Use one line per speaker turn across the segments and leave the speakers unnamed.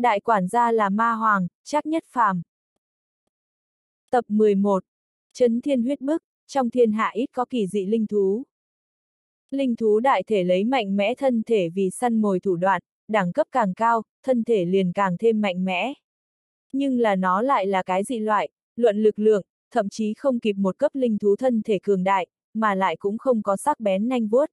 Đại quản gia là ma hoàng, chắc nhất phàm. Tập 11. Chấn thiên huyết bức, trong thiên hạ ít có kỳ dị linh thú. Linh thú đại thể lấy mạnh mẽ thân thể vì săn mồi thủ đoạn, đẳng cấp càng cao, thân thể liền càng thêm mạnh mẽ. Nhưng là nó lại là cái dị loại, luận lực lượng, thậm chí không kịp một cấp linh thú thân thể cường đại, mà lại cũng không có sắc bén nanh vuốt.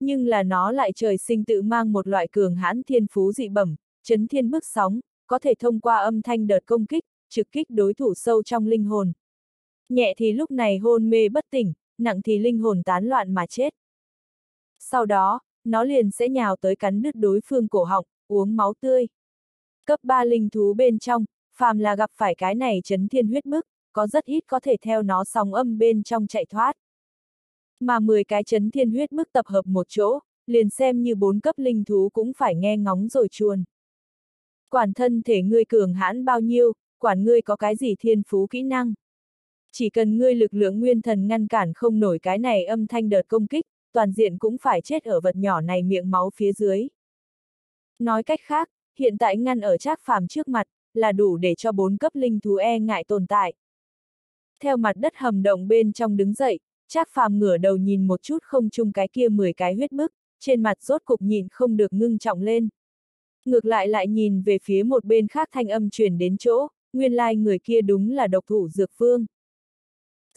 Nhưng là nó lại trời sinh tự mang một loại cường hãn thiên phú dị bẩm, chấn thiên bức sóng, có thể thông qua âm thanh đợt công kích, trực kích đối thủ sâu trong linh hồn. Nhẹ thì lúc này hôn mê bất tỉnh, nặng thì linh hồn tán loạn mà chết. Sau đó, nó liền sẽ nhào tới cắn đứt đối phương cổ họng, uống máu tươi. Cấp 3 linh thú bên trong, phàm là gặp phải cái này chấn thiên huyết bức, có rất ít có thể theo nó sóng âm bên trong chạy thoát. Mà 10 cái chấn thiên huyết bức tập hợp một chỗ, liền xem như bốn cấp linh thú cũng phải nghe ngóng rồi chuồn. Quản thân thể ngươi cường hãn bao nhiêu, quản ngươi có cái gì thiên phú kỹ năng. Chỉ cần ngươi lực lượng nguyên thần ngăn cản không nổi cái này âm thanh đợt công kích, toàn diện cũng phải chết ở vật nhỏ này miệng máu phía dưới. Nói cách khác, hiện tại ngăn ở trác phàm trước mặt, là đủ để cho bốn cấp linh thú e ngại tồn tại. Theo mặt đất hầm động bên trong đứng dậy, trác phàm ngửa đầu nhìn một chút không chung cái kia 10 cái huyết bức, trên mặt rốt cục nhìn không được ngưng trọng lên. Ngược lại lại nhìn về phía một bên khác thanh âm truyền đến chỗ, nguyên lai like người kia đúng là độc thủ dược phương.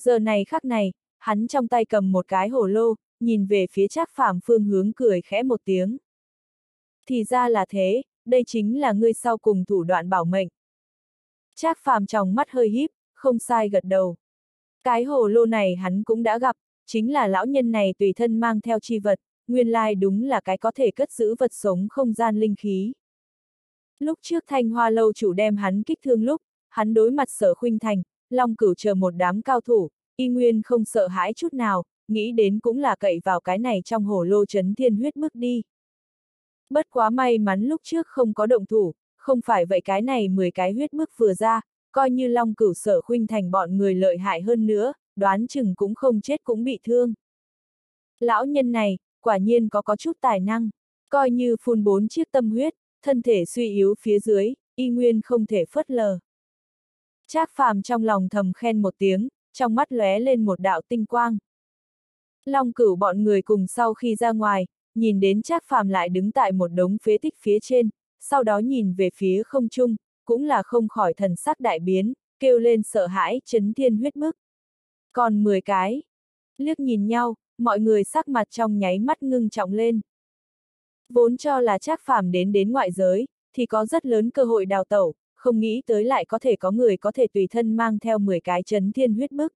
Giờ này khắc này, hắn trong tay cầm một cái hồ lô, nhìn về phía trác phạm phương hướng cười khẽ một tiếng. Thì ra là thế, đây chính là ngươi sau cùng thủ đoạn bảo mệnh. Trác phạm trong mắt hơi híp, không sai gật đầu. Cái hồ lô này hắn cũng đã gặp, chính là lão nhân này tùy thân mang theo chi vật, nguyên lai đúng là cái có thể cất giữ vật sống không gian linh khí. Lúc trước thanh hoa lâu chủ đem hắn kích thương lúc, hắn đối mặt sở khuynh thành, long cửu chờ một đám cao thủ, y nguyên không sợ hãi chút nào, nghĩ đến cũng là cậy vào cái này trong hồ lô chấn thiên huyết bước đi. Bất quá may mắn lúc trước không có động thủ, không phải vậy cái này 10 cái huyết bước vừa ra, coi như long cửu sở khuynh thành bọn người lợi hại hơn nữa, đoán chừng cũng không chết cũng bị thương. Lão nhân này, quả nhiên có có chút tài năng, coi như phun bốn chiếc tâm huyết, thân thể suy yếu phía dưới, y nguyên không thể phớt lờ. Trác phàm trong lòng thầm khen một tiếng, trong mắt lóe lên một đạo tinh quang. Long cửu bọn người cùng sau khi ra ngoài, nhìn đến Trác phàm lại đứng tại một đống phế tích phía trên, sau đó nhìn về phía không trung, cũng là không khỏi thần sắc đại biến, kêu lên sợ hãi, chấn thiên huyết bức. Còn 10 cái. Liếc nhìn nhau, mọi người sắc mặt trong nháy mắt ngưng trọng lên. Vốn cho là Trác phàm đến đến ngoại giới, thì có rất lớn cơ hội đào tẩu, không nghĩ tới lại có thể có người có thể tùy thân mang theo 10 cái chấn thiên huyết bức.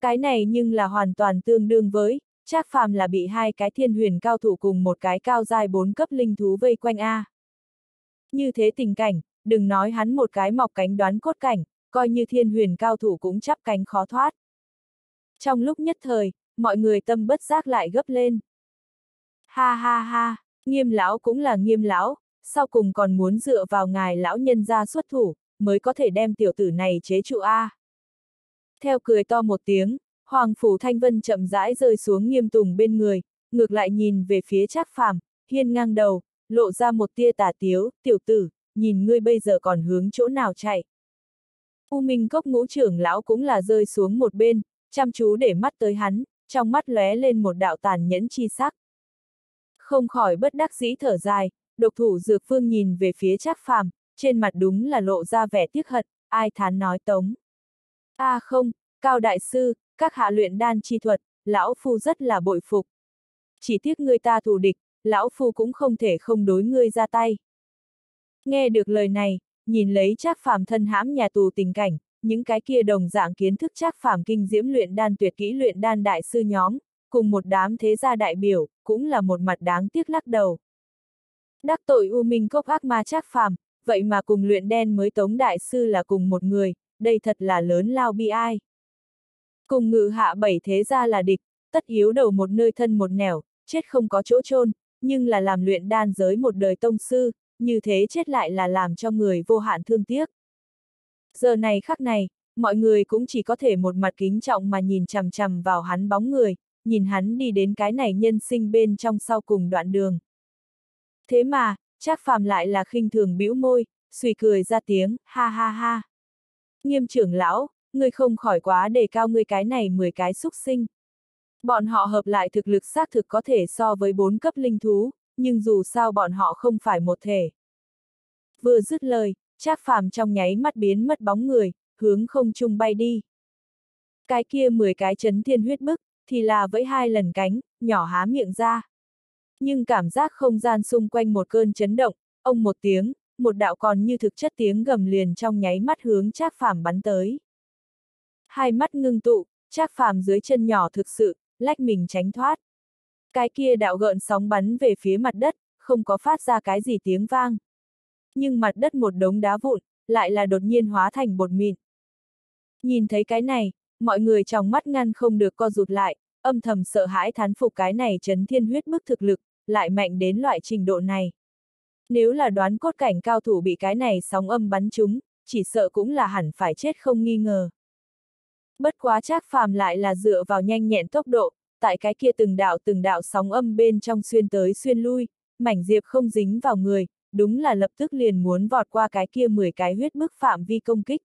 Cái này nhưng là hoàn toàn tương đương với, Trác phàm là bị hai cái thiên huyền cao thủ cùng một cái cao dài bốn cấp linh thú vây quanh A. Như thế tình cảnh, đừng nói hắn một cái mọc cánh đoán cốt cảnh, coi như thiên huyền cao thủ cũng chắp cánh khó thoát. Trong lúc nhất thời, mọi người tâm bất giác lại gấp lên. Ha ha ha, nghiêm lão cũng là nghiêm lão, sau cùng còn muốn dựa vào ngài lão nhân ra xuất thủ, mới có thể đem tiểu tử này chế trụ A. Theo cười to một tiếng, Hoàng Phủ Thanh Vân chậm rãi rơi xuống nghiêm tùng bên người, ngược lại nhìn về phía Trác Phàm, hiên ngang đầu, lộ ra một tia tà tiếu, tiểu tử, nhìn ngươi bây giờ còn hướng chỗ nào chạy. U Minh Cốc ngũ trưởng lão cũng là rơi xuống một bên, chăm chú để mắt tới hắn, trong mắt lóe lên một đạo tàn nhẫn chi sắc. Không khỏi bất đắc dĩ thở dài, độc thủ dược phương nhìn về phía Trác Phàm, trên mặt đúng là lộ ra vẻ tiếc hận, ai thán nói tống. a à không, Cao Đại Sư, các hạ luyện đan chi thuật, lão phu rất là bội phục. Chỉ tiếc người ta thù địch, lão phu cũng không thể không đối ngươi ra tay. Nghe được lời này, nhìn lấy Trác Phàm thân hãm nhà tù tình cảnh, những cái kia đồng dạng kiến thức Trác Phàm kinh diễm luyện đan tuyệt kỹ luyện đan đại sư nhóm, cùng một đám thế gia đại biểu, cũng là một mặt đáng tiếc lắc đầu. Đắc tội U Minh Cốc ác ma Trác Phàm, vậy mà cùng luyện đen mới Tống đại sư là cùng một người, đây thật là lớn lao bi ai. Cùng ngự hạ bảy thế gia là địch, tất yếu đầu một nơi thân một nẻo, chết không có chỗ chôn, nhưng là làm luyện đan giới một đời tông sư, như thế chết lại là làm cho người vô hạn thương tiếc. Giờ này khắc này, mọi người cũng chỉ có thể một mặt kính trọng mà nhìn chằm chằm vào hắn bóng người, nhìn hắn đi đến cái này nhân sinh bên trong sau cùng đoạn đường. Thế mà, Trác phàm lại là khinh thường bĩu môi, suy cười ra tiếng, ha ha ha. Nghiêm trưởng lão, ngươi không khỏi quá đề cao ngươi cái này 10 cái xúc sinh. Bọn họ hợp lại thực lực xác thực có thể so với bốn cấp linh thú, nhưng dù sao bọn họ không phải một thể. Vừa dứt lời, Trác phàm trong nháy mắt biến mất bóng người, hướng không trung bay đi. Cái kia 10 cái chấn thiên huyết bức, thì là với hai lần cánh, nhỏ há miệng ra. Nhưng cảm giác không gian xung quanh một cơn chấn động, ông một tiếng, một đạo còn như thực chất tiếng gầm liền trong nháy mắt hướng Trác Phàm bắn tới. Hai mắt ngưng tụ, Trác Phàm dưới chân nhỏ thực sự, lách mình tránh thoát. Cái kia đạo gợn sóng bắn về phía mặt đất, không có phát ra cái gì tiếng vang. Nhưng mặt đất một đống đá vụn, lại là đột nhiên hóa thành bột mịn. Nhìn thấy cái này, mọi người trong mắt ngăn không được co rụt lại, âm thầm sợ hãi thán phục cái này chấn thiên huyết mức thực lực, lại mạnh đến loại trình độ này. Nếu là đoán cốt cảnh cao thủ bị cái này sóng âm bắn trúng, chỉ sợ cũng là hẳn phải chết không nghi ngờ. Bất quá trác phàm lại là dựa vào nhanh nhẹn tốc độ, tại cái kia từng đạo từng đạo sóng âm bên trong xuyên tới xuyên lui, mảnh diệp không dính vào người, đúng là lập tức liền muốn vọt qua cái kia 10 cái huyết bức phạm vi công kích.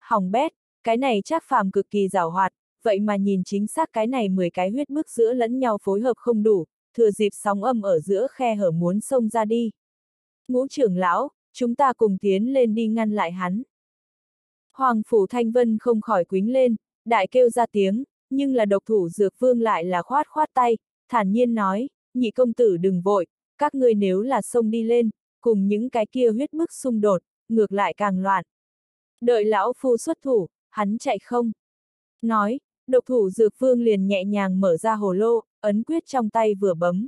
Hỏng bét, cái này chắc phàm cực kỳ rào hoạt, vậy mà nhìn chính xác cái này 10 cái huyết bức giữa lẫn nhau phối hợp không đủ, thừa dịp sóng âm ở giữa khe hở muốn xông ra đi. Ngũ trưởng lão, chúng ta cùng tiến lên đi ngăn lại hắn. Hoàng Phủ Thanh Vân không khỏi quính lên, đại kêu ra tiếng, nhưng là độc thủ dược vương lại là khoát khoát tay, thản nhiên nói, nhị công tử đừng vội, các ngươi nếu là xông đi lên, cùng những cái kia huyết bức xung đột, ngược lại càng loạn. Đợi lão phu xuất thủ, hắn chạy không? Nói, độc thủ dược vương liền nhẹ nhàng mở ra hồ lô, ấn quyết trong tay vừa bấm.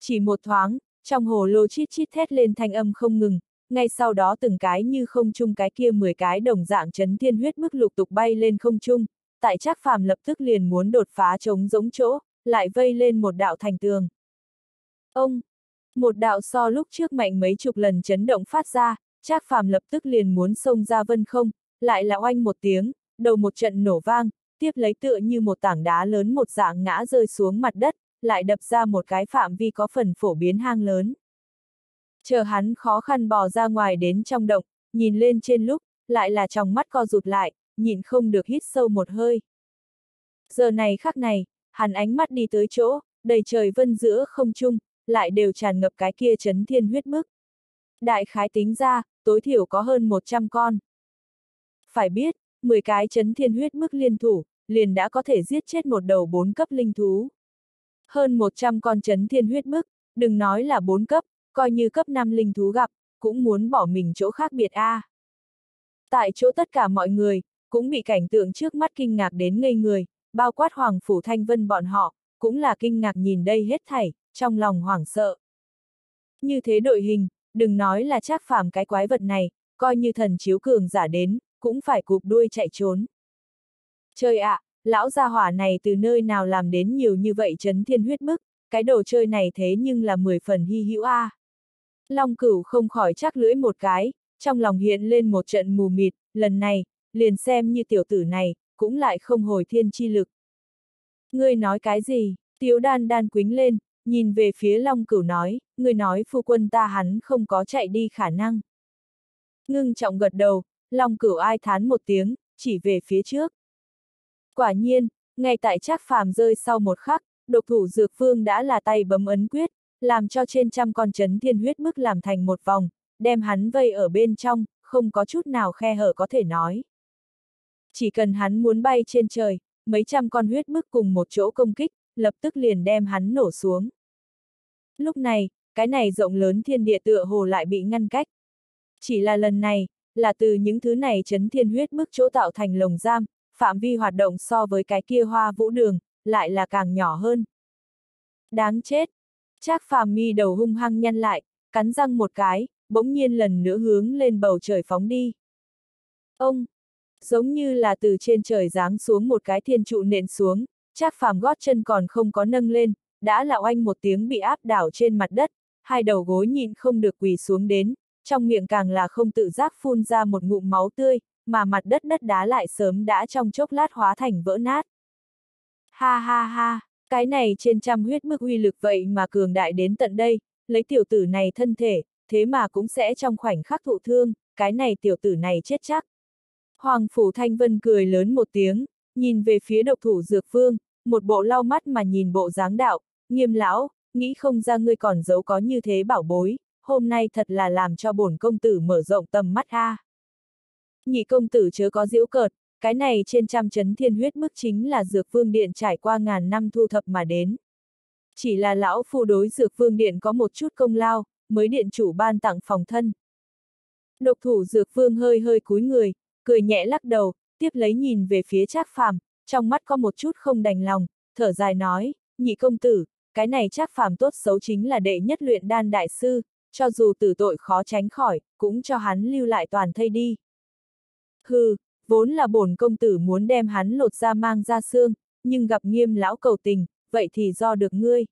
Chỉ một thoáng, trong hồ lô chít chít thét lên thanh âm không ngừng, ngay sau đó từng cái như không chung cái kia 10 cái đồng dạng chấn thiên huyết mức lục tục bay lên không trung, tại chắc phàm lập tức liền muốn đột phá chống giống chỗ, lại vây lên một đạo thành tường. Ông! Một đạo so lúc trước mạnh mấy chục lần chấn động phát ra, Trác phàm lập tức liền muốn xông ra vân không, lại là oanh một tiếng, đầu một trận nổ vang, tiếp lấy tựa như một tảng đá lớn một dạng ngã rơi xuống mặt đất, lại đập ra một cái phạm vi có phần phổ biến hang lớn. Chờ hắn khó khăn bò ra ngoài đến trong động, nhìn lên trên lúc, lại là trong mắt co rụt lại, nhìn không được hít sâu một hơi. Giờ này khắc này, hắn ánh mắt đi tới chỗ, đầy trời vân giữa không trung, lại đều tràn ngập cái kia chấn thiên huyết mức. Đại khái tính ra, tối thiểu có hơn 100 con. Phải biết, 10 cái chấn thiên huyết mức liên thủ, liền đã có thể giết chết một đầu bốn cấp linh thú. Hơn 100 con chấn thiên huyết mức, đừng nói là bốn cấp, coi như cấp 5 linh thú gặp, cũng muốn bỏ mình chỗ khác biệt a. À. Tại chỗ tất cả mọi người, cũng bị cảnh tượng trước mắt kinh ngạc đến ngây người, bao quát Hoàng Phủ Thanh Vân bọn họ, cũng là kinh ngạc nhìn đây hết thảy, trong lòng hoảng sợ. Như thế đội hình, đừng nói là chắc phàm cái quái vật này, coi như thần chiếu cường giả đến, cũng phải cụp đuôi chạy trốn. trời ạ, à, lão gia hỏa này từ nơi nào làm đến nhiều như vậy chấn thiên huyết bức, cái đồ chơi này thế nhưng là 10 phần hy hữu a. À. Long cửu không khỏi chắc lưỡi một cái, trong lòng hiện lên một trận mù mịt, lần này, liền xem như tiểu tử này, cũng lại không hồi thiên chi lực. Ngươi nói cái gì? Tiếu đan đan quính lên, nhìn về phía Long Cửu nói, người nói phu quân ta hắn không có chạy đi khả năng. Ngưng trọng gật đầu, Long Cửu ai thán một tiếng, chỉ về phía trước. Quả nhiên, ngay tại Trác phàm rơi sau một khắc, độc thủ dược phương đã là tay bấm ấn quyết, làm cho trên trăm con chấn thiên huyết bức làm thành một vòng, đem hắn vây ở bên trong, không có chút nào khe hở có thể nói. Chỉ cần hắn muốn bay trên trời, mấy trăm con huyết bức cùng một chỗ công kích, lập tức liền đem hắn nổ xuống. Lúc này, cái này rộng lớn thiên địa tựa hồ lại bị ngăn cách. Chỉ là lần này, là từ những thứ này chấn thiên huyết bức chỗ tạo thành lồng giam, phạm vi hoạt động so với cái kia hoa vũ đường, lại là càng nhỏ hơn. Đáng chết! Trác phàm mi đầu hung hăng nhăn lại, cắn răng một cái, bỗng nhiên lần nữa hướng lên bầu trời phóng đi. Ông! Giống như là từ trên trời giáng xuống một cái thiên trụ nện xuống, Trác phàm gót chân còn không có nâng lên, đã là oanh một tiếng bị áp đảo trên mặt đất, hai đầu gối nhịn không được quỳ xuống đến, trong miệng càng là không tự giác phun ra một ngụm máu tươi, mà mặt đất đất đá lại sớm đã trong chốc lát hóa thành vỡ nát. Ha ha ha, cái này trên trăm huyết mức uy lực vậy mà cường đại đến tận đây, lấy tiểu tử này thân thể, thế mà cũng sẽ trong khoảnh khắc thụ thương, cái này tiểu tử này chết chắc. Hoàng Phủ Thanh Vân cười lớn một tiếng, nhìn về phía độc thủ dược vương, một bộ lau mắt mà nhìn bộ dáng đạo, nghiêm lão, nghĩ không ra ngươi còn giấu có như thế bảo bối, hôm nay thật là làm cho bổn công tử mở rộng tầm mắt ha. Nhị công tử chớ có diễu cợt, cái này trên trăm chấn thiên huyết mức chính là dược vương điện trải qua ngàn năm thu thập mà đến. Chỉ là lão phu đối dược vương điện có một chút công lao, mới điện chủ ban tặng phòng thân. Độc thủ dược vương hơi hơi cúi người, cười nhẹ lắc đầu, tiếp lấy nhìn về phía trác phàm, trong mắt có một chút không đành lòng, thở dài nói, nhị công tử, cái này chắc phàm tốt xấu chính là đệ nhất luyện đan đại sư, cho dù tử tội khó tránh khỏi, cũng cho hắn lưu lại toàn thây đi. Hừ, vốn là bổn công tử muốn đem hắn lột ra mang ra xương, nhưng gặp nghiêm lão cầu tình, vậy thì do được ngươi.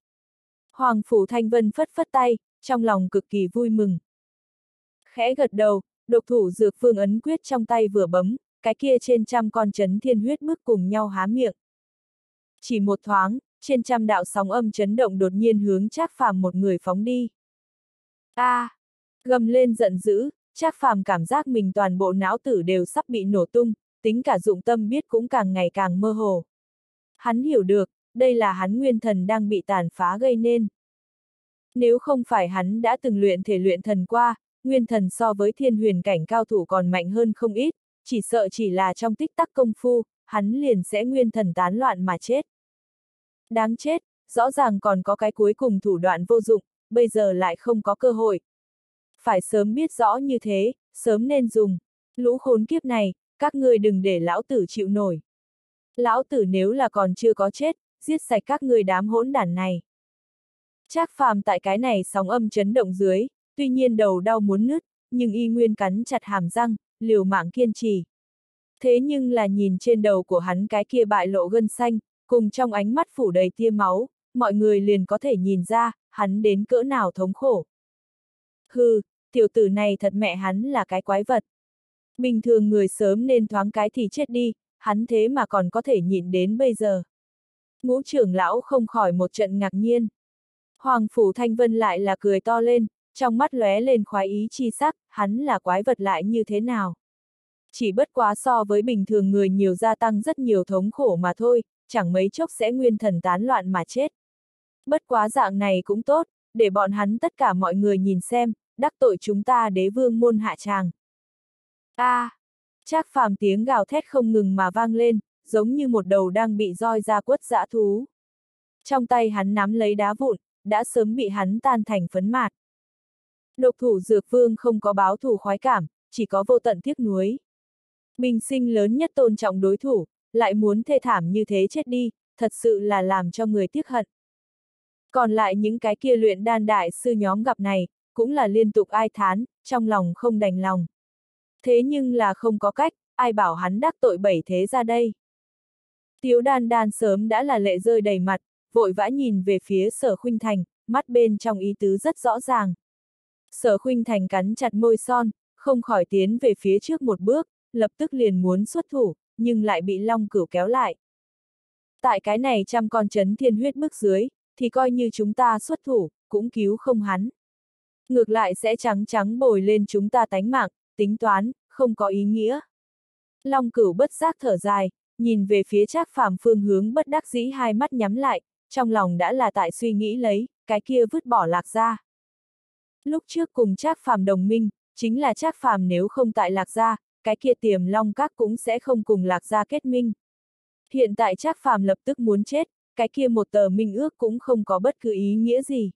Hoàng Phủ Thanh Vân phất phất tay, trong lòng cực kỳ vui mừng. Khẽ gật đầu, độc thủ dược phương ấn quyết trong tay vừa bấm, cái kia trên trăm con chấn thiên huyết mức cùng nhau há miệng. Chỉ một thoáng, trên trăm đạo sóng âm chấn động đột nhiên hướng Trác Phàm một người phóng đi. A! À, gầm lên giận dữ, Trác Phàm cảm giác mình toàn bộ não tử đều sắp bị nổ tung, tính cả dụng tâm biết cũng càng ngày càng mơ hồ. Hắn hiểu được, đây là hắn nguyên thần đang bị tàn phá gây nên. Nếu không phải hắn đã từng luyện thể luyện thần qua, nguyên thần so với thiên huyền cảnh cao thủ còn mạnh hơn không ít, chỉ sợ chỉ là trong tích tắc công phu, hắn liền sẽ nguyên thần tán loạn mà chết. Đáng chết, rõ ràng còn có cái cuối cùng thủ đoạn vô dụng, bây giờ lại không có cơ hội. Phải sớm biết rõ như thế, sớm nên dùng. Lũ khốn kiếp này, các ngươi đừng để lão tử chịu nổi. Lão tử nếu là còn chưa có chết, giết sạch các ngươi đám hỗn đản này. Trác phàm tại cái này sóng âm chấn động dưới, tuy nhiên đầu đau muốn nứt, nhưng y nguyên cắn chặt hàm răng, liều mạng kiên trì. Thế nhưng là nhìn trên đầu của hắn cái kia bại lộ gân xanh, cùng trong ánh mắt phủ đầy tia máu, mọi người liền có thể nhìn ra, hắn đến cỡ nào thống khổ. Hừ, tiểu tử này thật mẹ hắn là cái quái vật. Bình thường người sớm nên thoáng cái thì chết đi, hắn thế mà còn có thể nhịn đến bây giờ. Ngũ trưởng lão không khỏi một trận ngạc nhiên. Hoàng Phủ Thanh Vân lại là cười to lên, trong mắt lóe lên khoái ý chi sắc, hắn là quái vật lại như thế nào. Chỉ bất quá so với bình thường người nhiều gia tăng rất nhiều thống khổ mà thôi, chẳng mấy chốc sẽ nguyên thần tán loạn mà chết. Bất quá dạng này cũng tốt, để bọn hắn tất cả mọi người nhìn xem, đắc tội chúng ta đế vương môn hạ tràng. A, à, Trác phàm tiếng gào thét không ngừng mà vang lên, giống như một đầu đang bị roi ra quất dã thú. Trong tay hắn nắm lấy đá vụn, đã sớm bị hắn tan thành phấn mạt. Độc thủ dược vương không có báo thù khoái cảm, chỉ có vô tận tiếc nuối. Bình sinh lớn nhất tôn trọng đối thủ, lại muốn thê thảm như thế chết đi, thật sự là làm cho người tiếc hận. Còn lại những cái kia luyện đan đại sư nhóm gặp này, cũng là liên tục ai thán, trong lòng không đành lòng. Thế nhưng là không có cách, ai bảo hắn đắc tội bảy thế ra đây. Tiếu đan đan sớm đã là lệ rơi đầy mặt, vội vã nhìn về phía sở khuynh thành, mắt bên trong ý tứ rất rõ ràng. Sở khuynh thành cắn chặt môi son, không khỏi tiến về phía trước một bước, lập tức liền muốn xuất thủ, nhưng lại bị long cửu kéo lại. Tại cái này trăm con chấn thiên huyết bước dưới, thì coi như chúng ta xuất thủ, cũng cứu không hắn. Ngược lại sẽ trắng trắng bồi lên chúng ta tánh mạng, tính toán, không có ý nghĩa. Long cửu bất giác thở dài, nhìn về phía trác phàm phương hướng bất đắc dĩ hai mắt nhắm lại, trong lòng đã là tại suy nghĩ lấy, cái kia vứt bỏ lạc ra. Lúc trước cùng Trác Phàm đồng minh, chính là Trác Phàm nếu không tại Lạc Gia, cái kia tiềm long các cũng sẽ không cùng Lạc Gia kết minh. Hiện tại Trác Phàm lập tức muốn chết, cái kia một tờ minh ước cũng không có bất cứ ý nghĩa gì.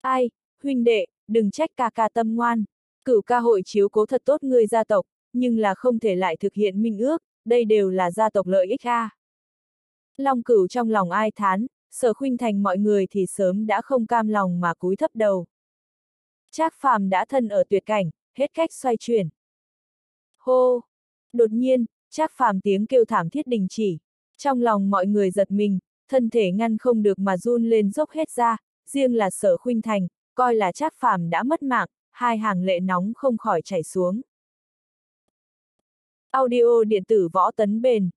Ai, huynh đệ, đừng trách ca ca tâm ngoan, cửu ca hội chiếu cố thật tốt người gia tộc, nhưng là không thể lại thực hiện minh ước, đây đều là gia tộc lợi ích a. Long cửu trong lòng ai thán, sở khuynh thành mọi người thì sớm đã không cam lòng mà cúi thấp đầu. Trác phàm đã thân ở tuyệt cảnh, hết cách xoay chuyển. Hô! Đột nhiên, Trác phàm tiếng kêu thảm thiết đình chỉ. Trong lòng mọi người giật mình, thân thể ngăn không được mà run lên dốc hết ra, riêng là sở khuynh thành, coi là Trác phàm đã mất mạng, hai hàng lệ nóng không khỏi chảy xuống. Audio điện tử võ tấn bền.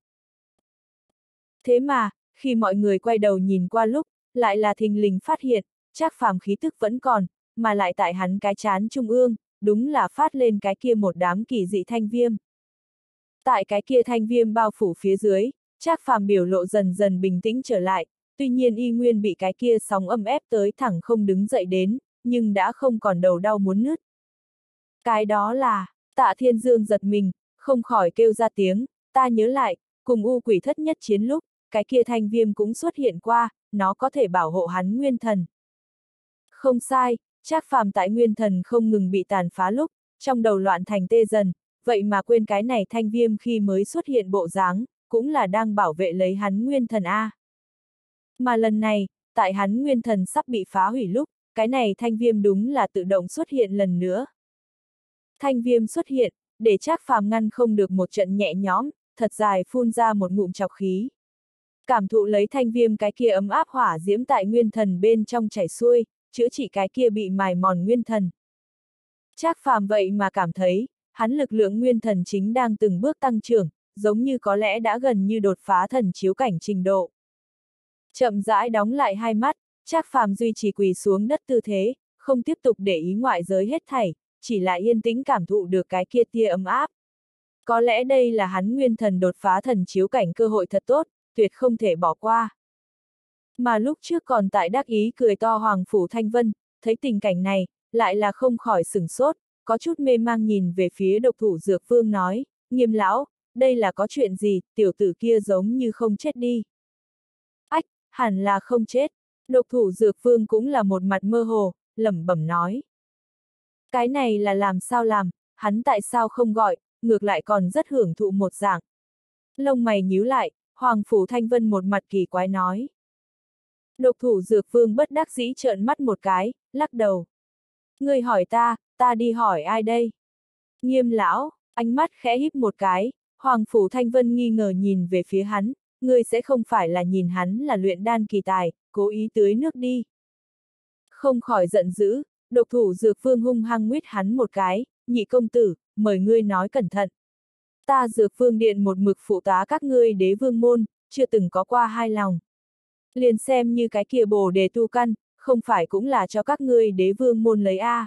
Thế mà, khi mọi người quay đầu nhìn qua lúc, lại là thình lình phát hiện, Trác phàm khí tức vẫn còn, mà lại tại hắn cái chán trung ương, đúng là phát lên cái kia một đám kỳ dị thanh viêm. Tại cái kia thanh viêm bao phủ phía dưới, Trác phàm biểu lộ dần dần bình tĩnh trở lại, tuy nhiên y nguyên bị cái kia sóng âm ép tới thẳng không đứng dậy đến, nhưng đã không còn đầu đau muốn nứt. Cái đó là, tạ thiên dương giật mình, không khỏi kêu ra tiếng, ta nhớ lại, cùng u quỷ thất nhất chiến lúc, cái kia thanh viêm cũng xuất hiện qua, nó có thể bảo hộ hắn nguyên thần. Không sai, Trác phàm tại nguyên thần không ngừng bị tàn phá lúc, trong đầu loạn thành tê dần, vậy mà quên cái này thanh viêm khi mới xuất hiện bộ dáng, cũng là đang bảo vệ lấy hắn nguyên thần A. Mà lần này, tại hắn nguyên thần sắp bị phá hủy lúc, cái này thanh viêm đúng là tự động xuất hiện lần nữa. Thanh viêm xuất hiện, để Trác phàm ngăn không được một trận nhẹ nhõm, thật dài phun ra một ngụm chọc khí. Cảm thụ lấy thanh viêm cái kia ấm áp hỏa diễm tại nguyên thần bên trong chảy xuôi, chữa trị cái kia bị mài mòn nguyên thần. Trác phàm vậy mà cảm thấy, hắn lực lượng nguyên thần chính đang từng bước tăng trưởng, giống như có lẽ đã gần như đột phá thần chiếu cảnh trình độ. Chậm rãi đóng lại hai mắt, Trác phàm duy trì quỳ xuống đất tư thế, không tiếp tục để ý ngoại giới hết thảy, chỉ là yên tĩnh cảm thụ được cái kia tia ấm áp. Có lẽ đây là hắn nguyên thần đột phá thần chiếu cảnh cơ hội thật tốt, tuyệt không thể bỏ qua. Mà lúc trước còn tại đắc ý cười to Hoàng Phủ Thanh Vân, thấy tình cảnh này, lại là không khỏi sửng sốt, có chút mê mang nhìn về phía độc thủ Dược Vương nói, nghiêm lão, đây là có chuyện gì, tiểu tử kia giống như không chết đi. Ách, hẳn là không chết. Độc thủ Dược Vương cũng là một mặt mơ hồ, lẩm bẩm nói. Cái này là làm sao làm, hắn tại sao không gọi, ngược lại còn rất hưởng thụ một dạng. Lông mày nhíu lại, Hoàng Phủ Thanh Vân một mặt kỳ quái nói. Độc thủ dược vương bất đắc dĩ trợn mắt một cái, lắc đầu. Người hỏi ta, ta đi hỏi ai đây? Nghiêm lão, ánh mắt khẽ híp một cái, Hoàng Phủ Thanh Vân nghi ngờ nhìn về phía hắn, ngươi sẽ không phải là nhìn hắn là luyện đan kỳ tài, cố ý tưới nước đi. Không khỏi giận dữ, độc thủ dược vương hung hăng nguyết hắn một cái, nhị công tử, mời ngươi nói cẩn thận. Ta dược vương điện một mực phụ tá các ngươi đế vương môn, chưa từng có qua hai lòng. Liền xem như cái kia bồ đề tu căn, không phải cũng là cho các ngươi đế vương môn lấy A.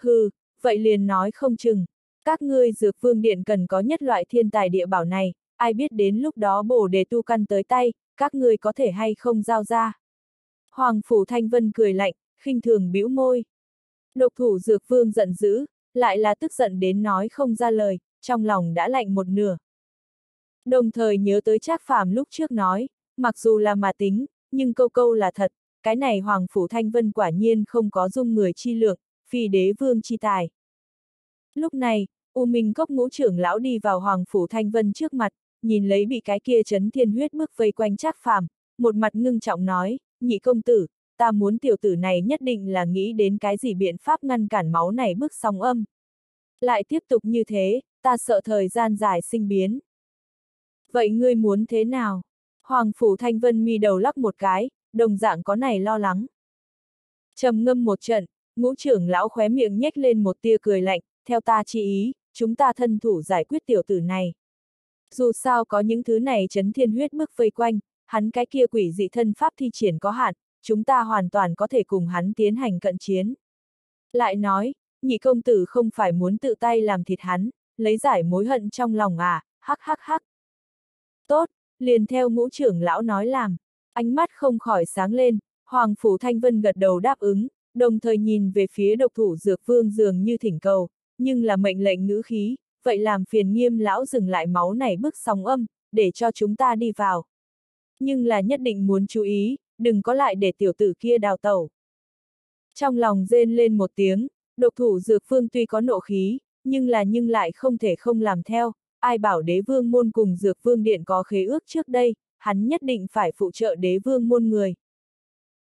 Hừ, vậy liền nói không chừng, các ngươi dược vương điện cần có nhất loại thiên tài địa bảo này, ai biết đến lúc đó bồ đề tu căn tới tay, các ngươi có thể hay không giao ra. Hoàng Phủ Thanh Vân cười lạnh, khinh thường bĩu môi. Độc thủ dược vương giận dữ, lại là tức giận đến nói không ra lời, trong lòng đã lạnh một nửa. Đồng thời nhớ tới Trác Phàm lúc trước nói, mặc dù là mà tính, nhưng câu câu là thật, cái này Hoàng Phủ Thanh Vân quả nhiên không có dung người chi lượng, phi đế vương chi tài. Lúc này, U Minh Cốc ngũ trưởng lão đi vào Hoàng Phủ Thanh Vân trước mặt, nhìn lấy bị cái kia chấn thiên huyết bức vây quanh Trác Phàm, một mặt ngưng trọng nói, nhị công tử, ta muốn tiểu tử này nhất định là nghĩ đến cái gì biện pháp ngăn cản máu này bức sóng âm. Lại tiếp tục như thế, ta sợ thời gian dài sinh biến. Vậy ngươi muốn thế nào? Hoàng Phủ Thanh Vân mi đầu lắc một cái, đồng dạng có này lo lắng. trầm ngâm một trận, ngũ trưởng lão khóe miệng nhếch lên một tia cười lạnh, theo ta chi ý, chúng ta thân thủ giải quyết tiểu tử này. Dù sao có những thứ này chấn thiên huyết bức vây quanh, hắn cái kia quỷ dị thân pháp thi triển có hạn, chúng ta hoàn toàn có thể cùng hắn tiến hành cận chiến. Lại nói, nhị công tử không phải muốn tự tay làm thịt hắn, lấy giải mối hận trong lòng à, hắc hắc hắc. Tốt, liền theo ngũ trưởng lão nói làm, ánh mắt không khỏi sáng lên, Hoàng Phủ Thanh Vân gật đầu đáp ứng, đồng thời nhìn về phía độc thủ dược vương dường như thỉnh cầu, nhưng là mệnh lệnh ngữ khí, vậy làm phiền nghiêm lão dừng lại máu này bức sóng âm, để cho chúng ta đi vào. Nhưng là nhất định muốn chú ý, đừng có lại để tiểu tử kia đào tẩu. Trong lòng rên lên một tiếng, độc thủ dược phương tuy có nộ khí, nhưng là nhưng lại không thể không làm theo, ai bảo đế vương môn cùng dược vương điện có khế ước trước đây, hắn nhất định phải phụ trợ đế vương môn người.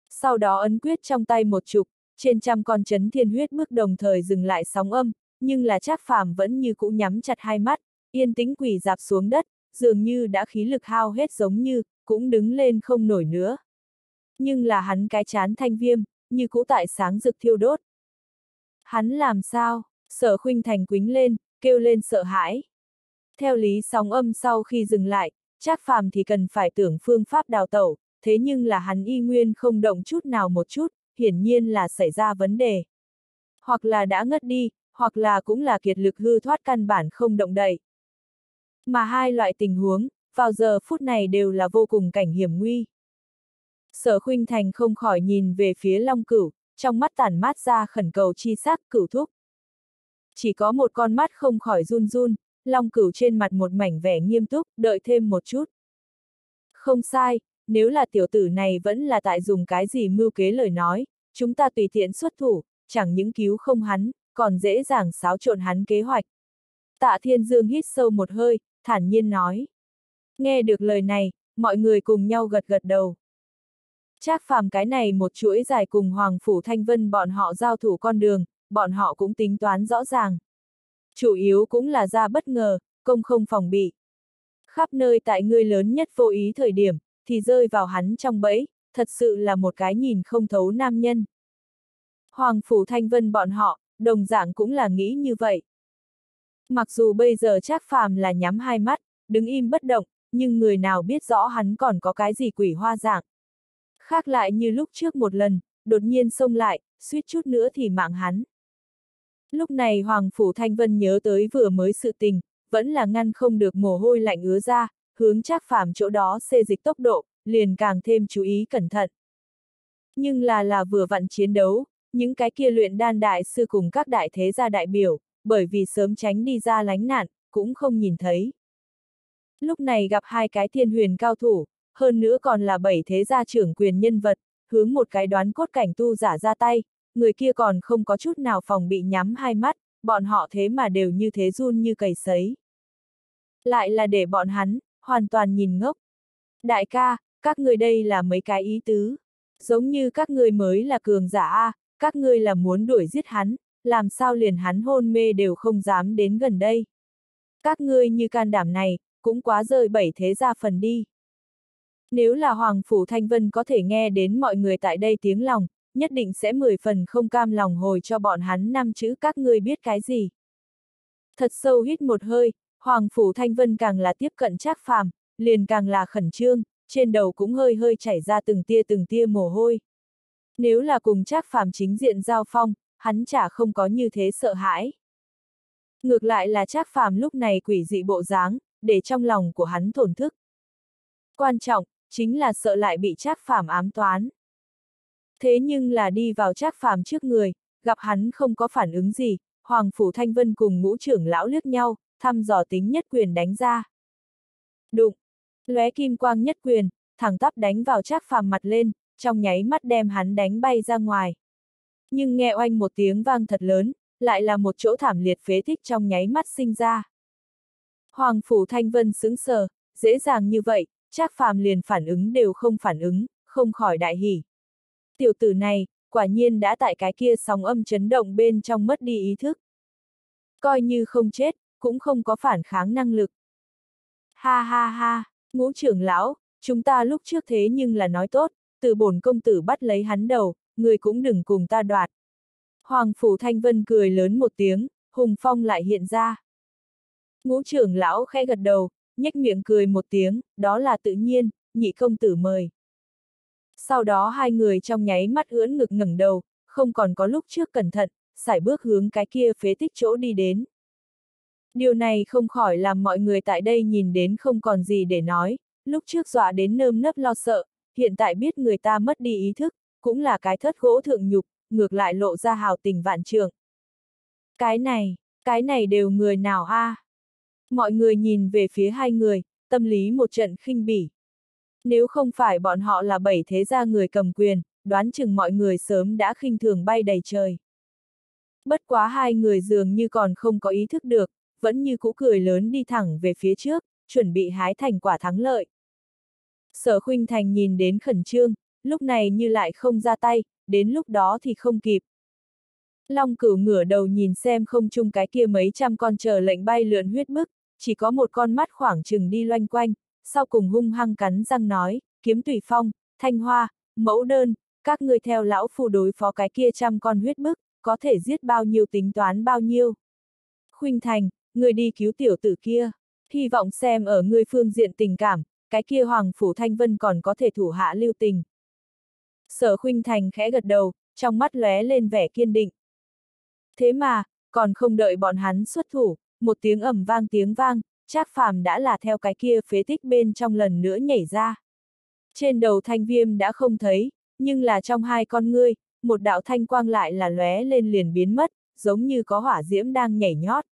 Sau đó ấn quyết trong tay một chục, trên trăm con chấn thiên huyết bước đồng thời dừng lại sóng âm, nhưng là trác phàm vẫn như cũ nhắm chặt hai mắt, yên tĩnh quỷ dạp xuống đất, dường như đã khí lực hao hết giống như, cũng đứng lên không nổi nữa. Nhưng là hắn cái chán thanh viêm, như cũ tại sáng rực thiêu đốt. Hắn làm sao? Sở khuynh thành quính lên, kêu lên sợ hãi. Theo lý sóng âm sau khi dừng lại, chắc phàm thì cần phải tưởng phương pháp đào tẩu, thế nhưng là hắn y nguyên không động chút nào một chút, hiển nhiên là xảy ra vấn đề. Hoặc là đã ngất đi, hoặc là cũng là kiệt lực hư thoát căn bản không động đậy. Mà hai loại tình huống, vào giờ phút này đều là vô cùng cảnh hiểm nguy. Sở khuynh thành không khỏi nhìn về phía long cửu, trong mắt tản mát ra khẩn cầu chi sắc cửu thúc. Chỉ có một con mắt không khỏi run run, long cửu trên mặt một mảnh vẻ nghiêm túc, đợi thêm một chút. Không sai, nếu là tiểu tử này vẫn là tại dùng cái gì mưu kế lời nói, chúng ta tùy tiện xuất thủ, chẳng những cứu không hắn, còn dễ dàng xáo trộn hắn kế hoạch. Tạ Thiên Dương hít sâu một hơi, thản nhiên nói. Nghe được lời này, mọi người cùng nhau gật gật đầu. Trác phàm cái này một chuỗi dài cùng Hoàng Phủ Thanh Vân bọn họ giao thủ con đường, bọn họ cũng tính toán rõ ràng. Chủ yếu cũng là ra bất ngờ, công không phòng bị. Khắp nơi tại ngươi lớn nhất vô ý thời điểm, thì rơi vào hắn trong bẫy, thật sự là một cái nhìn không thấu nam nhân. Hoàng Phủ Thanh Vân bọn họ, đồng dạng cũng là nghĩ như vậy. Mặc dù bây giờ Trác phàm là nhắm hai mắt, đứng im bất động, nhưng người nào biết rõ hắn còn có cái gì quỷ hoa dạng. Khác lại như lúc trước một lần, đột nhiên xông lại, suýt chút nữa thì mạng hắn. Lúc này Hoàng Phủ Thanh Vân nhớ tới vừa mới sự tình, vẫn là ngăn không được mồ hôi lạnh ứa ra, hướng Trác phàm chỗ đó xê dịch tốc độ, liền càng thêm chú ý cẩn thận. Nhưng là là vừa vặn chiến đấu, những cái kia luyện đan đại sư cùng các đại thế gia đại biểu, bởi vì sớm tránh đi ra lánh nạn, cũng không nhìn thấy. Lúc này gặp hai cái thiên huyền cao thủ, hơn nữa còn là bảy thế gia trưởng quyền nhân vật, hướng một cái đoán cốt cảnh tu giả ra tay, người kia còn không có chút nào phòng bị nhắm hai mắt, bọn họ thế mà đều như thế run như cầy sấy. Lại là để bọn hắn, hoàn toàn nhìn ngốc. Đại ca, các người đây là mấy cái ý tứ. Giống như các người mới là cường giả A, các ngươi là muốn đuổi giết hắn, làm sao liền hắn hôn mê đều không dám đến gần đây. Các ngươi như can đảm này, cũng quá rơi bảy thế gia phần đi. Nếu là Hoàng Phủ Thanh Vân có thể nghe đến mọi người tại đây tiếng lòng, nhất định sẽ mười phần không cam lòng hồi cho bọn hắn năm chữ các ngươi biết cái gì. Thật sâu hít một hơi, Hoàng Phủ Thanh Vân càng là tiếp cận Trác phàm, liền càng là khẩn trương, trên đầu cũng hơi hơi chảy ra từng tia từng tia mồ hôi. Nếu là cùng Trác phàm chính diện giao phong, hắn chả không có như thế sợ hãi. Ngược lại là Trác phàm lúc này quỷ dị bộ dáng, để trong lòng của hắn thổn thức. Quan trọng, chính là sợ lại bị Trác phàm ám toán. Thế nhưng là đi vào Trác phàm trước người, gặp hắn không có phản ứng gì, Hoàng Phủ Thanh Vân cùng ngũ trưởng lão liếc nhau, thăm dò tính nhất quyền đánh ra. Đụng! Lóe kim quang nhất quyền, thẳng tắp đánh vào Trác phàm mặt lên, trong nháy mắt đem hắn đánh bay ra ngoài. Nhưng nghe oanh một tiếng vang thật lớn, lại là một chỗ thảm liệt phế tích trong nháy mắt sinh ra. Hoàng Phủ Thanh Vân sững sờ, dễ dàng như vậy, Trác phàm liền phản ứng đều không phản ứng, không khỏi đại hỉ. Tiểu tử này, quả nhiên đã tại cái kia sóng âm chấn động bên trong mất đi ý thức. Coi như không chết, cũng không có phản kháng năng lực. Ha ha ha, ngũ trưởng lão, chúng ta lúc trước thế nhưng là nói tốt, từ bổn công tử bắt lấy hắn đầu, người cũng đừng cùng ta đoạt. Hoàng Phủ Thanh Vân cười lớn một tiếng, hùng phong lại hiện ra. Ngũ trưởng lão khẽ gật đầu, nhếch miệng cười một tiếng, đó là tự nhiên, nhị công tử mời. Sau đó hai người trong nháy mắt ưỡn ngực ngẩng đầu, không còn có lúc trước cẩn thận, sải bước hướng cái kia phế tích chỗ đi đến. Điều này không khỏi làm mọi người tại đây nhìn đến không còn gì để nói, lúc trước dọa đến nơm nớp lo sợ, hiện tại biết người ta mất đi ý thức, cũng là cái thất gỗ thượng nhục, ngược lại lộ ra hào tình vạn trường. Cái này, cái này đều người nào a? À? Mọi người nhìn về phía hai người, tâm lý một trận khinh bỉ. Nếu không phải bọn họ là bảy thế gia người cầm quyền, đoán chừng mọi người sớm đã khinh thường bay đầy trời. Bất quá hai người dường như còn không có ý thức được, vẫn như cũ cười lớn đi thẳng về phía trước, chuẩn bị hái thành quả thắng lợi. Sở khuynh thành nhìn đến khẩn trương, lúc này như lại không ra tay, đến lúc đó thì không kịp. Long cửu ngửa đầu nhìn xem không chung cái kia mấy trăm con chờ lệnh bay lượn huyết bức, chỉ có một con mắt khoảng chừng đi loanh quanh, sau cùng hung hăng cắn răng nói, kiếm tùy phong, thanh hoa, mẫu đơn, các ngươi theo lão phu đối phó cái kia trăm con huyết bức, có thể giết bao nhiêu tính toán bao nhiêu. Khuynh thành, người đi cứu tiểu tử kia, hy vọng xem ở người phương diện tình cảm, cái kia Hoàng Phủ Thanh Vân còn có thể thủ hạ lưu tình. Sở Khuynh Thành khẽ gật đầu, trong mắt lóe lên vẻ kiên định. Thế mà, còn không đợi bọn hắn xuất thủ, một tiếng ầm vang tiếng vang, Trác Phàm đã là theo cái kia phế tích bên trong lần nữa nhảy ra. Trên đầu thanh viêm đã không thấy, nhưng là trong hai con ngươi, một đạo thanh quang lại là lóe lên liền biến mất, giống như có hỏa diễm đang nhảy nhót.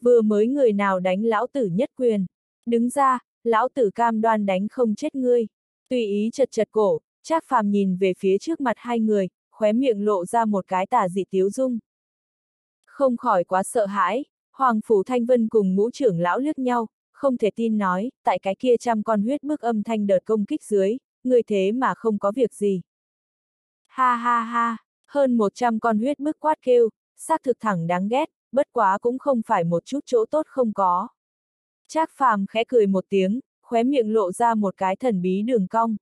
Vừa mới người nào đánh lão tử nhất quyền. Đứng ra, lão tử cam đoan đánh không chết ngươi. Tùy ý chật chật cổ, Trác Phàm nhìn về phía trước mặt hai người, khóe miệng lộ ra một cái tà dị tiếu dung. Không khỏi quá sợ hãi, Hoàng Phủ Thanh Vân cùng ngũ trưởng lão liếc nhau, không thể tin nói, tại cái kia trăm con huyết bức âm thanh đợt công kích dưới, người thế mà không có việc gì. Ha ha ha, hơn một trăm con huyết bức quát kêu, xác thực thẳng đáng ghét, bất quá cũng không phải một chút chỗ tốt không có. Trác phàm khẽ cười một tiếng, khóe miệng lộ ra một cái thần bí đường cong.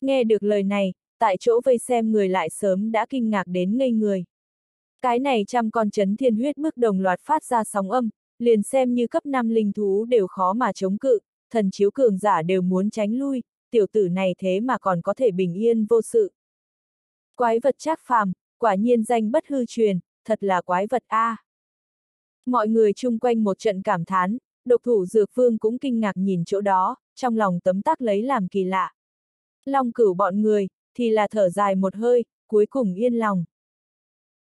Nghe được lời này, tại chỗ vây xem người lại sớm đã kinh ngạc đến ngây người. Cái này trăm con chấn thiên huyết bước đồng loạt phát ra sóng âm, liền xem như cấp 5 linh thú đều khó mà chống cự, thần chiếu cường giả đều muốn tránh lui, tiểu tử này thế mà còn có thể bình yên vô sự. Quái vật trác phàm, quả nhiên danh bất hư truyền, thật là quái vật A. À. Mọi người chung quanh một trận cảm thán, độc thủ dược vương cũng kinh ngạc nhìn chỗ đó, trong lòng tấm tắc lấy làm kỳ lạ. Long cửu bọn người, thì là thở dài một hơi, cuối cùng yên lòng.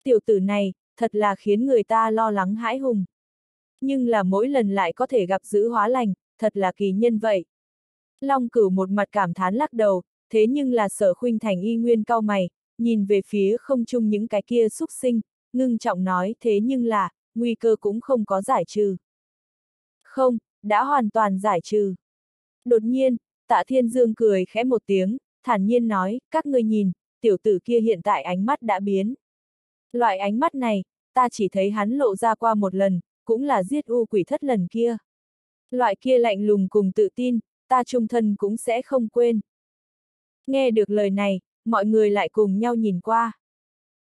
Tiểu tử này, thật là khiến người ta lo lắng hãi hùng. Nhưng là mỗi lần lại có thể gặp giữ hóa lành, thật là kỳ nhân vậy. Long cửu một mặt cảm thán lắc đầu, thế nhưng là sở khuynh thành y nguyên cao mày, nhìn về phía không chung những cái kia xúc sinh, ngưng trọng nói thế nhưng là, nguy cơ cũng không có giải trừ. Không, đã hoàn toàn giải trừ. Đột nhiên, tạ thiên dương cười khẽ một tiếng, thản nhiên nói, các ngươi nhìn, tiểu tử kia hiện tại ánh mắt đã biến. Loại ánh mắt này, ta chỉ thấy hắn lộ ra qua một lần, cũng là giết u quỷ thất lần kia. Loại kia lạnh lùng cùng tự tin, ta trung thân cũng sẽ không quên. Nghe được lời này, mọi người lại cùng nhau nhìn qua.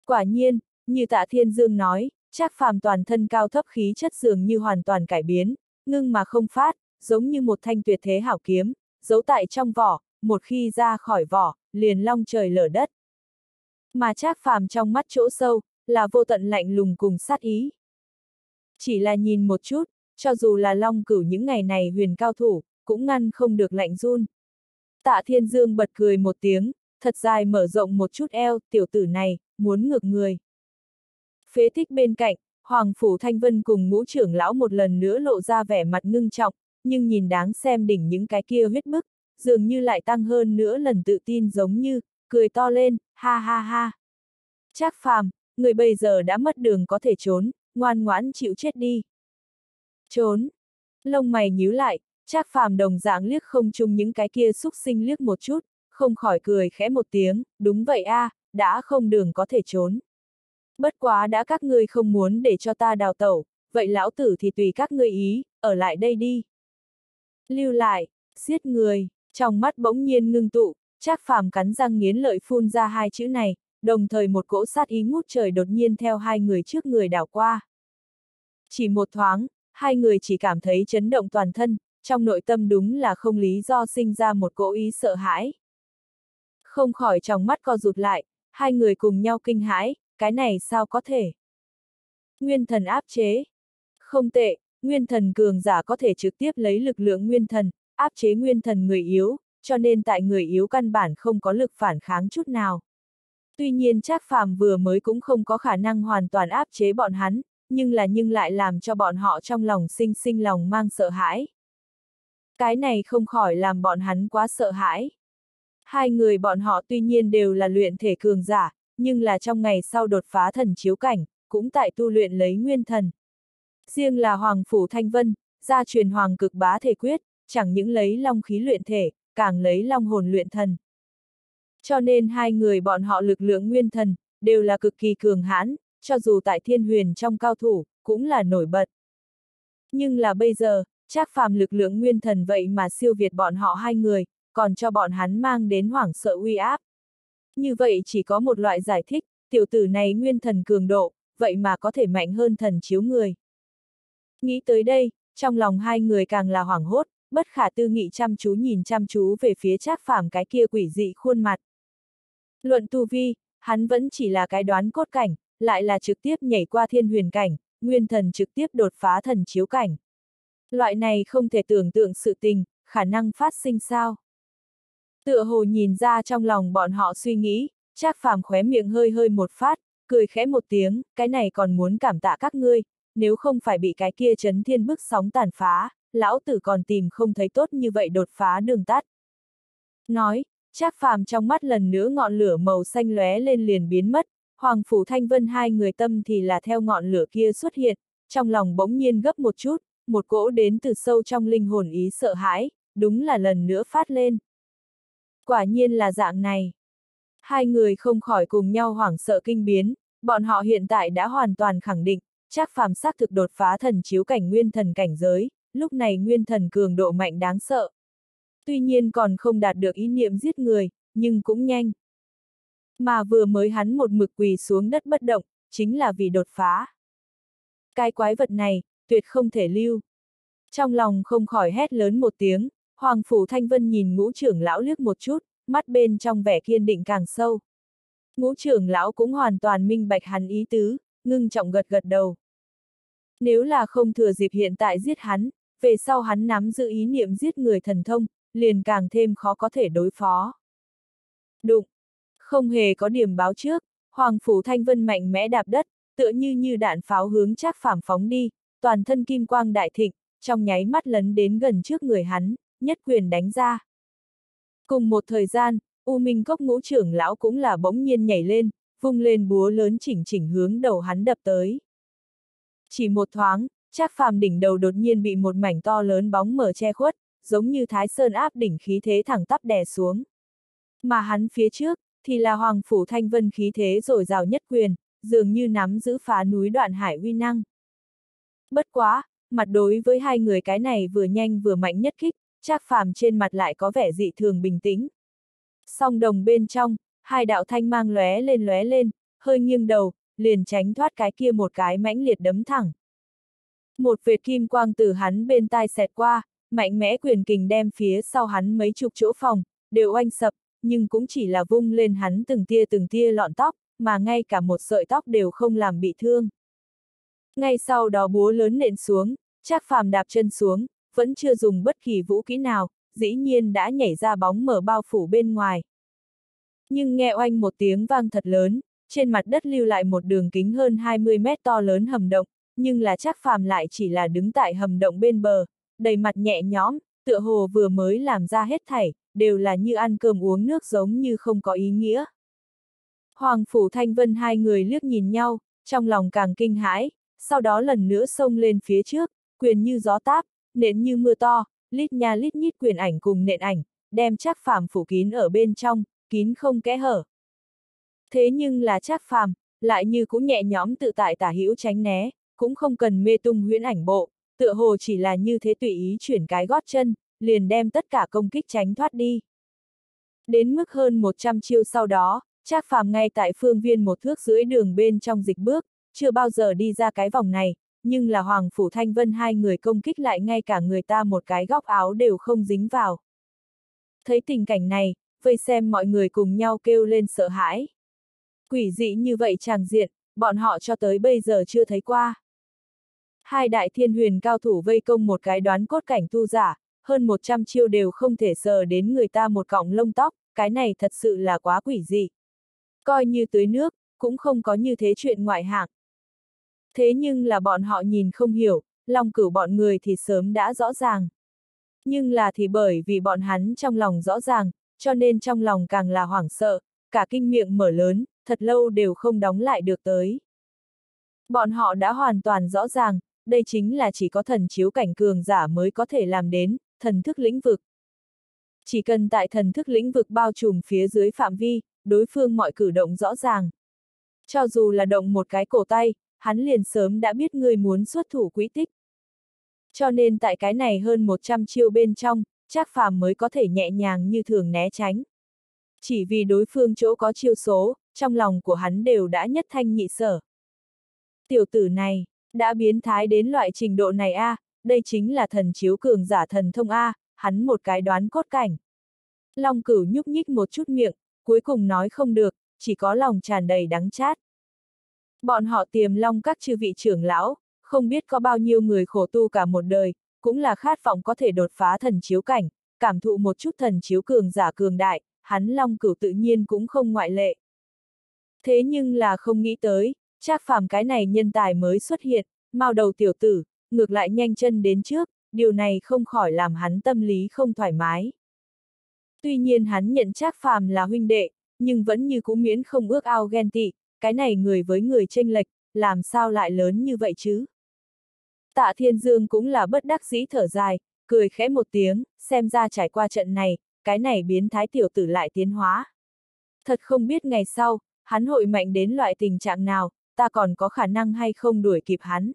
Quả nhiên, như tạ thiên dương nói, chắc phàm toàn thân cao thấp khí chất dường như hoàn toàn cải biến, ngưng mà không phát, giống như một thanh tuyệt thế hảo kiếm, giấu tại trong vỏ, một khi ra khỏi vỏ, liền long trời lở đất. Mà chắc phàm trong mắt chỗ sâu, là vô tận lạnh lùng cùng sát ý. Chỉ là nhìn một chút, cho dù là long cửu những ngày này huyền cao thủ, cũng ngăn không được lạnh run. Tạ Thiên Dương bật cười một tiếng, thật dài mở rộng một chút eo, tiểu tử này, muốn ngược người. Phế tích bên cạnh, Hoàng Phủ Thanh Vân cùng ngũ trưởng lão một lần nữa lộ ra vẻ mặt ngưng trọng, nhưng nhìn đáng xem đỉnh những cái kia huyết bức, dường như lại tăng hơn nữa lần tự tin giống như, cười to lên, ha ha ha. Chắc phàm, người bây giờ đã mất đường có thể trốn, ngoan ngoãn chịu chết đi. Trốn. Lông mày nhíu lại, trác phàm đồng dạng liếc không chung những cái kia xúc sinh liếc một chút, không khỏi cười khẽ một tiếng, đúng vậy a, à, đã không đường có thể trốn. Bất quá đã các ngươi không muốn để cho ta đào tẩu, vậy lão tử thì tùy các ngươi ý, ở lại đây đi. Lưu lại, giết người, trong mắt bỗng nhiên ngưng tụ, trác phàm cắn răng nghiến lợi phun ra hai chữ này, đồng thời một cỗ sát ý ngút trời đột nhiên theo hai người trước người đảo qua. Chỉ một thoáng, hai người chỉ cảm thấy chấn động toàn thân, trong nội tâm đúng là không lý do sinh ra một cỗ ý sợ hãi. Không khỏi trong mắt co rụt lại, hai người cùng nhau kinh hãi, cái này sao có thể? Nguyên thần áp chế. Không tệ, nguyên thần cường giả có thể trực tiếp lấy lực lượng nguyên thần, áp chế nguyên thần người yếu, cho nên tại người yếu căn bản không có lực phản kháng chút nào. Tuy nhiên Trác Phàm vừa mới cũng không có khả năng hoàn toàn áp chế bọn hắn, nhưng là nhưng lại làm cho bọn họ trong lòng sinh sinh lòng mang sợ hãi. Cái này không khỏi làm bọn hắn quá sợ hãi. Hai người bọn họ tuy nhiên đều là luyện thể cường giả, nhưng là trong ngày sau đột phá thần chiếu cảnh, cũng tại tu luyện lấy nguyên thần. Riêng là Hoàng Phủ Thanh Vân, gia truyền Hoàng cực bá thể quyết, chẳng những lấy long khí luyện thể, càng lấy long hồn luyện thần. Cho nên hai người bọn họ lực lượng nguyên thần, đều là cực kỳ cường hãn, cho dù tại thiên huyền trong cao thủ, cũng là nổi bật. Nhưng là bây giờ, chắc phàm lực lượng nguyên thần vậy mà siêu việt bọn họ hai người, còn cho bọn hắn mang đến hoảng sợ uy áp. Như vậy chỉ có một loại giải thích, tiểu tử này nguyên thần cường độ, vậy mà có thể mạnh hơn thần chiếu người. Nghĩ tới đây, trong lòng hai người càng là hoảng hốt, bất khả tư nghị chăm chú nhìn chăm chú về phía Trác Phàm cái kia quỷ dị khuôn mặt. Luận tu vi, hắn vẫn chỉ là cái đoán cốt cảnh, lại là trực tiếp nhảy qua thiên huyền cảnh, nguyên thần trực tiếp đột phá thần chiếu cảnh. Loại này không thể tưởng tượng sự tình, khả năng phát sinh sao? Tựa hồ nhìn ra trong lòng bọn họ suy nghĩ, Trác Phàm khóe miệng hơi hơi một phát, cười khẽ một tiếng, cái này còn muốn cảm tạ các ngươi, nếu không phải bị cái kia chấn thiên bức sóng tàn phá, lão tử còn tìm không thấy tốt như vậy đột phá đường tắt. Nói, Trác Phàm trong mắt lần nữa ngọn lửa màu xanh lóe lên liền biến mất, Hoàng Phủ Thanh Vân hai người tâm thì là theo ngọn lửa kia xuất hiện, trong lòng bỗng nhiên gấp một chút, một cỗ đến từ sâu trong linh hồn ý sợ hãi, đúng là lần nữa phát lên. Quả nhiên là dạng này. Hai người không khỏi cùng nhau hoảng sợ kinh biến, bọn họ hiện tại đã hoàn toàn khẳng định, chắc phàm xác thực đột phá thần chiếu cảnh nguyên thần cảnh giới, lúc này nguyên thần cường độ mạnh đáng sợ. Tuy nhiên còn không đạt được ý niệm giết người, nhưng cũng nhanh. Mà vừa mới hắn một mực quỳ xuống đất bất động, chính là vì đột phá. Cái quái vật này, tuyệt không thể lưu. Trong lòng không khỏi hét lớn một tiếng, Hoàng Phủ Thanh Vân nhìn ngũ trưởng lão liếc một chút, mắt bên trong vẻ kiên định càng sâu. Ngũ trưởng lão cũng hoàn toàn minh bạch hắn ý tứ, ngưng trọng gật gật đầu. Nếu là không thừa dịp hiện tại giết hắn, về sau hắn nắm giữ ý niệm giết người thần thông, liền càng thêm khó có thể đối phó. Đụng! Không hề có điểm báo trước, Hoàng Phủ Thanh Vân mạnh mẽ đạp đất, tựa như như đạn pháo hướng chắc phàm phóng đi, toàn thân kim quang đại thịnh, trong nháy mắt lấn đến gần trước người hắn, nhất quyền đánh ra. Cùng một thời gian, U Minh Cốc ngũ trưởng lão cũng là bỗng nhiên nhảy lên, vung lên búa lớn chỉnh chỉnh hướng đầu hắn đập tới. Chỉ một thoáng, chắc phàm đỉnh đầu đột nhiên bị một mảnh to lớn bóng mở che khuất, giống như thái sơn áp đỉnh khí thế thẳng tắp đè xuống. Mà hắn phía trước, thì là Hoàng Phủ Thanh Vân khí thế rồi rào nhất quyền, dường như nắm giữ phá núi đoạn hải uy năng. Bất quá, mặt đối với hai người cái này vừa nhanh vừa mạnh nhất kích, Trác Phàm trên mặt lại có vẻ dị thường bình tĩnh. Song đồng bên trong, hai đạo thanh mang lóe lên lóe lên, hơi nghiêng đầu, liền tránh thoát cái kia một cái mãnh liệt đấm thẳng. Một vệt kim quang từ hắn bên tai xẹt qua, mạnh mẽ quyền kình đem phía sau hắn mấy chục chỗ phòng, đều oanh sập, nhưng cũng chỉ là vung lên hắn từng tia từng tia lọn tóc, mà ngay cả một sợi tóc đều không làm bị thương. Ngay sau đó búa lớn nện xuống, Trác Phàm đạp chân xuống, vẫn chưa dùng bất kỳ vũ kỹ nào, dĩ nhiên đã nhảy ra bóng mở bao phủ bên ngoài. Nhưng nghe oanh một tiếng vang thật lớn, trên mặt đất lưu lại một đường kính hơn 20 mét to lớn hầm động, nhưng là chắc phàm lại chỉ là đứng tại hầm động bên bờ, đầy mặt nhẹ nhõm, tựa hồ vừa mới làm ra hết thảy, đều là như ăn cơm uống nước giống như không có ý nghĩa. Hoàng Phủ Thanh Vân hai người liếc nhìn nhau, trong lòng càng kinh hãi, sau đó lần nữa xông lên phía trước, quyền như gió táp, nện như mưa to, lít nha lít nhít quyền ảnh cùng nện ảnh, đem chắc phàm phủ kín ở bên trong, kín không kẽ hở. Thế nhưng là chắc phàm, lại như cũng nhẹ nhõm tự tại tả hữu tránh né, cũng không cần mê tung huyễn ảnh bộ, tựa hồ chỉ là như thế tùy ý chuyển cái gót chân, liền đem tất cả công kích tránh thoát đi. Đến mức hơn 100 chiêu sau đó, Trác Phàm ngay tại phương viên một thước dưới đường bên trong dịch bước, chưa bao giờ đi ra cái vòng này, nhưng là Hoàng Phủ Thanh Vân hai người công kích lại ngay cả người ta một cái góc áo đều không dính vào. Thấy tình cảnh này, vây xem mọi người cùng nhau kêu lên sợ hãi. Quỷ dị như vậy tràng diện, bọn họ cho tới bây giờ chưa thấy qua. Hai đại thiên huyền cao thủ vây công một cái đoán cốt cảnh tu giả, hơn 100 chiêu đều không thể sờ đến người ta một cọng lông tóc, cái này thật sự là quá quỷ dị. Coi như tưới nước, cũng không có như thế chuyện ngoại hạng. Thế nhưng là bọn họ nhìn không hiểu, lòng cửu bọn người thì sớm đã rõ ràng. Nhưng là thì bởi vì bọn hắn trong lòng rõ ràng, cho nên trong lòng càng là hoảng sợ, cả kinh miệng mở lớn, thật lâu đều không đóng lại được tới. Bọn họ đã hoàn toàn rõ ràng, đây chính là chỉ có thần chiếu cảnh cường giả mới có thể làm đến, thần thức lĩnh vực. Chỉ cần tại thần thức lĩnh vực bao trùm phía dưới phạm vi, đối phương mọi cử động rõ ràng. Cho dù là động một cái cổ tay, hắn liền sớm đã biết người muốn xuất thủ quỹ tích. Cho nên tại cái này hơn 100 chiêu bên trong, chắc phàm mới có thể nhẹ nhàng như thường né tránh. Chỉ vì đối phương chỗ có chiêu số, trong lòng của hắn đều đã nhất thanh nhị sở. Tiểu tử này, đã biến thái đến loại trình độ này a, à, đây chính là thần chiếu cường giả thần thông a, hắn một cái đoán cốt cảnh. Long cửu nhúc nhích một chút miệng, cuối cùng nói không được, chỉ có lòng tràn đầy đắng chát. Bọn họ tiềm long các chư vị trưởng lão, không biết có bao nhiêu người khổ tu cả một đời, cũng là khát vọng có thể đột phá thần chiếu cảnh, cảm thụ một chút thần chiếu cường giả cường đại, hắn long cửu tự nhiên cũng không ngoại lệ. Thế nhưng là không nghĩ tới, Trác phàm cái này nhân tài mới xuất hiện, mau đầu tiểu tử, ngược lại nhanh chân đến trước, điều này không khỏi làm hắn tâm lý không thoải mái. Tuy nhiên hắn nhận Trác phàm là huynh đệ, nhưng vẫn như cũ miễn không ước ao ghen tị, cái này người với người tranh lệch, làm sao lại lớn như vậy chứ? Tạ Thiên Dương cũng là bất đắc dĩ thở dài, cười khẽ một tiếng, xem ra trải qua trận này, cái này biến thái tiểu tử lại tiến hóa. Thật không biết ngày sau, hắn hội mạnh đến loại tình trạng nào, ta còn có khả năng hay không đuổi kịp hắn.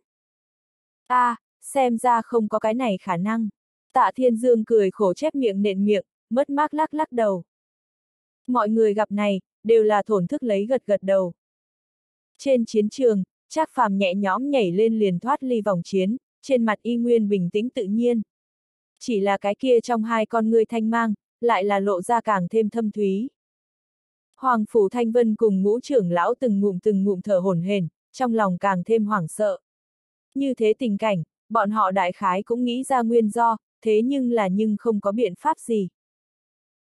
a à, xem ra không có cái này khả năng. Tạ Thiên Dương cười khổ chép miệng nện miệng, mất mát lắc lắc đầu. Mọi người gặp này, đều là thổn thức lấy gật gật đầu. Trên chiến trường, Trác Phàm nhẹ nhõm nhảy lên liền thoát ly vòng chiến, trên mặt y nguyên bình tĩnh tự nhiên. Chỉ là cái kia trong hai con ngươi thanh mang, lại là lộ ra càng thêm thâm thúy. Hoàng Phủ Thanh Vân cùng ngũ trưởng lão từng ngụm từng ngụm thở hổn hển, trong lòng càng thêm hoảng sợ. Như thế tình cảnh, bọn họ đại khái cũng nghĩ ra nguyên do, thế nhưng là nhưng không có biện pháp gì.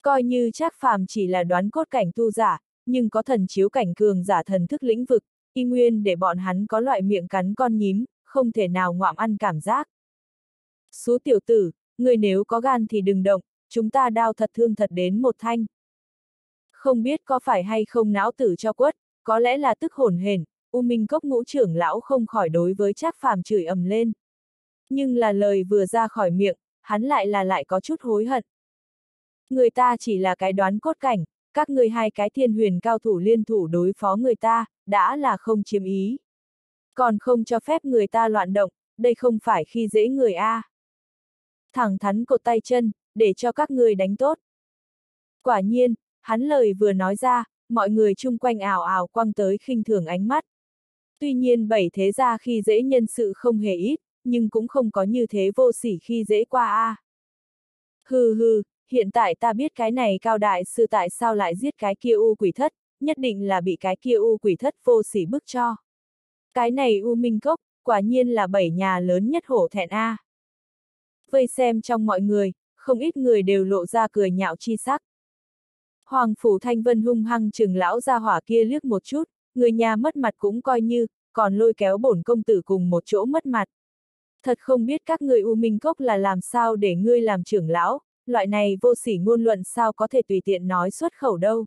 Coi như chắc phàm chỉ là đoán cốt cảnh tu giả, nhưng có thần chiếu cảnh cường giả thần thức lĩnh vực, y nguyên để bọn hắn có loại miệng cắn con nhím, không thể nào ngoạm ăn cảm giác. Số tiểu tử, người nếu có gan thì đừng động, chúng ta đau thật thương thật đến một thanh. Không biết có phải hay không não tử cho quất, có lẽ là tức hồn hển, U Minh Cốc ngũ trưởng lão không khỏi đối với Trác Phàm chửi ầm lên. Nhưng là lời vừa ra khỏi miệng, hắn lại là lại có chút hối hận. Người ta chỉ là cái đoán cốt cảnh, các người hai cái thiên huyền cao thủ liên thủ đối phó người ta, đã là không chiếm ý. Còn không cho phép người ta loạn động, đây không phải khi dễ người A. Thẳng thắn cột tay chân, để cho các người đánh tốt. Quả nhiên, hắn lời vừa nói ra, mọi người chung quanh ảo ảo quăng tới khinh thường ánh mắt. Tuy nhiên bảy thế gia khi dễ nhân sự không hề ít, nhưng cũng không có như thế vô sỉ khi dễ qua a. Hừ hừ, hiện tại ta biết cái này cao đại sư tại sao lại giết cái kia u quỷ thất, nhất định là bị cái kia u quỷ thất vô sỉ bức cho. Cái này u minh cốc, quả nhiên là bảy nhà lớn nhất hổ thẹn A. Vây xem trong mọi người, không ít người đều lộ ra cười nhạo chi sắc. Hoàng Phủ Thanh Vân hung hăng chừng lão ra hỏa kia liếc một chút, người nhà mất mặt cũng coi như, còn lôi kéo bổn công tử cùng một chỗ mất mặt. Thật không biết các người U Minh Cốc là làm sao để ngươi làm trưởng lão, loại này vô sỉ ngôn luận sao có thể tùy tiện nói xuất khẩu đâu.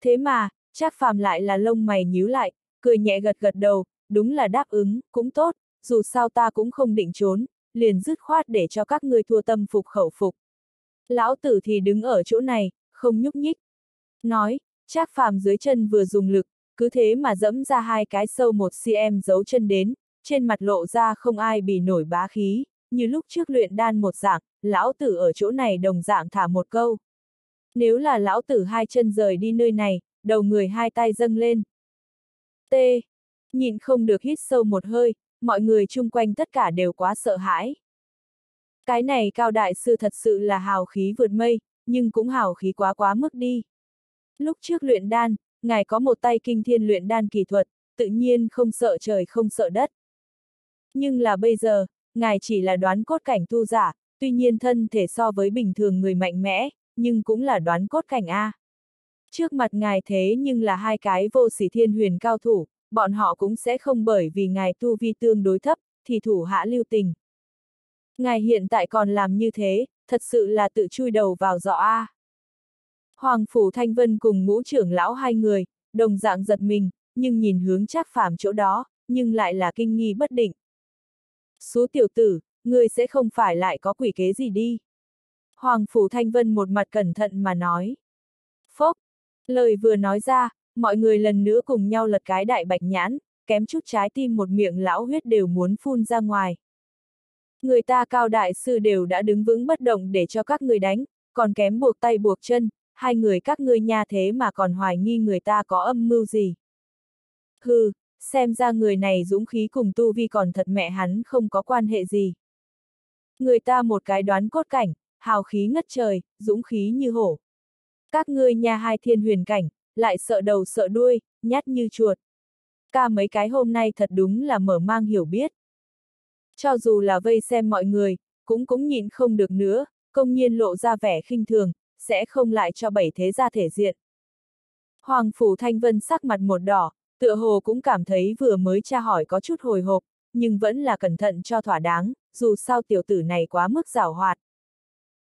Thế mà, chắc phàm lại là lông mày nhíu lại, cười nhẹ gật gật đầu, đúng là đáp ứng, cũng tốt, dù sao ta cũng không định trốn, liền dứt khoát để cho các ngươi thua tâm phục khẩu phục. Lão tử thì đứng ở chỗ này, không nhúc nhích. Nói, chắc phàm dưới chân vừa dùng lực, cứ thế mà dẫm ra hai cái sâu một cm giấu chân đến, trên mặt lộ ra không ai bị nổi bá khí, như lúc trước luyện đan một dạng, lão tử ở chỗ này đồng dạng thả một câu. Nếu là lão tử hai chân rời đi nơi này, đầu người hai tay dâng lên. T. Nhìn không được hít sâu một hơi, mọi người chung quanh tất cả đều quá sợ hãi. Cái này cao đại sư thật sự là hào khí vượt mây, nhưng cũng hào khí quá quá mức đi. Lúc trước luyện đan, ngài có một tay kinh thiên luyện đan kỳ thuật, tự nhiên không sợ trời không sợ đất. Nhưng là bây giờ, ngài chỉ là đoán cốt cảnh tu giả, tuy nhiên thân thể so với bình thường người mạnh mẽ, nhưng cũng là đoán cốt cảnh A. Trước mặt ngài thế nhưng là hai cái vô sỉ thiên huyền cao thủ, bọn họ cũng sẽ không bởi vì ngài tu vi tương đối thấp, thì thủ hạ lưu tình. Ngài hiện tại còn làm như thế, thật sự là tự chui đầu vào giỏ A. Hoàng Phủ Thanh Vân cùng ngũ trưởng lão hai người, đồng dạng giật mình, nhưng nhìn hướng chắc phàm chỗ đó, nhưng lại là kinh nghi bất định. Số tiểu tử, ngươi sẽ không phải lại có quỷ kế gì đi. Hoàng Phủ Thanh Vân một mặt cẩn thận mà nói. Phốc! Lời vừa nói ra, mọi người lần nữa cùng nhau lật cái đại bạch nhãn, kém chút trái tim một miệng lão huyết đều muốn phun ra ngoài. Người ta cao đại sư đều đã đứng vững bất động để cho các người đánh, còn kém buộc tay buộc chân, hai người các ngươi nha thế mà còn hoài nghi người ta có âm mưu gì. Hừ, xem ra người này dũng khí cùng tu vi còn thật mẹ hắn không có quan hệ gì. Người ta một cái đoán cốt cảnh, hào khí ngất trời, dũng khí như hổ. Các ngươi nhà hai thiên huyền cảnh, lại sợ đầu sợ đuôi, nhát như chuột. Ca mấy cái hôm nay thật đúng là mở mang hiểu biết. Cho dù là vây xem mọi người, cũng cũng nhìn không được nữa, công nhiên lộ ra vẻ khinh thường, sẽ không lại cho bảy thế gia thể diện. Hoàng Phủ Thanh Vân sắc mặt một đỏ, tựa hồ cũng cảm thấy vừa mới tra hỏi có chút hồi hộp, nhưng vẫn là cẩn thận cho thỏa đáng, dù sao tiểu tử này quá mức giảo hoạt.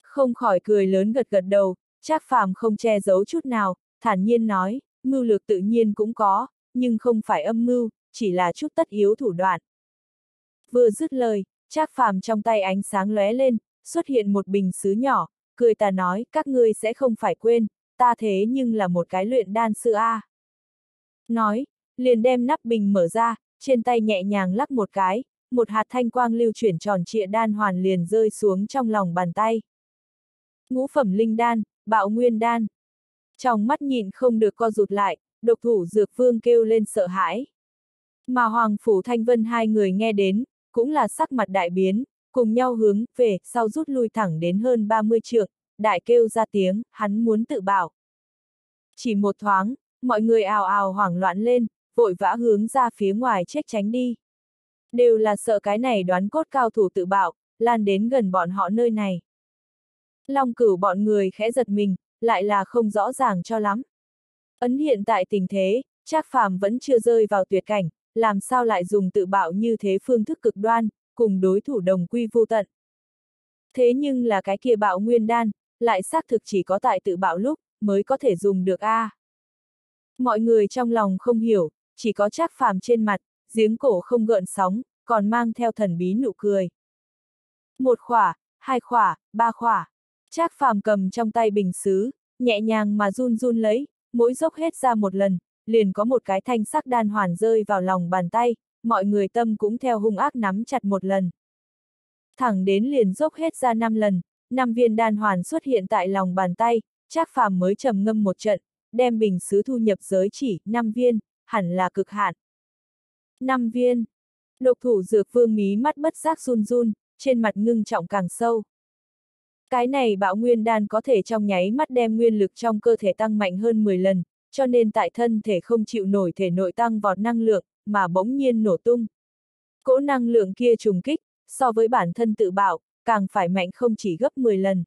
Không khỏi cười lớn gật gật đầu, Trác Phàm không che giấu chút nào, thản nhiên nói, mưu lược tự nhiên cũng có, nhưng không phải âm mưu, chỉ là chút tất yếu thủ đoạn. Vừa dứt lời, Trác Phàm trong tay ánh sáng lóe lên, xuất hiện một bình sứ nhỏ, cười ta nói, các ngươi sẽ không phải quên, ta thế nhưng là một cái luyện đan sư A. Nói, liền đem nắp bình mở ra, trên tay nhẹ nhàng lắc một cái, một hạt thanh quang lưu chuyển tròn trịa đan hoàn liền rơi xuống trong lòng bàn tay. Ngũ phẩm linh đan, bạo nguyên đan. Trong mắt nhìn không được co rụt lại, độc thủ dược vương kêu lên sợ hãi. Mà Hoàng Phủ Thanh Vân hai người nghe đến, cũng là sắc mặt đại biến, cùng nhau hướng về, sau rút lui thẳng đến hơn 30 trượng, đại kêu ra tiếng, hắn muốn tự bảo. Chỉ một thoáng, mọi người ào ào hoảng loạn lên, vội vã hướng ra phía ngoài chết tránh đi. Đều là sợ cái này đoán cốt cao thủ tự bạo, lan đến gần bọn họ nơi này. Long cửu bọn người khẽ giật mình, lại là không rõ ràng cho lắm. Ấn hiện tại tình thế, Trác Phàm vẫn chưa rơi vào tuyệt cảnh, làm sao lại dùng tự bạo như thế phương thức cực đoan, cùng đối thủ đồng quy vô tận. Thế nhưng là cái kia bạo nguyên đan, lại xác thực chỉ có tại tự bạo lúc, mới có thể dùng được a. À. Mọi người trong lòng không hiểu, chỉ có Trác Phàm trên mặt, giếng cổ không gợn sóng, còn mang theo thần bí nụ cười. Một khỏa, hai khỏa, ba khỏa. Trác Phàm cầm trong tay bình xứ, nhẹ nhàng mà run run lấy, mỗi dốc hết ra một lần, liền có một cái thanh sắc đan hoàn rơi vào lòng bàn tay, mọi người tâm cũng theo hung ác nắm chặt một lần. Thẳng đến liền dốc hết ra năm lần, năm viên đan hoàn xuất hiện tại lòng bàn tay, Trác Phàm mới trầm ngâm một trận, đem bình sứ thu nhập giới chỉ, năm viên, hẳn là cực hạn. năm viên. Độc thủ dược vương mí mắt bất giác run run, trên mặt ngưng trọng càng sâu. Cái này bạo nguyên đan có thể trong nháy mắt đem nguyên lực trong cơ thể tăng mạnh hơn 10 lần, cho nên tại thân thể không chịu nổi thể nội tăng vọt năng lượng, mà bỗng nhiên nổ tung. Cỗ năng lượng kia trùng kích, so với bản thân tự bạo, càng phải mạnh không chỉ gấp 10 lần.